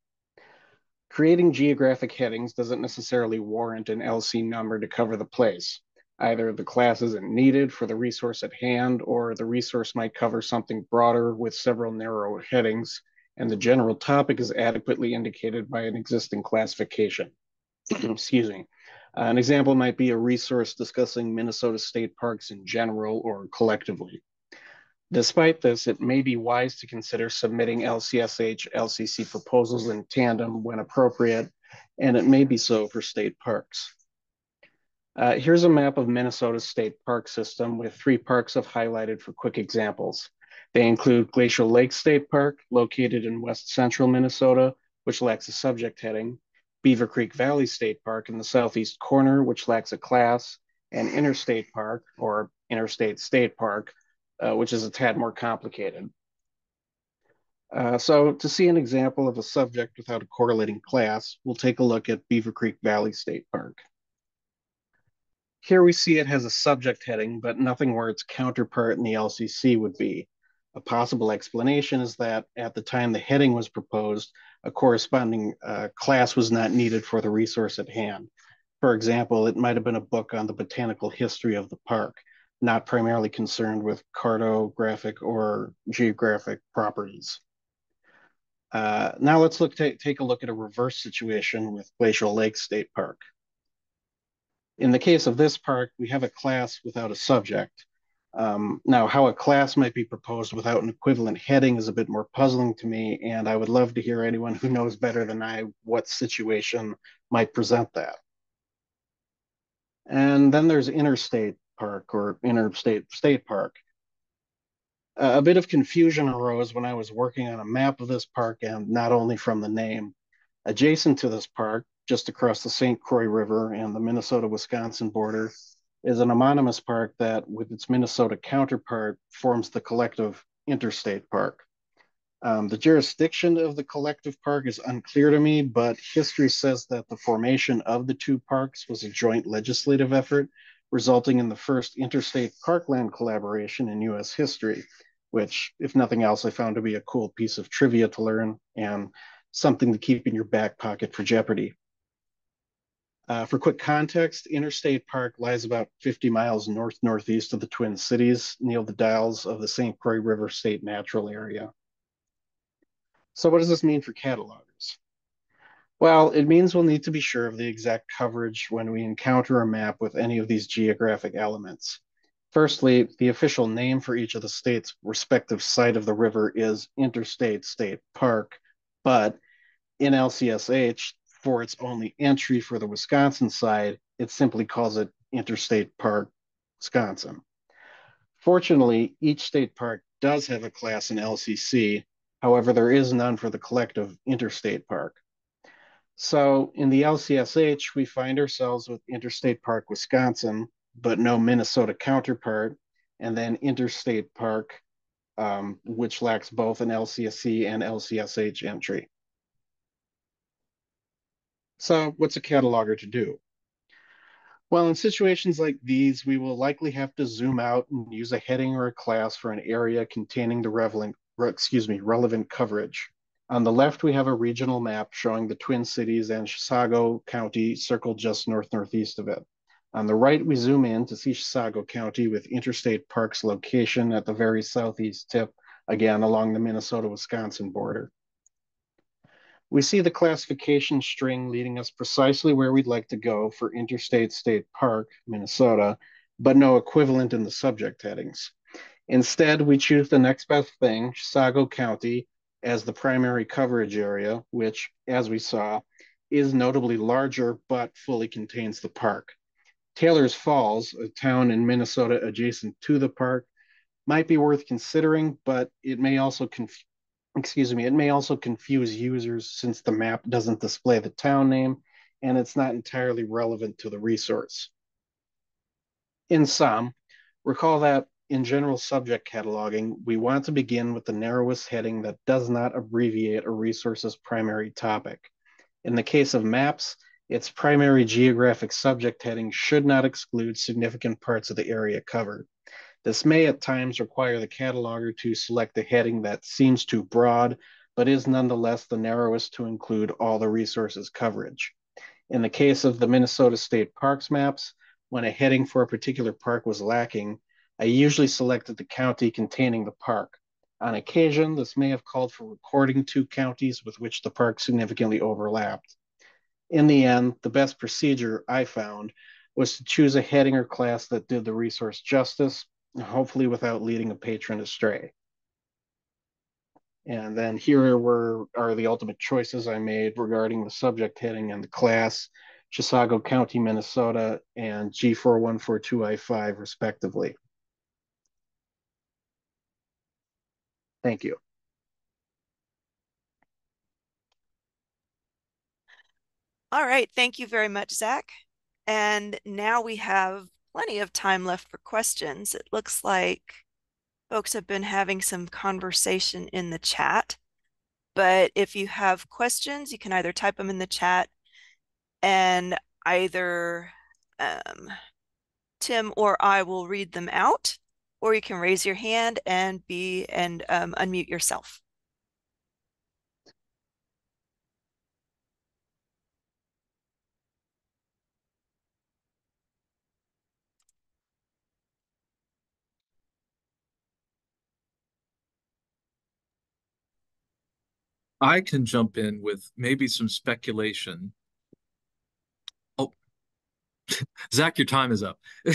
Creating geographic headings doesn't necessarily warrant an LC number to cover the place. Either the class isn't needed for the resource at hand, or the resource might cover something broader with several narrow headings, and the general topic is adequately indicated by an existing classification. Excuse me. Uh, an example might be a resource discussing Minnesota state parks in general or collectively. Despite this, it may be wise to consider submitting LCSH LCC proposals in tandem when appropriate, and it may be so for state parks. Uh, here's a map of Minnesota's state park system with three parks I've highlighted for quick examples. They include Glacial Lake State Park, located in west central Minnesota, which lacks a subject heading, Beaver Creek Valley State Park in the southeast corner, which lacks a class, and Interstate Park, or Interstate State Park, uh, which is a tad more complicated. Uh, so to see an example of a subject without a correlating class, we'll take a look at Beaver Creek Valley State Park. Here we see it has a subject heading, but nothing where its counterpart in the LCC would be. A possible explanation is that at the time the heading was proposed, a corresponding uh, class was not needed for the resource at hand. For example, it might have been a book on the botanical history of the park, not primarily concerned with cartographic or geographic properties. Uh, now let's look take a look at a reverse situation with Glacial Lake State Park. In the case of this park, we have a class without a subject. Um, now, how a class might be proposed without an equivalent heading is a bit more puzzling to me, and I would love to hear anyone who knows better than I what situation might present that. And then there's interstate park or interstate state park. A bit of confusion arose when I was working on a map of this park and not only from the name. Adjacent to this park, just across the St. Croix River and the Minnesota-Wisconsin border, is an homonymous park that, with its Minnesota counterpart, forms the collective interstate park. Um, the jurisdiction of the collective park is unclear to me, but history says that the formation of the two parks was a joint legislative effort, resulting in the first interstate parkland collaboration in US history, which, if nothing else, I found to be a cool piece of trivia to learn and something to keep in your back pocket for Jeopardy! Uh, for quick context, Interstate Park lies about 50 miles north-northeast of the Twin Cities, near the Dalles of the St. Croix River State Natural Area. So what does this mean for catalogers? Well, it means we'll need to be sure of the exact coverage when we encounter a map with any of these geographic elements. Firstly, the official name for each of the state's respective site of the river is Interstate State Park, but in LCSH, for its only entry for the Wisconsin side, it simply calls it Interstate Park, Wisconsin. Fortunately, each state park does have a class in LCC. However, there is none for the collective interstate park. So in the LCSH, we find ourselves with Interstate Park, Wisconsin, but no Minnesota counterpart, and then Interstate Park, um, which lacks both an LCSC and LCSH entry. So what's a cataloger to do? Well, in situations like these, we will likely have to zoom out and use a heading or a class for an area containing the relevant, excuse me, relevant coverage. On the left, we have a regional map showing the Twin Cities and Chisago County circled just north-northeast of it. On the right, we zoom in to see Chisago County with Interstate Park's location at the very southeast tip, again along the Minnesota-Wisconsin border. We see the classification string leading us precisely where we'd like to go for Interstate State Park, Minnesota, but no equivalent in the subject headings. Instead, we choose the next best thing, Chisago County, as the primary coverage area, which, as we saw, is notably larger but fully contains the park. Taylor's Falls, a town in Minnesota adjacent to the park, might be worth considering, but it may also conf excuse me, it may also confuse users since the map doesn't display the town name and it's not entirely relevant to the resource. In sum, recall that in general subject cataloging, we want to begin with the narrowest heading that does not abbreviate a resource's primary topic. In the case of maps, its primary geographic subject heading should not exclude significant parts of the area covered. This may at times require the cataloger to select a heading that seems too broad, but is nonetheless the narrowest to include all the resources coverage. In the case of the Minnesota State Parks maps, when a heading for a particular park was lacking, I usually selected the county containing the park. On occasion, this may have called for recording two counties with which the park significantly overlapped. In the end, the best procedure I found was to choose a heading or class that did the resource justice hopefully without leading a patron astray. And then here were are the ultimate choices I made regarding the subject heading and the class, Chisago County, Minnesota, and G4142I5 respectively. Thank you. All right, thank you very much, Zach. And now we have plenty of time left for questions. It looks like folks have been having some conversation in the chat. But if you have questions, you can either type them in the chat and either um, Tim or I will read them out, or you can raise your hand and be and um, unmute yourself. I can jump in with maybe some speculation. Oh, Zach, your time is up.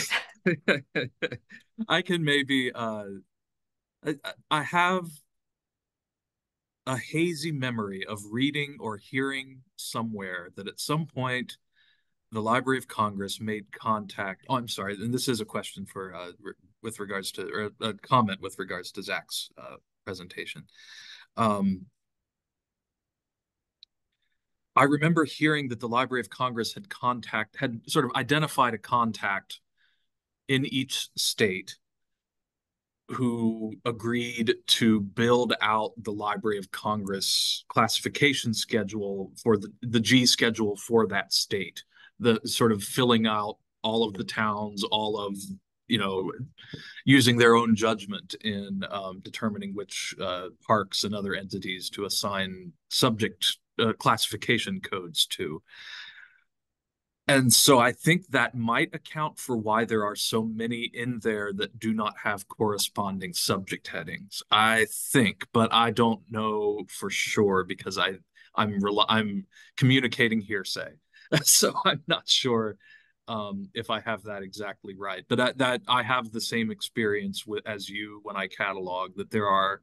I can maybe, uh, I, I have a hazy memory of reading or hearing somewhere that at some point the Library of Congress made contact. Oh, I'm sorry, and this is a question for uh, with regards to or a comment with regards to Zach's uh, presentation. Um, I remember hearing that the Library of Congress had contact had sort of identified a contact in each state who agreed to build out the Library of Congress classification schedule for the, the G schedule for that state, the sort of filling out all of the towns, all of, you know, using their own judgment in um, determining which uh, parks and other entities to assign subject uh, classification codes to. And so I think that might account for why there are so many in there that do not have corresponding subject headings. I think, but I don't know for sure because I I'm rel- I'm communicating hearsay. so I'm not sure um, if I have that exactly right. But that that I have the same experience with as you when I catalog that there are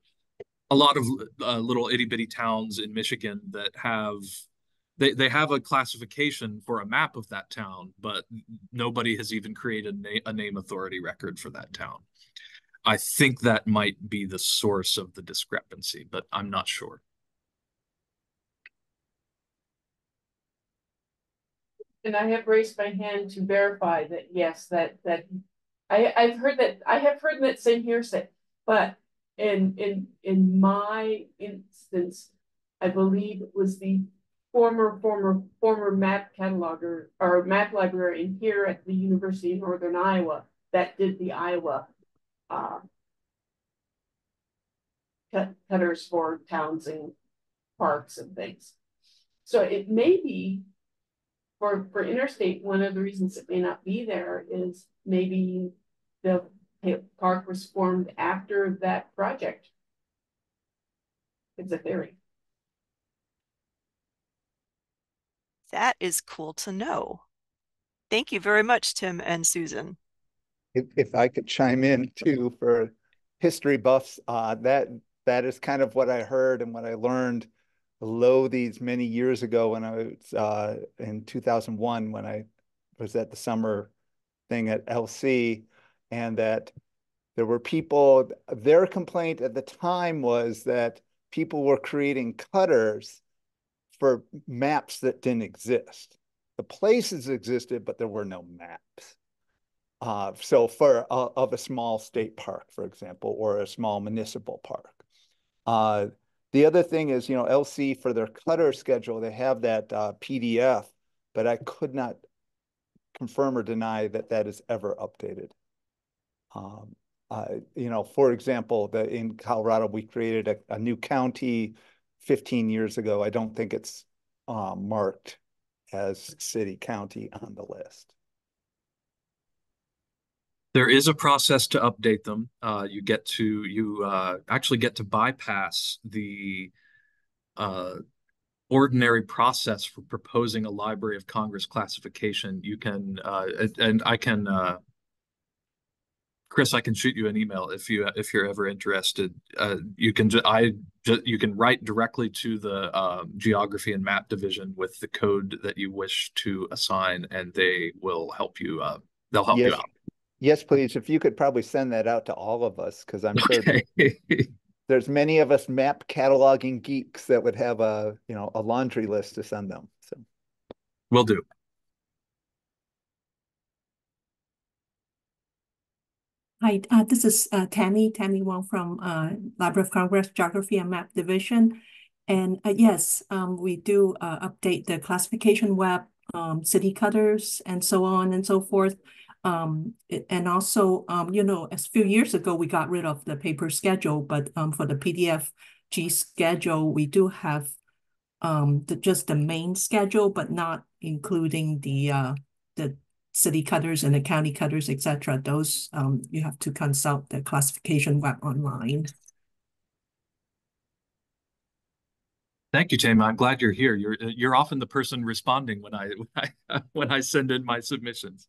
a lot of uh, little itty bitty towns in Michigan that have they, they have a classification for a map of that town, but nobody has even created na a name authority record for that town. I think that might be the source of the discrepancy, but I'm not sure. And I have raised my hand to verify that yes, that that I I've heard that I have heard that same hearsay, but in in in my instance, I believe it was the former, former, former map cataloger or map librarian here at the University of Northern Iowa that did the Iowa uh, cut, cutters for towns and parks and things. So it may be for, for interstate, one of the reasons it may not be there is maybe the park was formed after that project. It's a theory. That is cool to know. Thank you very much, Tim and Susan. If, if I could chime in too for history buffs, uh, that that is kind of what I heard and what I learned below these many years ago when I was uh, in 2001 when I was at the summer thing at LC, and that there were people. Their complaint at the time was that people were creating cutters for maps that didn't exist. The places existed, but there were no maps. Uh, so for of a small state park, for example, or a small municipal park. Uh, the other thing is, you know, LC for their cutter schedule, they have that uh, PDF, but I could not confirm or deny that that is ever updated. Um, uh, you know, for example, the, in Colorado, we created a, a new county 15 years ago. I don't think it's uh, marked as city county on the list. There is a process to update them. Uh, you get to you uh, actually get to bypass the uh, ordinary process for proposing a Library of Congress classification. You can uh, and I can Chris, I can shoot you an email if you if you're ever interested. Uh, you can ju- I ju- you can write directly to the um, geography and map division with the code that you wish to assign, and they will help you. Uh, they'll help yes. you out. Yes, please. If you could probably send that out to all of us, because I'm sure there's many of us map cataloging geeks that would have a you know a laundry list to send them. So, will do. Hi, uh, this is uh, Tammy, Tammy Wong from uh, Library of Congress Geography and Map Division. And uh, yes, um, we do uh, update the classification web, um, city cutters, and so on and so forth. Um, and also, um, you know, a few years ago, we got rid of the paper schedule, but um, for the PDF G schedule, we do have um, the, just the main schedule, but not including the uh, the city cutters and the county cutters, etc. Those um, you have to consult the classification web online. Thank you, Tama. I'm glad you're here. You're you're often the person responding when I when I, when I send in my submissions.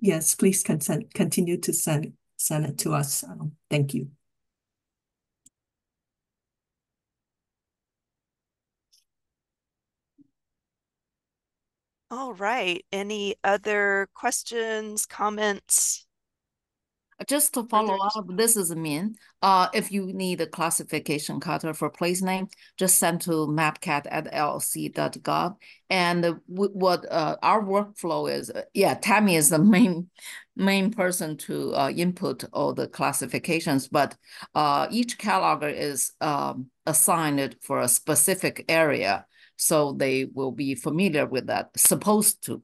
yes, please consent, continue to send send it to us. Um, thank you. All right. Any other questions, comments? Just to follow up, this is Min. Uh, if you need a classification cutter for place name, just send to mapcat at lc.gov. And what uh, our workflow is, uh, yeah, Tammy is the main main person to uh, input all the classifications, but uh, each cataloger is um, assigned for a specific area. So they will be familiar with that, supposed to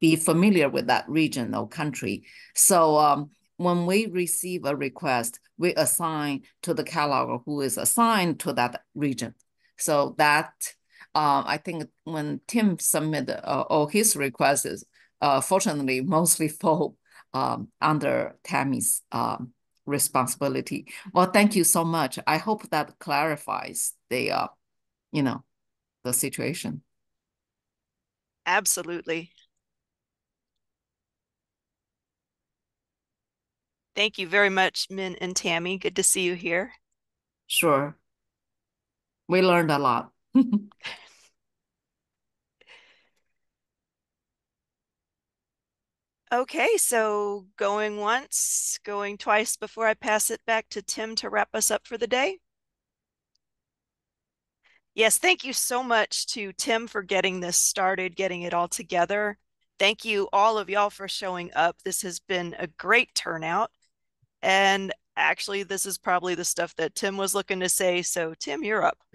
be familiar with that region or country. So um, when we receive a request, we assign to the cataloger who is assigned to that region. So that, um, I think when Tim submitted uh, all his requests, uh, fortunately, mostly fall um, under Tammy's um, responsibility. Well, thank you so much. I hope that clarifies the, uh, you know, the situation. Absolutely. Thank you very much, Min and Tammy. Good to see you here. Sure. We learned a lot. okay, so going once, going twice before I pass it back to Tim to wrap us up for the day. Yes, thank you so much to Tim for getting this started, getting it all together. Thank you all of y'all for showing up. This has been a great turnout. And actually, this is probably the stuff that Tim was looking to say. So, Tim, you're up.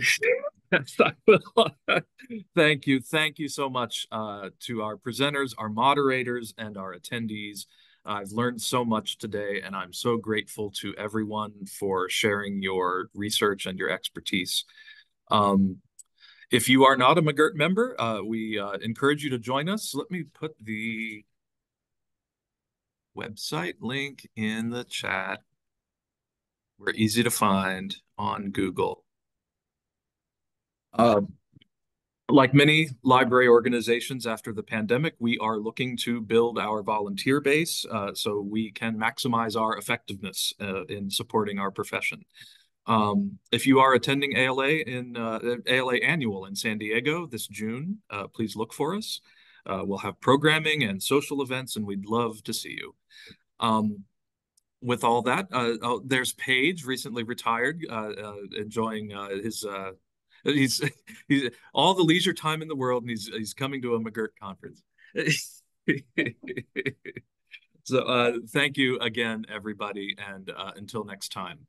Thank you. Thank you so much uh, to our presenters, our moderators, and our attendees. I've learned so much today, and I'm so grateful to everyone for sharing your research and your expertise. Um, if you are not a MAGIRT member, uh, we uh, encourage you to join us. Let me put the website link in the chat. We're easy to find on Google. Uh, like many library organizations after the pandemic, we are looking to build our volunteer base uh, so we can maximize our effectiveness uh, in supporting our profession. Um, if you are attending ALA in uh, ALA Annual in San Diego this June, uh, please look for us. Uh, we'll have programming and social events, and we'd love to see you. Um, with all that, uh, oh, there's Paige, recently retired, uh, uh, enjoying his. He's he's all the leisure time in the world, and he's he's coming to a MAGIRT conference. so thank you again, everybody, and until next time.